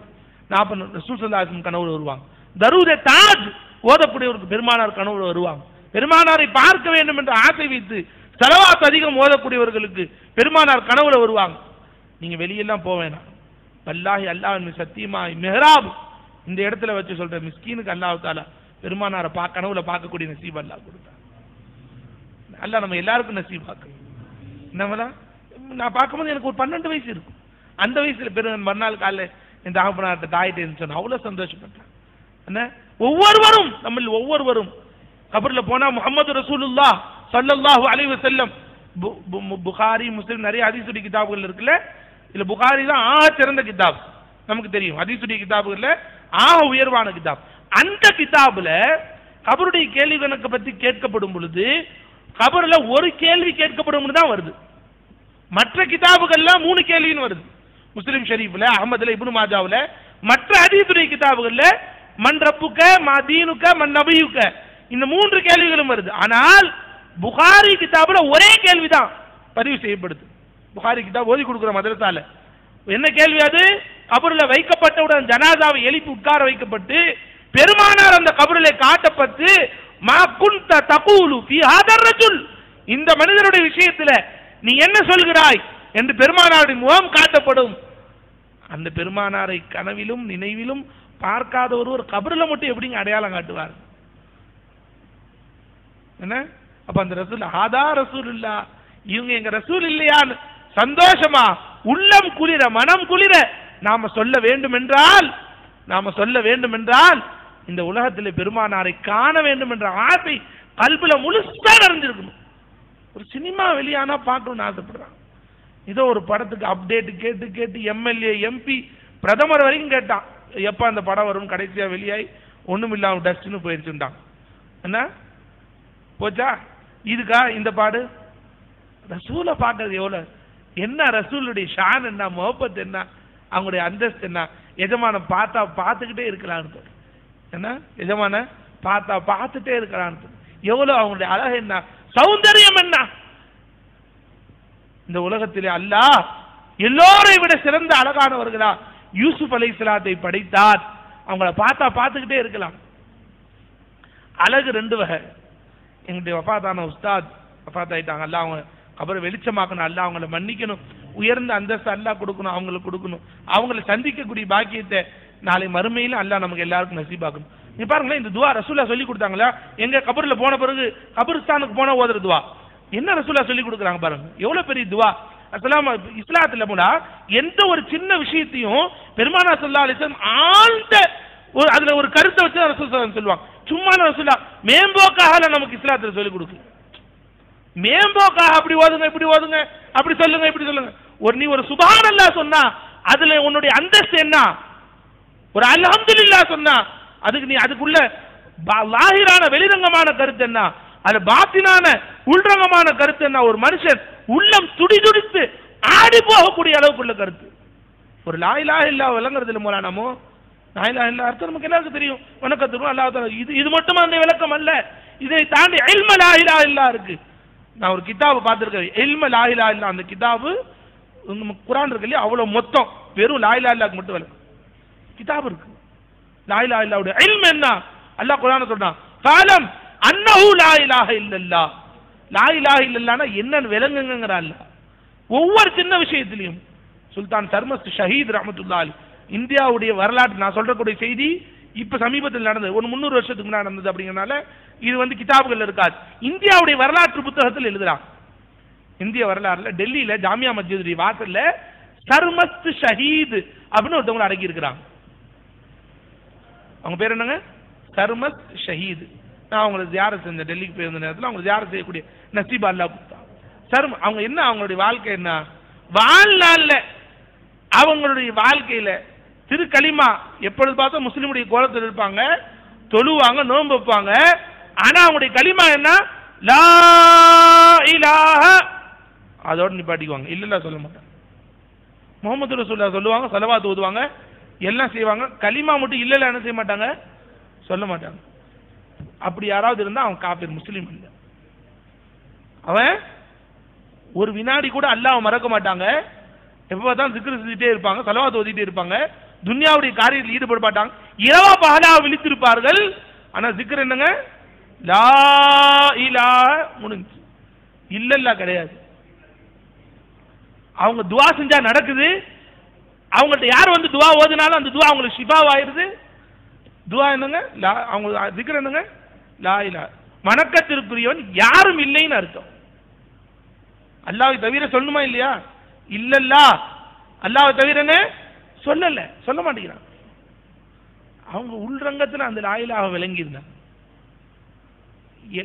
நாற்பது ரசூல் சந்தாசம் கனவுல வருவாங்க. தரூத தாஜ் ஓதக்கூடியவருக்கு பெருமானார் கனவுல வருவாங்க. பெருமானாரை பார்க்க வேண்டும் என்று ஆசை வைத்து செலவாத்து அதிகம் ஓதக்கூடியவர்களுக்கு பெருமானார் கனவுல வருவாங்க. நீங்க வெளியெல்லாம் போக வேணாம். அல்லாஹ் சத்தியமா மெஹராப். இந்த இடத்துல வச்சு சொல்ற மிஸ்கீனுக்கு அல்லாஹ் தாலா பெருமானாரை பா கனவுல பார்க்கக்கூடிய நசீப் அல்லாஹ் கொடுத்தா அல்லாஹ் நம்ம எல்லாருக்கும் நசீப் பார்க்கணும் நம்மளா நான் பார்க்கும்போது எனக்கு ஒரு பன்னெண்டு வயசு இருக்கும். அந்த வயசுல பெரு மறுநாள் காலைல என் தகப்பனார்ட்ட தாயிட்டேன்னு சொன்ன அவ்வளவு சந்தோஷப்பட்டேன். என்ன? ஒவ்வொருவரும் நம்ம ஒவ்வொருவரும் கபர்ல போனா முகமது ரசூலுல்லா சல்லல்லாஹு அலைவு செல்லம் பு- பு- புகாரி முஸ்லீம் நிறைய அதிசுடி கிதாபுகள் இருக்குல்ல? இதுல புகாரி தான் ஆ சிறந்த கிதாப். நமக்கு தெரியும். அதிசுடி கிதாபுகள்ல ஆக உயர்வான கிதாப். அந்த கிதாபுல கபருடைய கேள்வி கணக்கை பத்தி கேட்கப்படும் பொழுது கபர்ல ஒரு கேள்வி கேட்கப்படும் தான் வருது. மற்ற கிதாபுகள்ல மூணு கேள்வின்னு வருது. முஸ்லிம் ஷெரீஃப்ல அகமதுல இப்னு மாஜாவுல. மற்ற ஹதீசுடைய கிதாபுகள்ல மண் ரப்புக்க மா தீனுக்க மன் நபியுக்க. இந்த மூன்று கேள்விகளும் வருது. ஆனால் புகாரி கிதாபுல ஒரே கேள்விதான் பதிவு செய்யப்படுது. புகாரி கிதாப் ஓதி கொடுக்குற மதரசால. என்ன கேள்வி அது? கபருல வைக்கப்பட்டவுடன் ஜனாதாவை எழுப்பி உட்கார வைக்கப்பட்டு பெருமானார் அந்த கபரிலே காட்டப்பட்டு மா குந்த தகூலு ஃபீ ஹாதர் ரஜுல். இந்த மனிதனுடைய விஷயத்துல நீ என்ன சொல்கிறாய்? என்று பெருமானாருடைய முகம் காட்டப்படும். அந்த பெருமானாரை கனவிலும் நினைவிலும் பார்க்காத ஒருவர் கபரில் மட்டும் எப்படிங்க அடையாளம் காட்டுவார்? என்ன? அப்ப அந்த ரசூல் ஆதா ரசூல் இல்லா இவங்க எங்க ரசூல் இல்லையான்னு சந்தோஷமா உள்ளம் குளிர மனம் குளிர நாம சொல்ல வேண்டும் என்றால் நாம சொல்ல வேண்டும் என்றால் இந்த உலகத்தில் பெருமானாரை காண வேண்டும் என்ற ஆசை கல்புல முழுசா நிறைஞ்சிருக்கணும் ஒரு சினிமா வெளியானா பார்க்கணும்னு ஆசைப்படுறான். ஏதோ ஒரு படத்துக்கு அப்டேட் கேட்டு கேட்டு எம்எல்ஏ எம்பி பிரதமர் வரைக்கும் கேட்டான். எப்ப அந்த படம் வரும் கடைசியா வெளியாகி ஒண்ணும் இல்லாம டஸ்ட்னு போயிருச்சுட்டான் என்ன? போச்சா? இதுக்கா இந்த பாடு? ரசூலை பார்க்கறது எவ்வளவு? என்ன ரசூலுடைய ஷான் என்ன முகப்பத் என்ன அவங்களுடைய அந்தஸ்து என்ன? எஜமான பார்த்தா பார்த்துக்கிட்டே இருக்கலான்னு என்ன? எஜமான பார்த்தா பார்த்துட்டே இருக்கலான்னு எவ்வளோ எவ்வளவு அவங்களுடைய அழகு என்ன? சௌந்தரியம் என்ன? இந்த உலகத்திலே அல்லாஹ் எல்லோரை விட சிறந்த அழகானவர்களா? யூசுப் அலைஹிஸ்ஸலாத்தை படைத்தார் அவங்கள பார்த்தா பார்த்துக்கிட்டே இருக்கலாம். அழகு ரெண்டு வகை. எங்களுடைய வஃபாத்தான உஸ்தாத் வஃபாத் ஆயிட்டாங்க அல்லாஹ் அவங்க கபரை வெளிச்சமாக்கணும். அல்ல அவங்கள மன்னிக்கணும். உயர்ந்த அந்தஸ்து அல்லா கொடுக்கணும் அவங்களுக்கு கொடுக்கணும். அவங்கள சந்திக்கக்கூடிய பாக்கியத்தை நாளை மறுமையில அல்லா நமக்கு எல்லாருக்கும் நசீபாக்கணும். நீ பாருங்களேன் இந்த துவா ரசூலா சொல்லி கொடுத்தாங்களா? எங்க கபூர்ல போன பிறகு கபரிஸ்தானுக்கு போன ஓதுற துவா. என்ன ரசூலா சொல்லி கொடுக்குறாங்க பாருங்க. எவ்வளவு பெரிய துவா. அஸ்லாம் இஸ்லாத்துல போனா எந்த ஒரு சின்ன விஷயத்தையும் பெருமானா சொல்லா அலிசன் ஆழ்ந்த ஒரு அதுல ஒரு கருத்தை வச்சு ரசூல் சொல்லுவாங்க. சும்மா ரசூலா மேம்போக்காக நமக்கு இஸ்லாத்துல சொல்லிக் கொடுக்கு. மேம்போக்காக அப்படி ஓதுங்க இப்படி ஓதுங்க அப்படி சொல்லுங்க இப்படி சொல்லுங்க. ஒரு நீ ஒரு சுபானல்லா சொன்னா அதுல உன்னுடைய அந்தஸ்து என்ன? ஒரு அல்ஹம்துலில்லாஹ் சொன்னா அதுக்கு நீ அதுக்குள்ள லாகிரான லாஹிரான வெளிரங்கமான கருத்து என்ன? அது பாத்தினான உள்ரங்கமான கருத்து என்ன? ஒரு மனுஷன் உள்ளம் துடிதுடித்து ஆடி போகக்கூடிய அளவுக்குள்ள கருத்து. ஒரு லாயிலாக இல்லா விளங்குறது இல்லை அர்த்தம் நமக்கு எல்லாருக்கும் தெரியும்? வணக்கத்துக்கும் அல்லாஹ் இது இது மட்டும் அந்த விளக்கம் அல்ல. இதை தாண்டி எல்ம லாஹிலா இல்லா இருக்கு. நான் ஒரு கிதாபு பார்த்துருக்கேன். எல்ம லாஹிலா இல்லா அந்த கிதாபு குரான் இருக்கு இல்லையா? அவ்வளவு மொத்தம். வெறும் லாயிலா இல்லாக்கு மட்டும் விளக்கம். கிதாப் இருக்கு. லாயிலா இல்லாவுடைய எல்ம என்ன? அல்லாஹ் குரான சொல்றான் காலம் அன்னஹு லா இலாஹ லாயிலாக லா என்னன்னு விளங்குங்கங்கற ஒவ்வொரு சின்ன விஷயத்திலையும் சுல்தான் சர்மஸ் ஷஹீத் ரஹமத்துல்லா அலி இந்தியாவுடைய வரலாற்று நான் சொல்றக்கூடிய செய்தி இப்ப சமீபத்தில் நடந்தது. ஒரு முந்நூறு வருஷத்துக்கு முன்னாடி நடந்தது அப்படிங்கிறனால இது வந்து கிதாபுகள் இருக்காது இந்தியாவுடைய வரலாற்று புத்தகத்தில் எழுதுறான். இந்திய வரலாறுல டெல்லியில ஜாமியா மஸ்ஜிதுடைய வாசல்ல சர்மஸ்து ஷஹீத் அப்படின்னு ஒருத்தவங்க அடக்கி இருக்கிறாங்க அவங்க பேர் என்னங்க? சர்மத் ஷஹீத். நான் அவங்களை தியாரம் செஞ்ச டெல்லிக்கு போயிருந்த நேரத்தில் அவங்க தியாரம் செய்யக்கூடிய நசீபா அல்லா புத்தா சர்ம அவங்க என்ன அவங்களுடைய வாழ்க்கை என்ன? வாழ்நாள்ல அவங்களுடைய வாழ்க்கையில திரு களிமா எப்பொழுது பார்த்தா முஸ்லீமுடைய கோலத்தில் இருப்பாங்க. தொழுவாங்க நோன்பு வைப்பாங்க. ஆனா அவங்களுடைய களிமா என்ன? லா இலாஹ. அதோட நிப்பாட்டிக்குவாங்க. இல்ல சொல்ல மாட்டாங்க. முகமது ரசூல்லா சொல்லுவாங்க சலவாத்து ஓதுவாங்க எல்லாம் செய்வாங்க. களிமா மட்டும் இல்லைல்ல என்ன செய்ய மாட்டாங்க? சொல்ல மாட்டாங்க. அப்படி யாராவது இருந்தா அவன் காப்பீர் முஸ்லீம் இல்ல. அவன் ஒரு வினாடி கூட அல்லாஹ் மறக்க மாட்டாங்க. எப்ப பார்த்தாலும் திக்ரு செஞ்சுட்டே இருப்பாங்க சலவாத்து ஓதிட்டே இருப்பாங்க. துன்யாவுடைய காரியத்தில் ஈடுபட மாட்டாங்க இரவா பகலாக விழித்திருப்பார்கள். ஆனா சிக்கர் என்னங்க? லா இலா முடிஞ்சு இல்லல்லா கிடையாது. அவங்க துவா செஞ்சா நடக்குது. அவங்கள்ட்ட யார் வந்து துவா ஓதுனாலும் அந்த துவா அவங்களுக்கு ஷிஃபாவாயிருது துவா என்னங்க? லா அவங்க திக்ர் என்னங்க? லா இலா வணக்கத்திற்குரியவன் யாரும் இல்லைன்னு அர்த்தம். அல்லாவை தவிர சொல்லணுமா இல்லையா? இல்லல்லா. அல்லாவை தவிரன்னு சொல்லல சொல்ல மாட்டேங்கிறான். அவங்க உள்ரங்கத்தில் அந்த லாயிலாக விளங்கியிருந்தாங்க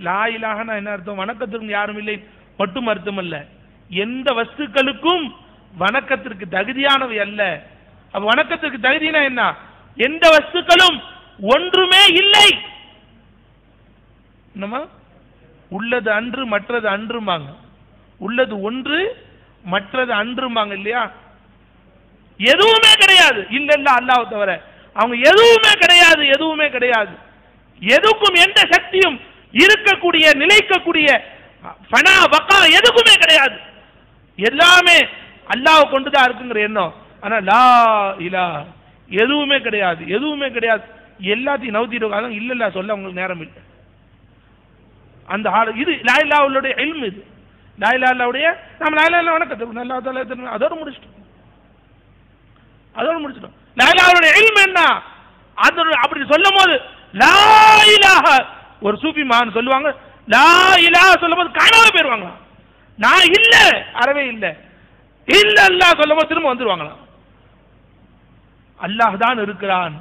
லாயிலாகனா என்ன அர்த்தம்? வணக்கத்திற்கு யாரும் இல்லை மட்டும் அர்த்தம் அல்ல எந்த வஸ்துக்களுக்கும் வணக்கத்திற்கு தகுதியானவை அல்ல. அப்ப வணக்கத்திற்கு தகுதினா என்ன? எந்த வஸ்துக்களும் ஒன்றுமே இல்லை. என்னமா உள்ளது அன்று மற்றது அன்றுமாங்க உள்ளது ஒன்று மற்றது அன்றுமாங்க இல்லையா? எதுவுமே கிடையாது. இல்ல இல்ல அல்லாஹ் தவிர. அவங்க எதுவுமே கிடையாது எதுவுமே கிடையாது. எதுக்கும் எந்த சக்தியும் இருக்கக்கூடிய நிலைக்கக்கூடிய ஃபனா வக்கா எதுக்குமே கிடையாது. எல்லாமே அல்லாஹ் கொண்டு தான் இருக்குங்கிற எண்ணம். ஆனா லா இலா எதுவுமே கிடையாது எதுவுமே கிடையாது. எல்லாத்தையும் நவுத்திட்டு இல்ல இல்ல சொல்ல உங்களுக்கு நேரம் இல்லை. அந்த ஆள் இது லாயிலாவுடைய எல்ம் இது. லாயிலாவுடைய நம்ம லாயிலா வணக்கத்தை நல்லா தலை அதோட முடிச்சிட்டோம். அதோட முடிச்சிடும் லாயிலாவுடைய எல்ம் என்ன? அதோட அப்படி சொல்லும் போது லா இலாஹ ஒரு சூஃபி மகான் சொல்லுவாங்க லா இலாஹ சொல்லும் போது காணாம போயிருவாங்க நான் இல்ல அறவே இல்ல. இல்ல அல்லாஹ் சொல்லும் போது திரும்ப வந்துருவாங்களாம். அல்லாஹ் தான் இருக்கிறான்.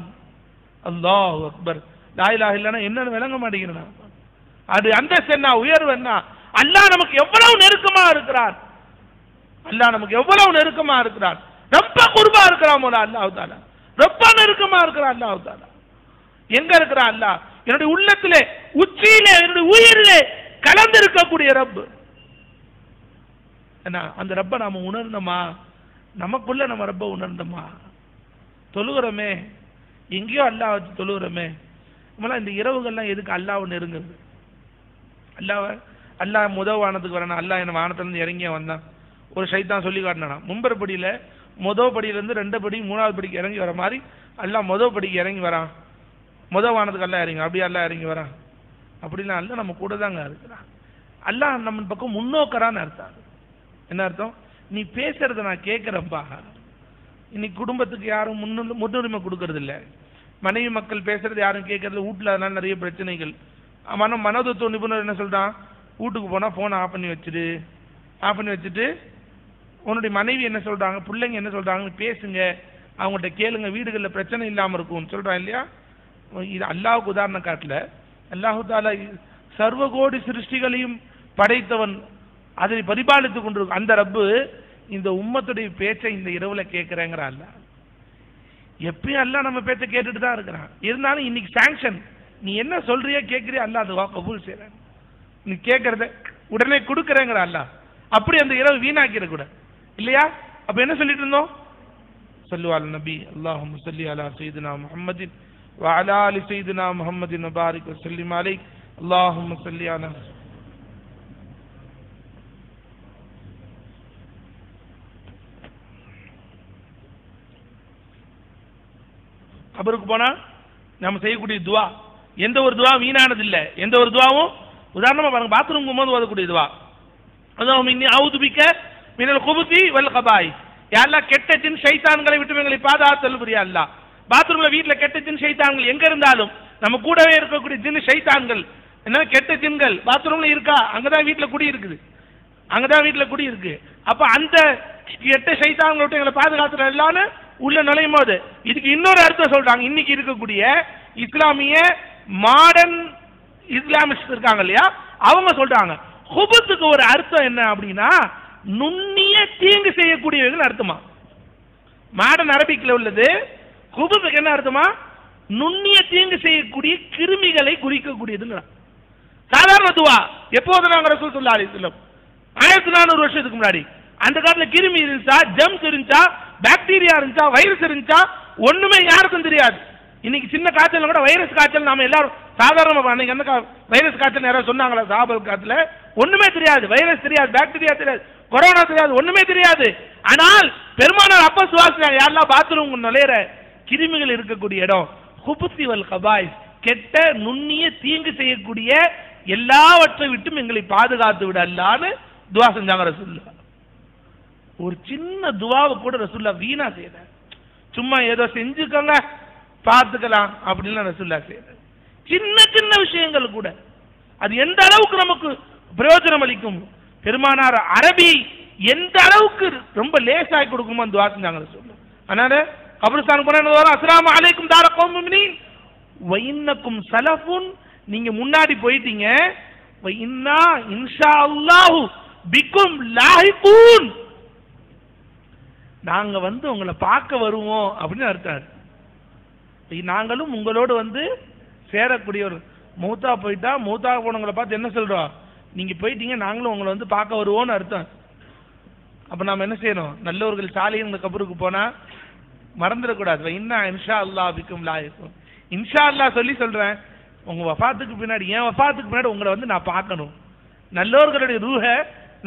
அல்லாஹ் அக்பர். லா இலாஹ இல்லைன்னா என்னன்னு விளங்க மாட்டேங்கிறேன் அது அந்தஸ்து என்ன உயர்வு என்ன? அல்லாஹ் நமக்கு எவ்வளவு நெருக்கமா இருக்கிறான்? அல்லாஹ் நமக்கு எவ்வளவு நெருக்கமா இருக்கிறான்? ரொம்ப குருபா இருக்கிறான் போல அல்லாஹ் தாலா. ரொம்ப நெருக்கமா இருக்கிறான் அல்லாஹ் தாலா. எங்க இருக்கிறான் அல்லாஹ்? என்னுடைய உள்ளத்திலே உச்சியிலே என்னுடைய உயிரிலே கலந்து இருக்கக்கூடிய ரப்பு. என்ன அந்த ரப்ப நாம உணர்ந்தோமா? நமக்குள்ள நம்ம ரப்ப உணர்ந்தோமா? தொழுகிறோமே. எங்கேயோ அல்லாஹ் வச்சு தொழுகிறோமே. நம்மளாம் இந்த இரவுகள்லாம் எதுக்கு அல்லாஹ் நெருங்குறது? அல்லாஹ் அல்லாஹ் முத வானத்துக்கு வரணும் அல்லாஹ் என்ன வானத்துலேருந்து இறங்கிய வந்தான். ஒரு சைத்தான் சொல்லி காட்டினானா மும்பர் மொதல் படியிலேருந்து ரெண்டு படி மூணாவது படிக்கு இறங்கி வர மாதிரி எல்லாம் மொதல் படிக்கு இறங்கி வரான் மொதல் வானத்துக்கு எல்லாம் இறங்கி அப்படியே எல்லாம் இறங்கி வரான் அப்படிலாம் அல்ல நம்ம கூட தாங்க இருக்கிறான். எல்லாம் நம்ம பக்கம் முன்னோக்கரான்னு அர்த்தம் என்ன அர்த்தம்? நீ பேசுறத நான் கேட்குறப்பா இன்னைக்கு குடும்பத்துக்கு யாரும் முன்னு முன்னுரிமை கொடுக்கறது இல்லை மனைவி மக்கள் பேசுறது யாரும் கேட்கறது வீட்டில் அதனால நிறைய பிரச்சனைகள். மன மனோதத்துவ நிபுணர் என்ன சொல்றான்? வீட்டுக்கு போனால் ஃபோனை ஆஃப் பண்ணி வச்சிரு. ஆஃப் பண்ணி வச்சுட்டு உன்னுடைய மனைவி என்ன சொல்றாங்க பிள்ளைங்க என்ன சொல்றாங்கன்னு பேசுங்க. அவங்கள்ட்ட கேளுங்க வீடுகளில் பிரச்சனை இல்லாமல் இருக்கும்னு சொல்றான் இல்லையா? இது அல்லாஹுக்கு உதாரணம் காட்டல. அல்லாஹு தாலா சர்வ கோடி சிருஷ்டிகளையும் படைத்தவன் அதை பரிபாலித்துக் கொண்டிருக்கும் அந்த ரப்பு இந்த உம்மத்துடைய பேச்சை இந்த இரவுல கேட்கிறேங்கிற அல்ல எப்பயும் அல்ல நம்ம பேச்சை கேட்டுட்டு தான் இருக்கிறான். இருந்தாலும் இன்னைக்கு சாங்ஷன் நீ என்ன சொல்றியோ கேட்கறியோ அல்ல அது கபூல் செய்யறேன் நீ கேட்கறத உடனே கொடுக்குறேங்கிற அல்ல அப்படி அந்த இரவு வீணாக்கிட கூட இல்லையா அப்ப என்ன சொல்லிட்டு இருந்தோம் صلوا على النبي اللهم صل على سيدنا محمد وعلى ال سيدنا محمد وبارك وسلم عليه اللهم صل على கபருக்கு போனா நம்ம செய்யக்கூடிய துவா எந்த ஒரு துவா வீணானது இல்ல எந்த ஒரு துவாவும் உதாரணமா பாருங்க பாத்ரூம் போகும்போது ஓதக்கூடிய துவா அதாவது இன்னி அவுதுபிக்க மினல் குபுத்தி வல் கபாய் யாரெல்லாம் கெட்ட ஜின் சைத்தான்களை விட்டு எங்களை பாதுகாத்தல் புரியா அல்லா பாத்ரூம்ல வீட்டுல கெட்ட ஜின் சைத்தான்கள் எங்க இருந்தாலும் நம்ம கூடவே இருக்கக்கூடிய ஜின் சைத்தான்கள் என்ன கெட்ட ஜின்கள் பாத்ரூம்ல இருக்கா? அங்கதான் வீட்டுல குடி இருக்குது. அங்கதான் வீட்டுல குடி இருக்கு. அப்ப அந்த கெட்ட சைத்தான்களை விட்டு எங்களை பாதுகாத்துற எல்லான்னு உள்ள நுழையும் போது இதுக்கு இன்னொரு அர்த்தம் சொல்றாங்க. இன்னைக்கு இருக்கக்கூடிய இஸ்லாமிய மாடர்ன் இஸ்லாமிஸ்ட் இருக்காங்க இல்லையா? அவங்க சொல்றாங்க ஹுபத்துக்கு ஒரு அர்த்தம் என்ன அப்படின்னா நுண்ணிய தீங்கு செய்யக்கூடியவர்கள் அர்த்தமா? மாடர்ன் அரபிக்கில் உள்ளது. ஹுபத்துக்கு என்ன அர்த்தமா? நுண்ணிய தீங்கு செய்யக்கூடிய கிருமிகளை குறிக்கக்கூடியதுங்க சாதாரண துவா. எப்போது நாங்கள் ரசூல் சொல்லா அலிஸ்லம் ஆயிரத்தி நானூறு வருஷத்துக்கு முன்னாடி. அந்த காலத்தில் கிருமி இருந்துச்சா? ஜெம்ஸ் இருந்துச்சா? பாக்டீரியா இருந்துச்சா? வைரஸ் இருந்துச்சா? ஒண்ணுமே யாருக்கும் தெரியாது. இன்னைக்கு சின்ன காய்ச்சல் கூட வைரஸ் காய்ச்சல் நாம எல்லாரும் சாதாரணமாக அன்னைக்கு அந்த வைரஸ் காய்ச்சல் யாராவது சொன்னாங்களா? சாபல் காத்துல ஒண்ணுமே தெரியாது. வைரஸ் தெரியாது பாக்டீரியா தெரியாது. கொரோனா தெரியாது ஒண்ணுமே தெரியாது. ஆனால் பெருமானார் அப்ப சுவாசினாங்க யாரெல்லாம் பாத்ரூம் நுழையிற கிருமிகள் இருக்கக்கூடிய இடம் குபுத்தி வல் கபாய் கெட்ட நுண்ணிய தீங்கு செய்யக்கூடிய எல்லாவற்றை விட்டும் எங்களை பாதுகாத்து விட அல்லான்னு துவா செஞ்சாங்க ரசூல்லா ஒரு சின்ன துவாவை கூட ரசூல்லா வீணா செய்யல. சும்மா ஏதோ செஞ்சுக்கோங்க பார்த்துக்கலாம் அப்படின்னு ரசூல்லா செய்யல. சின்ன சின்ன விஷயங்கள் கூட. அது எந்த அளவுக்கு நமக்கு பிரயோஜனம் அளிக்கும் பெருமானார் அரபி எந்த அளவுக்கு ரொம்ப லேசாகி கொடுக்குமோ அந்த துவா செஞ்சாங்க சொல்லுவோம் அதனால கபிரஸ்தான் போன வரும் அஸ்லாம் அலைக்கும் தார கோமினி வைன்னக்கும் சலஃபுன். நீங்க முன்னாடி போயிட்டீங்க. வைன்னா இன்ஷா அல்லாஹு பிக்கும் லாஹிகூன். நாங்க வந்து உங்களை பார்க்க வருவோம். அப்படின்னு அர்த்தம். நாங்களும் உங்களோடு வந்து சேரக்கூடிய ஒரு மூத்தா போயிட்டா மூத்தா போனவங்களை பார்த்து என்ன சொல்றோம்? நீங்க போயிட்டீங்க நாங்களும் உங்களை வந்து பார்க்க வருவோம்னு அர்த்தம். அப்ப நாம என்ன செய்யணும்? நல்லவர்கள் சாலையின் கபருக்கு போனா மறந்துடக்கூடாது. இன்னா இன்ஷா அல்லாஹ் பிக்கும் லாயிக்கும். இன்ஷா அல்லாஹ் சொல்லி சொல்றேன். உங்க வஃபாத்துக்கு பின்னாடி என் வஃபாத்துக்கு பின்னாடி உங்களை வந்து நான் பார்க்கணும். நல்லவர்களுடைய ரூஹ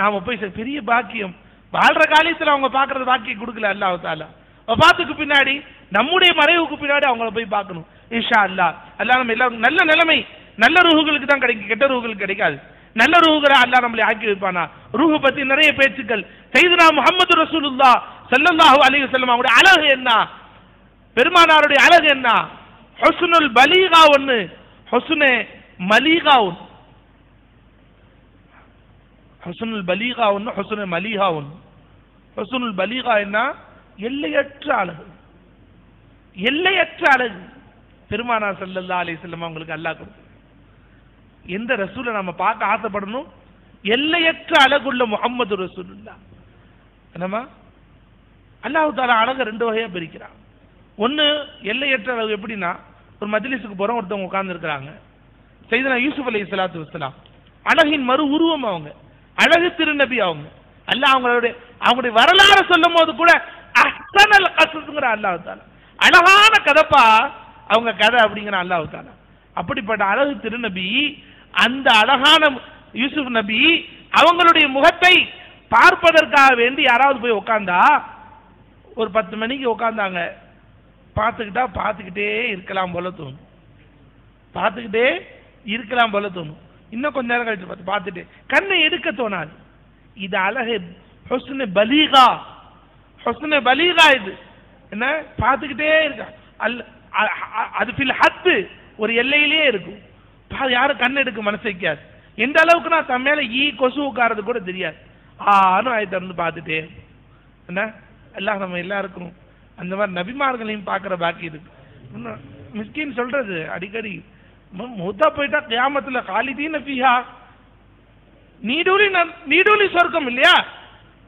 நாம போய் பெரிய பாக்கியம். வாழ்ற காலத்துல அவங்க பார்க்கறது பாக்கியம் கொடுக்கல அல்லாஹ் தாலா வஃபாத்துக்கு பின்னாடி நம்முடைய மறைவுக்கு பின்னாடி அவங்கள போய் பார்க்கணும். இன்ஷா அல்லாஹ். அல்லா நம்ம எல்லாருக்கும் நல்ல நிலைமை நல்ல ரூகுகளுக்கு தான் கிடைக்கும். கெட்ட ரூகுகளுக்கு கிடைக்காது. நல்ல ரூஹுகளை அல்லாஹ் நம்மளை ஆக்கி வைப்பானா ரூஹு பத்தி நிறைய பேச்சுக்கள். செய்தனா முகமது ரசூலுல்லா ஸல்லல்லாஹு அலைஹி வஸல்லம் அவருடைய அழகு என்ன? பெருமானாருடைய அழகு என்ன? ஹுஸ்னுல் பலீகா ஒன்னு ஹுஸ்னே மலீகா ஒன்னு ஹுஸ்னுல் பலீகா ஒன்னு ஹுஸ்னே மலீகா ஒன்னு ஹுஸ்னுல் பலீகா என்ன? எல்லையற்ற அழகு. எல்லையற்ற அழகு. பெருமானார் ஸல்லல்லாஹு அலைஹி வஸல்லம் அவங்களுக்கு அல்லாஹ் கொடுத்து எந்த ரசூலை நம்ம பார்க்க ஆசைப்படணும்? எல்லையற்ற அழகுள்ள முகம்மது ரசூலுல்லா. என்னம்மா? அல்லாஹு தாலா அழகை ரெண்டு வகையா பிரிக்கிறான். ஒன்னு எல்லையற்ற அழகு எப்படின்னா ஒரு மஜ்லிஸுக்கு போறோம் ஒருத்தவங்க உட்கார்ந்து இருக்கிறாங்க செய்தனா யூசுப் அலி ஸலாத்து வஸலாம் அழகின் மறு உருவம் அவங்க. அழகு திருநபி அவங்க. அல்ல அவங்களுடைய அவங்களுடைய வரலாறு சொல்லும் போது கூட அஹ்சனல் கசஸ்ங்கிற அல்லாஹு தாலா அழகான கதப்பா அவங்க கதை அப்படிங்கிற அல்லாஹு தாலா அப்படிப்பட்ட அழகு திருநபி அந்த அழகான யூசுப் நபி அவங்களுடைய முகத்தை பார்ப்பதற்காக வேண்டி யாராவது போய் உட்காந்தா ஒரு பத்து மணிக்கு உட்காந்தாங்க பார்த்துக்கிட்டா பார்த்துக்கிட்டே இருக்கலாம் போல தோணும். பார்த்துக்கிட்டே இருக்கலாம் போல தோணும். இன்னும் கொஞ்ச நேரம் கழிச்சு பார்த்து பார்த்துட்டு கண்ணை எடுக்க தோணாது. இது அழகு. ஹொஸ்னு பலீகா. ஹொஸ்னு பலீகா இது. என்ன? பார்த்துக்கிட்டே இருக்கா. அல்ல அ- அது ஃபில் ஹத்து. ஒரு எல்லையிலேயே இருக்கும். பா யாரும் கண் எடுக்க மனசு வைக்காது. எந்த அளவுக்கு நான் தன் மேல ஈ கொசு உட்காரது கூட தெரியாது. ஆனும் ஆயத்தை இருந்து பார்த்துட்டே என்ன? எல்லாம் நம்ம எல்லாருக்கும் அந்த மாதிரி நபிமார்களையும் பார்க்குற பாக்கி இருக்கு. இன்னும் மிஸ்கின் சொல்றது அடிக்கடி மூத்தா போயிட்டா கியாமத்துல காலிதீன ஃபீஹா. நீடூலி நீடூலி சொர்க்கம் இல்லையா?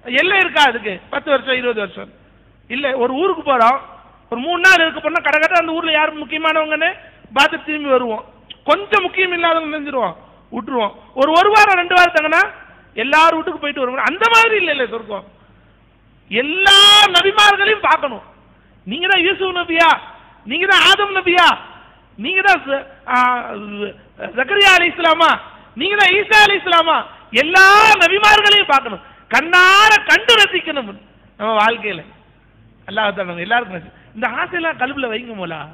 எல்லை இருக்கா அதுக்கு? பத்து வருஷம் இருபது வருஷம். இல்லை ஒரு ஊருக்கு போகிறோம் ஒரு மூணு நாள் இருக்க போனால் கடை அந்த ஊரில் யார் முக்கியமானவங்கன்னு பார்த்து திரும்பி வருவோம். கொஞ்சம் முக்கியம் இல்லாதவங்க நினைஞ்சிருவோம். விட்டுருவோம். ஒரு ஒரு வாரம் ரெண்டு வாரம் தங்கினா எல்லாரும் வீட்டுக்கு போயிட்டு வருவோம் அந்த மாதிரி இல்லை இல்லை சொர்க்கம். எல்லா நபிமார்களையும் பார்க்கணும். நீங்க தான் யூசுப் நபியா? நீங்க தான் ஆதம் நபியா? நீங்க தான் ச- ஆ, ஜக்கரியா அலி இஸ்லாமா? நீங்க தான் ஈசா அலி இஸ்லாமா? எல்லா நபிமார்களையும் பார்க்கணும். கண்ணார கண்டு ரசிக்கணும். நம்ம வாழ்க்கையில. அல்லாஹ் நம்ம எல்லாருக்கும் இந்த ஆசையெல்லாம் கல்வில வைங்க போலா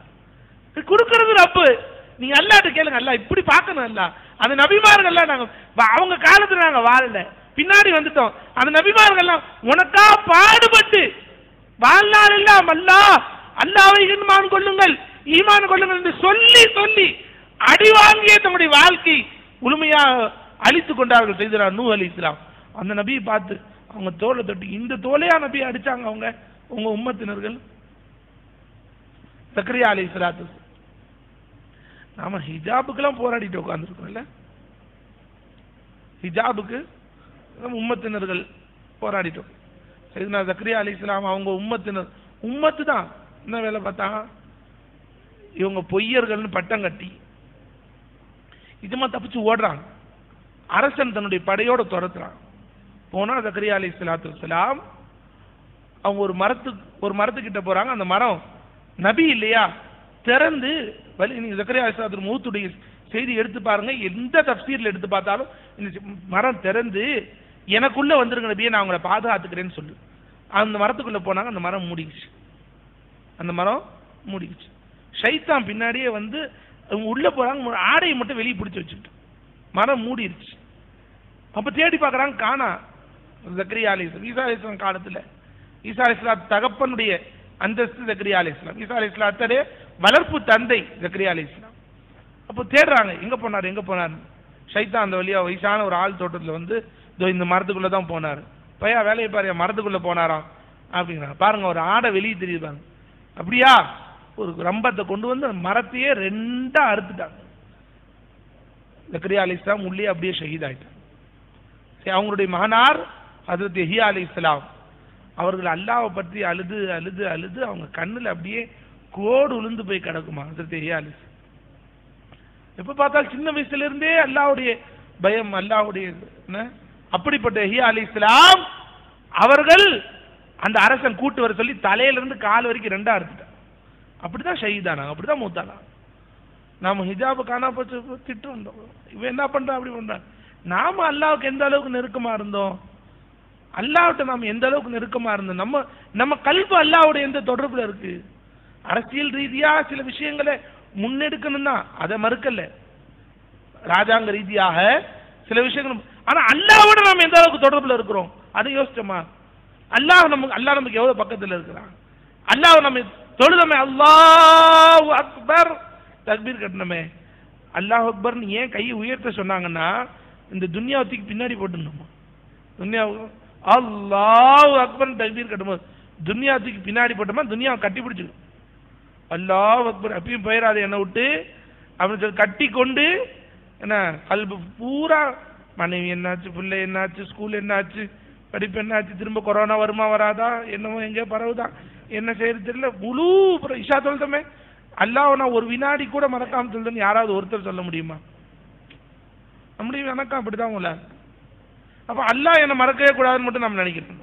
கொடுக்கறது ரப்பு. நீங்க அல்லாட்ட கேளுங்க. அல்ல இப்படி பார்க்கணும் அல்ல. அந்த நபிமார்கள்லாம் நாங்க அவங்க காலத்துல நாங்க வாழல. பின்னாடி வந்துட்டோம். அந்த நபிமார்கள்லாம் உனக்கா பாடுபட்டு வாழ்நாள் எல்லாம் அல்லா அல்லாவை ஈமான் கொள்ளுங்கள் ஈமான் கொள்ளுங்கள் என்று சொல்லி சொல்லி அடி வாங்கிய தம்முடைய வாழ்க்கை முழுமையாக அழித்து கொண்டார்கள் செய்தார் நூ அலி இஸ்லாம். அந்த நபியை பார்த்து அவங்க தோலை தொட்டு இந்த தோலையா நபியை அடிச்சாங்க அவங்க உங்க உம்மத்தினர்கள்? சக்கரியா அலி இஸ்லாத்து நாம ஹிஜாபுக்கெல்லாம் போராடிட்டு உட்காந்துருக்கோம்ல ஹிஜாபுக்கு நம்ம உம்மத்தினர்கள் போராடிட்டோம். சைதுனா ஜக்ரியா அலி இஸ்லாம் அவங்க உம்மத்தினர் உம்மத்து தான் என்ன வேலை பார்த்தா இவங்க பொய்யர்கள்னு பட்டம் கட்டி இதுமா தப்பிச்சு ஓடுறாங்க. அரசன் தன்னுடைய படையோட துரத்துறான். போனா ஜக்கரியா அலி இஸ்லாத்து வலாம் அவங்க ஒரு மரத்துக்கு ஒரு மரத்துக்கிட்ட போறாங்க. அந்த மரம் நபி இல்லையா? திறந்து வலி நீங்க ஜக்கரியா அலி மூத்துடைய செய்தி எடுத்து பாருங்க. எந்த தப்சீரில் எடுத்து பார்த்தாலும் இந்த மரம் திறந்து எனக்குள்ள வந்துருங்க நபியை நான் உங்களை பாதுகாத்துக்கிறேன்னு சொல்லு. அந்த மரத்துக்குள்ள போனாங்க அந்த மரம் மூடிக்குச்சு அந்த மரம் மூடிக்குச்சு ஷைத்தான் பின்னாடியே வந்து அவங்க உள்ள போறாங்க ஆடையை மட்டும் வெளியே பிடிச்சி வச்சுட்டு மரம் மூடிடுச்சு. அப்போ தேடி பார்க்குறாங்க காணா. ஜக்கரியா அலிஸ்லாம் ஈசா அலிஸ்லாம் காலத்தில் ஈசா அலி தகப்பனுடைய அந்தஸ்து ஜக்கரியா அலி இஸ்லாம். ஈசா அலி இஸ்லாத்தடைய வளர்ப்பு தந்தை ஜக்கரியா அலி இஸ்லாம். அப்போ தேடுறாங்க எங்க போனார் எங்க போனார்? ஷைத்தான் அந்த வழியா வயசான ஒரு ஆள் தோட்டத்துல வந்து இதோ இந்த மரத்துக்குள்ள தான் போனார். பையா வேலையை பாரு மரத்துக்குள்ள போனாராம் அப்படிங்கிறாங்க. பாருங்க ஒரு ஆடை வெளியே தெரியுது பாருங்க. அப்படியா? ஒரு ரம்பத்தை கொண்டு வந்து அந்த மரத்தையே ரெண்டா அறுத்துட்டாங்க. ஜக்கரியா அலி இஸ்லாம் உள்ளே அப்படியே ஷஹீத் ஆயிட்டாங்க சரி அவங்களுடைய மகனார் ஹஜரத் எஹியா அலி இஸ்லாம். அவர்கள் அல்லாவை பற்றி அழுது அழுது அழுது அவங்க கண்ணுல அப்படியே கோடு உளுந்து போய் கிடக்குமா? ஹஜரத் எஹியா அலி. இஸ்லாம். எப்ப பார்த்தாலும் சின்ன வயசுல இருந்தே அல்லாவுடைய பயம் அல்லாவுடைய என்ன? அப்படிப்பட்ட ஹியா அலி இஸ்லாம் அவர்கள் அந்த அரசன் கூட்டு வர சொல்லி தலையில இருந்து கால் வரைக்கும் ரெண்டா அறுத்துட்டாங்க அப்படிதான் ஷஹீதானாங்க அப்படிதான் மூத்தானாங்க நாம ஹிஜாபு காணா போச்சு திட்டு வந்தோம் இவன் என்ன பண்றான் அப்படி பண்றான். நாம அல்லாவுக்கு எந்த அளவுக்கு நெருக்கமா இருந்தோம்? அல்லாவிட்ட நாம் எந்த அளவுக்கு நெருக்கமா இருந்தோம்? நம்ம நம்ம கல்வி அல்லாவோட எந்த தொடர்புல இருக்கு? அரசியல் ரீதியா சில விஷயங்களை முன்னெடுக்கணும்னா அதை மறுக்கல. ராஜாங்க ரீதியாக சில விஷயங்கள் ஆனா அல்லாவோட நாம் எந்த அளவுக்கு தொடர்புல இருக்கிறோம்? அதை யோசிச்சோமா? அல்லாஹ் நமக்கு அல்லாஹ் நமக்கு எவ்வளவு பக்கத்துல இருக்கிறான்? அல்லாஹ் நம்ம தொழுதமே அல்லாஹ் அக்பர். தக்பீர் கட்டணமே. அல்லாஹ் அக்பர்னு ஏன் கையை உயர்த்த சொன்னாங்கன்னா இந்த துன்யாவத்துக்கு பின்னாடி போட்டுனோமா துன்யாவுக்கு அல்லாஹ் அக்பர் தக்பீர் கட்டும்போது துன்யாவத்துக்கு பின்னாடி போட்டோமா துன்யா கட்டி பிடிச்சிடும். அல்லாஹ் அக்பர் அப்பயும் போயிடாது என்னை விட்டு அப்படின்னு சொல்லி கட்டி கொண்டு என்ன கல்பு பூரா மனைவி என்னாச்சு பிள்ளை என்னாச்சு ஸ்கூல் என்னாச்சு படிப்பு என்னாச்சு திரும்ப கொரோனா வருமா வராதா என்னமோ எங்கேயோ பரவுதா என்ன செய்யறது தெரியல முழு புற- இஷா தொழுதமே அல்லாஹ் நான் ஒரு வினாடி கூட மறக்காம சொல்லுன்னு யாராவது ஒருத்தர் சொல்ல முடியுமா? முடியும் வணக்கம் அப்படிதான் உங்களை அப்போ அல்லாஹ் என்ன மறக்கவே கூடாதுன்னு மட்டும் நம்ம நினைக்கிறோம்.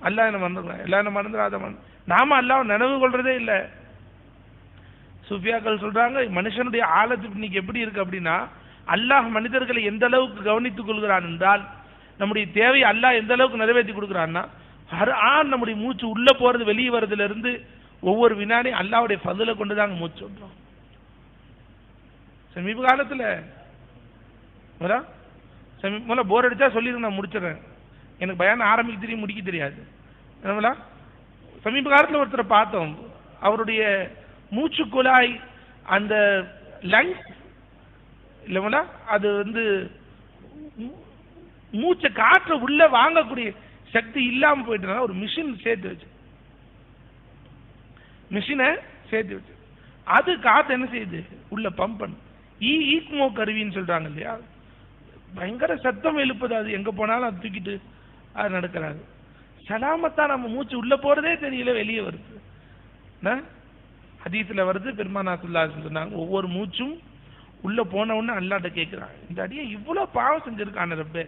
அல்லாஹ் என்னை மறந்துக்கூடாது எல்லாம் என்ன மறந்துடாத மறந்து. நாம அல்லாஹ் நினைவு கொள்றதே இல்லை. சுஃபியாக்கள் சொல்றாங்க மனுஷனுடைய ஆழத்து இன்னைக்கு எப்படி இருக்கு அப்படின்னா அல்லாஹ் மனிதர்களை எந்த அளவுக்கு கவனித்துக் கொள்கிறான் என்றால் நம்முடைய தேவை அல்லாஹ் எந்த அளவுக்கு நிறைவேற்றி கொடுக்குறான்னா ஹர் ஆண் நம்முடைய மூச்சு உள்ள போறது வெளியே வர்றதுல இருந்து ஒவ்வொரு வினாடி அல்லாவுடைய ஃபதுல கொண்டு தாங்க மூச்சு விடுறோம். சமீப காலத்துல சமி முதல்ல போர் அடித்தா சொல்லிடுங்க நான் முடிச்சிடுறேன். எனக்கு பயானம் ஆரம்பிக்க தெரியும் முடிக்க தெரியாது. என்னங்களா சமீப காலத்தில் ஒருத்தரை பார்த்தோம். அவருடைய மூச்சு குழாய் அந்த லங்ஸ் இல்லைங்களா? அது வந்து மூ- மூச்சை காற்றை உள்ள வாங்கக்கூடிய சக்தி இல்லாமல் போயிட்டுனால ஒரு மிஷின் சேர்த்து வச்சு. மிஷினை சேர்த்து வச்சு. அது காற்று என்ன செய்யுது? உள்ள பம்ப் பண்ணும் ஈ ஈக்மோ கருவின்னு சொல்கிறாங்க இல்லையா? பயங்கர சத்தம் எழுப்புது அது. எங்கே போனாலும் அது தூக்கிட்டு அது நடக்கிறாரு சலாமத்தா நம்ம மூச்சு உள்ளே போகிறதே தெரியல வெளியே வருது. அதீத்தில் வருது பெருமானாத்துல்லா சொன்னாங்க ஒவ்வொரு மூச்சும் உள்ளே போன உடனே அல்லாட்ட கேட்குறான் இந்த அடியை இவ்வளோ பாவம் செஞ்சுருக்கான ரப்பே.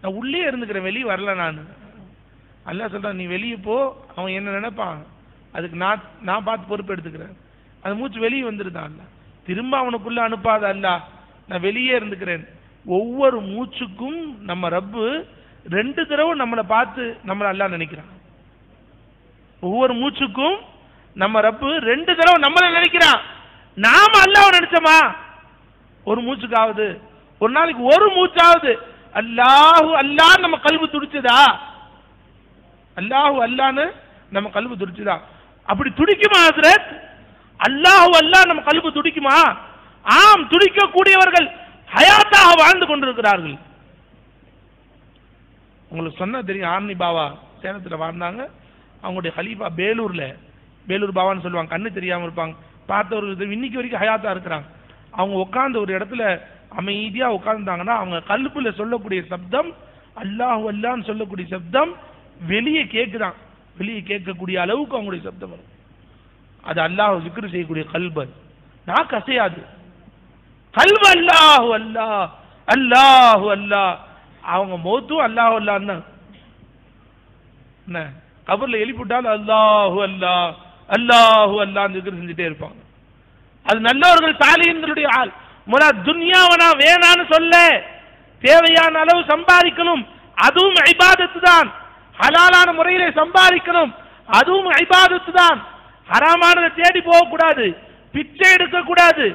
நான் உள்ளே இருந்துக்கிறேன் வெளியே வரல நான். அல்லாஹ் சொல்கிறான் நீ வெளியே போ அவன் என்ன நினைப்பான்? அதுக்கு நான் நான் பார்த்து பொறுப்பு எடுத்துக்கிறேன். அந்த மூச்சு வெளியே வந்துருதான் அல்ல திரும்ப அவனுக்குள்ளே அனுப்பாத அல்ல நான் வெளியே இருந்துக்கிறேன். ஒவ்வொரு மூச்சுக்கும் நம்ம ரப்பு ரெண்டு தடவை நம்மளை பார்த்து நம்மளை அல்லாஹ் நினைக்கிறான். ஒவ்வொரு மூச்சுக்கும் நம்ம ரப்பு ரெண்டு தடவை நம்மளை நினைக்கிறான். நாம அல்லாஹ் நினைச்சோமா? ஒரு மூச்சுக்காவது ஒரு நாளைக்கு ஒரு மூச்சாவது. அல்லாஹு அல்லாஹ் நம்ம கல்வி துடிச்சதா? அல்லாஹு அல்லான்னு நம்ம கல்வி துடிச்சுதா? அப்படி துடிக்குமா ஹசரத்? அல்லாஹு அல்லாஹ் நம்ம கல்வி துடிக்குமா? ஆம் துடிக்கக்கூடியவர்கள் ஹயாத்தாக வாழ்ந்து கொண்டிருக்கிறார்கள். உங்களுக்கு சொன்னா தெரியும் ஆர்னி பாவா சேலத்துல வாழ்ந்தாங்க. அவங்களுடைய ஹலீஃபா பேலூர்ல பேலூர் பாவான்னு சொல்லுவாங்க கண்ணு தெரியாமல் இருப்பாங்க. பார்த்தவர்கள் இன்னைக்கு வரைக்கும் ஹயாத்தா இருக்கிறாங்க. அவங்க உட்கார்ந்த ஒரு இடத்துல அமைதியா உட்காந்துட்டாங்கன்னா அவங்க கல்புல சொல்லக்கூடிய சப்தம் அல்லாஹ் அல்லான்னு சொல்லக்கூடிய சப்தம் வெளியே கேட்குதான் வெளியே கேட்கக்கூடிய அளவுக்கு அவங்களுடைய சப்தம் வரும். அது அல்லாஹ் விக்ரு செய்யக்கூடிய கல்பு அது. நாக்கு அசையாது. கல்வ அல்லாஹு அல்லாஹ் அல்லாஹு அல்லாஹ். அவங்க மௌத்தும் அல்லாஹு அல்லாஹ் தான். என்ன? கபர்ல எழுப்பிவிட்டாலும் அல்லாஹு அல்லாஹ் அல்லாஹு அல்லாஹ் zikr செஞ்சுட்டே இருப்பாங்க. அது நல்லவர்கள் சாலியன்களுடைய ஆள். முலா துன்யாவனா வேணான்னு சொல்ல தேவையான அளவு சம்பாதிக்கணும். அதுவும் ஐபாதத்து தான். ஹலாலான முறையிலே சம்பாதிக்கணும். அதுவும் ஐபாதத்து தான். ஹராமானதை தேடி போகக்கூடாது. பிச்சை எடுக்கக்கூடாது.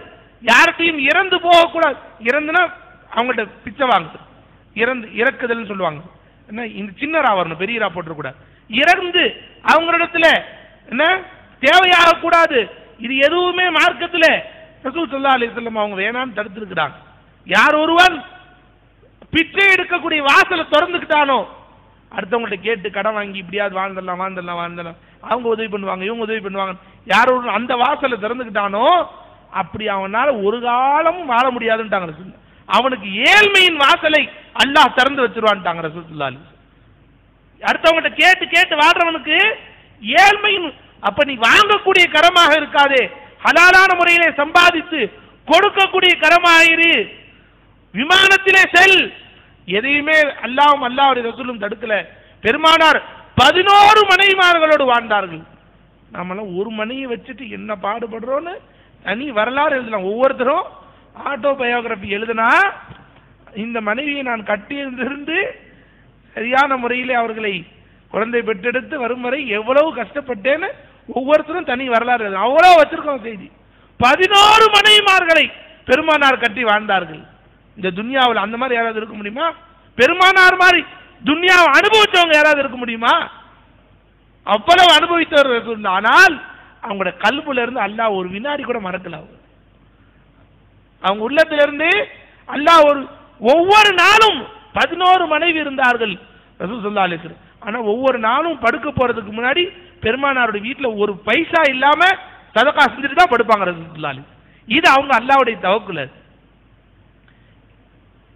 யார்கிட்டையும் இறந்து போகக்கூடாது இறந்துனா அவங்கள்ட்ட பிச்சை வாங்குது. இறந்து இறக்குதல்னு சொல்லுவாங்க. என்ன இந்த சின்னரா வரணும் பெரியரா போட்டுறக்கூடாது இறந்து அவங்களிடத்துல என்ன தேவையாக கூடாது. இது எதுவுமே மார்க்கத்தில் ரசூல் சல்லா அலைஹி அவங்க வேணாம்னு தடுத்திருக்கிறாங்க. யார் ஒருவன் பிச்சை எடுக்கக்கூடிய வாசலை திறந்துக்கிட்டானோ அடுத்தவங்கள்ட்ட கேட்டு கடன் வாங்கி இப்படியாவது வாழ்ந்துடலாம் வாழ்ந்துடலாம் வாழ்ந்துடலாம். அவங்க உதவி பண்ணுவாங்க இவங்க உதவி பண்ணுவாங்க யார் ஒரு அந்த வாசலை திறந்துக்கிட்டானோ அப்படி அவனால் ஒரு காலமும் வாழ முடியாதுன்ட்டாங்க ரசூல். அவனுக்கு ஏழ்மையின் வாசலை அல்லாஹ் திறந்து வச்சிருவான்ட்டாங்க ரசூலுல்லாஹி அடுத்தவங்ககிட்ட கேட்டு கேட்டு வாழ்றவனுக்கு ஏழ்மையின் அப்ப நீ வாங்கக்கூடிய கரமாக இருக்காதே. ஹலாலான முறையிலே சம்பாதித்து கொடுக்கக்கூடிய கரமாயிரு விமானத்திலே செல். எதையுமே அல்லாவும் அல்லாவுடைய ரசூலும் தடுக்கல. பெருமானார் பதினோரு மனைவிமார்களோடு வாழ்ந்தார்கள். நாமெல்லாம் ஒரு மனையை வச்சுட்டு என்ன பாடுபடுறோன்னு தனி வரலாறு எழுதலாம். ஒவ்வொருத்தரும் ஆட்டோ பயோகிராஃபி எழுதுனா இந்த மனைவியை நான் கட்டியிருந்திருந்து சரியான முறையில் அவர்களை குழந்தை பெற்றெடுத்து வரும் வரை எவ்வளவு கஷ்டப்பட்டேன்னு ஒவ்வொருத்தரும் தனி வரலாறு எழுதலாம். அவ்வளோ வச்சிருக்கோம் செய்தி. பதினோரு மனைவிமார்களை பெருமானார் கட்டி வாழ்ந்தார்கள். இந்த துன்யாவில் அந்த மாதிரி யாராவது இருக்க முடியுமா? பெருமானார் மாதிரி துன்யாவை அனுபவித்தவங்க யாராவது இருக்க முடியுமா? அவ்வளவு அனுபவித்தவர் ஆனால் அவங்களோட கல்புல இருந்து அல்லாஹ் ஒரு வினாடி கூட மறக்கல அவங்க. அவங்க உள்ளத்துல இருந்து அல்லாஹ் ஒரு ஒவ்வொரு நாளும் பதினோரு மனைவி இருந்தார்கள் ரசூல் சொல்லா அலைஹி ஆனா ஒவ்வொரு நாளும் படுக்க போறதுக்கு முன்னாடி பெருமானாருடைய வீட்டுல ஒரு பைசா இல்லாம சதகா செஞ்சுட்டு தான் படுப்பாங்க ரசூல் ஸல்லல்லாஹு இது அவங்க அல்லாஹ்வுடைய தவக்குல.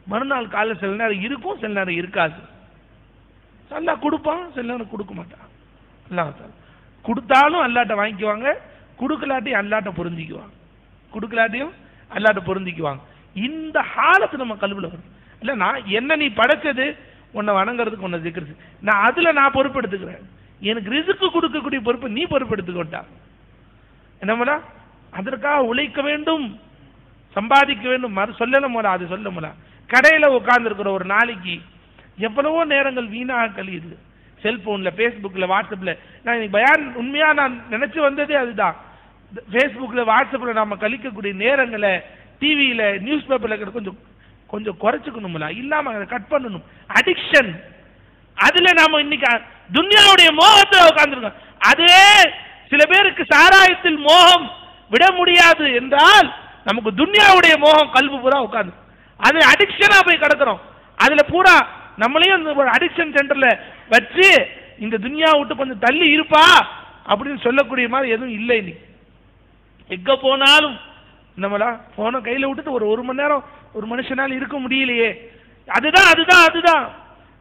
மறுநாள் காலையில் சில நேரம் இருக்கும் சில நேரம் இருக்காது. நல்லா கொடுப்பான் சில நேரம் கொடுக்க மாட்டான். அல்லாஹ் சார் கொடுத்தாலும் அல்லாட்ட வாங்கிக்குவாங்க கொடுக்கலாட்டியும் அல்லாட்ட பொருந்திக்குவாங்க. கொடுக்கலாட்டியும் அல்லாட்ட பொருந்திக்குவாங்க. இந்த ஹாலத்து நம்ம கல்வியில் வரும். இல்லை நான் என்ன நீ படைச்சது உன்னை வணங்குறதுக்கு உன்னை திக்கிறது நான் அதில் நான் பொறுப்பெடுத்துக்கிறேன். எனக்கு ரிசுக்கு கொடுக்கக்கூடிய பொறுப்பு நீ பொறுப்பெடுத்துக்கொண்டா என்னமடா அதற்காக உழைக்க வேண்டும் சம்பாதிக்க வேண்டும். மறு சொல்லணும் போல அது சொல்ல போல கடையில் உட்கார்ந்துருக்கிற ஒரு நாளைக்கு எவ்வளவோ நேரங்கள் வீணாக கழியுது. செல்போன்ல ஃபேஸ்புக்கில் வாட்ஸ்அப்ல. நான் இன்னைக்கு பயான் உண்மையா நான் நினைச்சு வந்ததே அதுதான். ஃபேஸ்புக்கில் வாட்ஸ்அப்ல நாம கழிக்கக்கூடிய நேரங்களை டிவியில நியூஸ் பேப்பர்ல கொஞ்சம் கொஞ்சம் குறைச்சுக்கணும்ல. இல்லாம அதை கட் பண்ணணும். அடிக்ஷன் அதுல நாம இன்னைக்கு துன்யாவுடைய மோகத்தை உட்கார்ந்துருக்கோம். அதே சில பேருக்கு சாராயத்தில் மோகம் விட முடியாது என்றால் நமக்கு துன்யாவுடைய மோகம் கல்வி பூரா உட்காந்து அது அடிக்ஷனா போய் கிடக்குறோம். அதுல பூரா நம்மளையும் அடிக்ஷன் சென்டர்ல வச்சு இந்த துன்யா விட்டு கொஞ்சம் தள்ளி இருப்பா அப்படின்னு சொல்லக்கூடிய மாதிரி எதுவும் இல்லை இன்னைக்கு. எங்க போனாலும் நம்மளா போனை கையில விட்டுட்டு ஒரு ஒரு மணி நேரம் ஒரு மனுஷனால இருக்க முடியலையே. அதுதான் அதுதான் அதுதான்.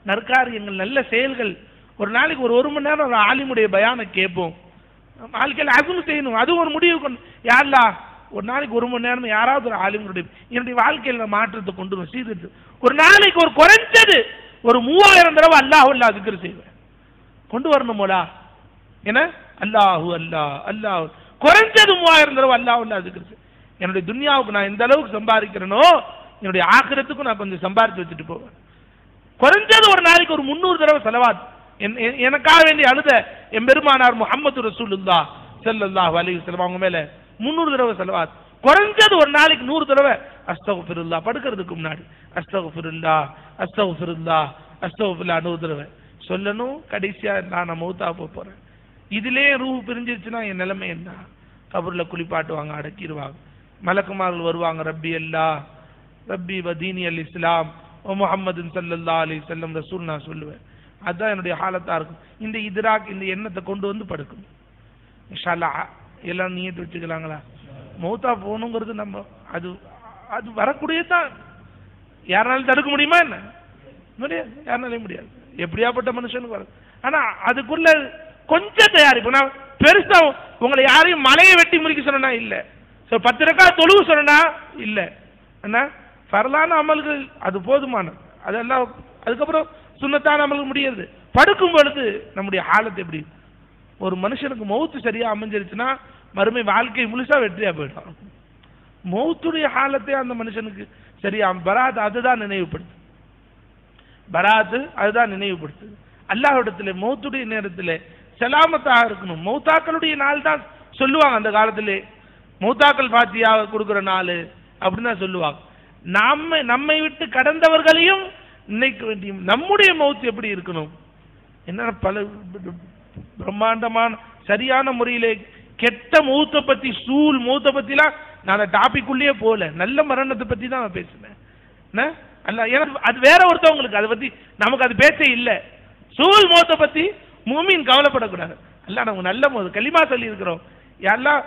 நற்காரியங்கள் நல்ல செயல்கள். ஒரு நாளைக்கு ஒரு ஒரு மணி நேரம் ஒரு ஆலிமுடைய பயானை கேட்போம். வாழ்க்கையில் அதுவும் செய்யணும். அதுவும் ஒரு முடிவு கொண்டு யாருலா? ஒரு நாளைக்கு ஒரு மணி நேரம் யாராவது ஒரு ஆலிமுடைய என்னுடைய வாழ்க்கையில் மாற்றத்தை கொண்டு வரும் சீர்திருத்து ஒரு நாளைக்கு ஒரு குறைஞ்சது ஒரு மூவாயிரம் தடவை அல்லாஹு அல்லா அதுக்கு செய்வேன். கொண்டு வரணும் போலா என்ன? அல்லாஹு அல்லாஹ் அல்லாஹ். குறைஞ்சது மூவாயிரம் தடவை அல்லாஹ் அல்லா அதுக்கு என்னுடைய துன்யாவுக்கு நான் எந்த அளவுக்கு சம்பாதிக்கிறேனோ என்னுடைய ஆக்கிரத்துக்கும் நான் கொஞ்சம் சம்பாதிச்சு வச்சுட்டு போவேன். குறைஞ்சது ஒரு நாளைக்கு ஒரு முந்நூறு தடவை செலவாது. என்- எனக்காக வேண்டி அழுத என் பெருமானார் முகமது ரசூலுல்லா ஸல்லல்லாஹு அலைஹி வஸல்லம் அவங்க மேல முந்நூறு தடவை செலவாது. குறைஞ்சது ஒரு நாளைக்கு நூறு தடவை. அஸ்தகுஃபிருல்லா படுக்கிறதுக்கு முன்னாடி. அஸ்தகுஃபிருல்லா அஸ்தகுஃபிருல்லா அஸ்தகுஃபிருல்லா நூறு தடவை. சொல்லணும் கடைசியா நான் மௌத்தா போக போறேன். இதிலே ரூ பிரிஞ்சிருச்சுன்னா என் நிலைமை என்ன? கபூர்ல குளிப்பாட்டுவாங்க அடக்கிடுவாங்க மலக்குமார்கள் வருவாங்க ரப்பி அல்லா ரப்பி வதீனி அல் இஸ்லாம் ஓ முகமது சல்லல்லா அலி செல்லம் ரசூல் நான் சொல்லுவேன். அதுதான் என்னுடைய ஹாலத்தா இருக்கும். இந்த இத்ராக் இந்த எண்ணத்தை கொண்டு வந்து படுக்கணும். எல்லாம் நீட்டு வச்சுக்கலாங்களா? மௌத்தா போகணுங்கிறது நம்ம அது அது வரக்கூடியதான் யாராலும் தடுக்க முடியுமா என்ன? முடியாது யாருனாலையும் முடியாது. எப்படியாப்பட்ட மனுஷனுக்கு வரும். ஆனா அதுக்குள்ள கொஞ்சம் தயாரிப்பு. நான் பெருசா உங்களை யாரையும் மலையை வெட்டி முடிக்க சொன்னா இல்ல. சோ பத்து ரக்கா தொழுவு சொன்னா இல்ல. என்ன பரலான அமல்கள் அது போதுமானது அதெல்லாம் அதுக்கப்புறம் சுண்ணத்தான அமல்கள் முடியாது படுக்கும் பொழுது நம்முடைய ஆழத்தை எப்படி? ஒரு மனுஷனுக்கு மௌத்து சரியா அமைஞ்சிருச்சுன்னா மறுமை வாழ்க்கை முழுசா வெற்றியா போயிடும். மௌத்துடைய காலத்தை அந்த மனுஷனுக்கு சரியா பராத் அதுதான் நினைவுபடுத்து. பராத்து அதுதான் நினைவுபடுத்துது அல்லாஹிடத்துல மௌத்துடைய நேரத்துல செலாமத்தாக இருக்கணும். மௌத்தாக்களுடைய நாள் தான் சொல்லுவாங்க அந்த காலத்திலே. மௌத்தாக்கள் பாத்தியா கொடுக்குற நாள் அப்படின்னு தான் சொல்லுவாங்க. நாம நம்மை விட்டு கடந்தவர்களையும் நினைக்க வேண்டிய நம்முடைய மௌத்து எப்படி இருக்கணும்? என்ன பல பிரம்மாண்டமான சரியான முறையிலே கெட்ட மூத்த பத்தி சூல் மூத்த பத்திலாம் நான் அந்த டாபிக் உள்ளே நல்ல மரணத்தை பத்தி தான் நான் பேசினேன். என்ன? அல்ல ஏன்னா அது வேற ஒருத்தவங்களுக்கு அதை பத்தி நமக்கு அது பேச்சே இல்ல. சூல் மூத்த பத்தி மூமின் கவலைப்படக்கூடாது. அல்ல நம்ம நல்ல மௌத் களிமா சொல்லி இருக்கிறோம் யாரெல்லாம்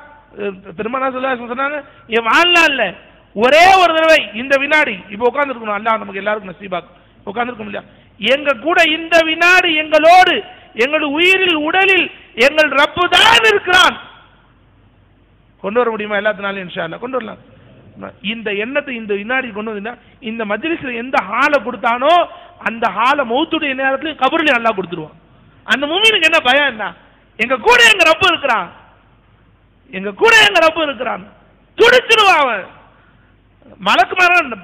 திருமண சொல்ல சொன்னாங்க என் வாழ்நாள்ல ஒரே ஒரு தடவை இந்த வினாடி இப்போ உட்காந்துருக்கணும் அல்லாஹ் நமக்கு எல்லாருக்கும் நசீபாக்கும் உட்காந்துருக்க இல்லையா? எங்க கூட இந்த வினாடி எங்களோடு எங்கள் உயிரில் உடலில் எங்கள் ரப்பு தான் இருக்கிறான். கொண்டு வர முடியுமா எல்லாத்தினாலும் இன்ஷா கொண்டு வரலாம். இந்த எண்ணத்தை இந்த வினாடி கொண்டு வந்தீங்கன்னா இந்த மஜ்லிஸ்ல எந்த ஹாலை கொடுத்தானோ அந்த ஹாலை மௌத்துடைய நேரத்துல கபர்ல நல்லா கொடுத்துருவான். அந்த மூமினுக்கு என்ன பயம் என்ன? எங்க கூட எங்க ரப்பு இருக்கிறான். எங்க கூட எங்க ரப்பு இருக்கிறான். துடிச்சிருவான் அவன். மலக்கு மரம்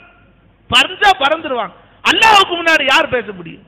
பறந்தா பறந்துருவான். அல்லாவுக்கு முன்னாடி யார் பேச முடியும்?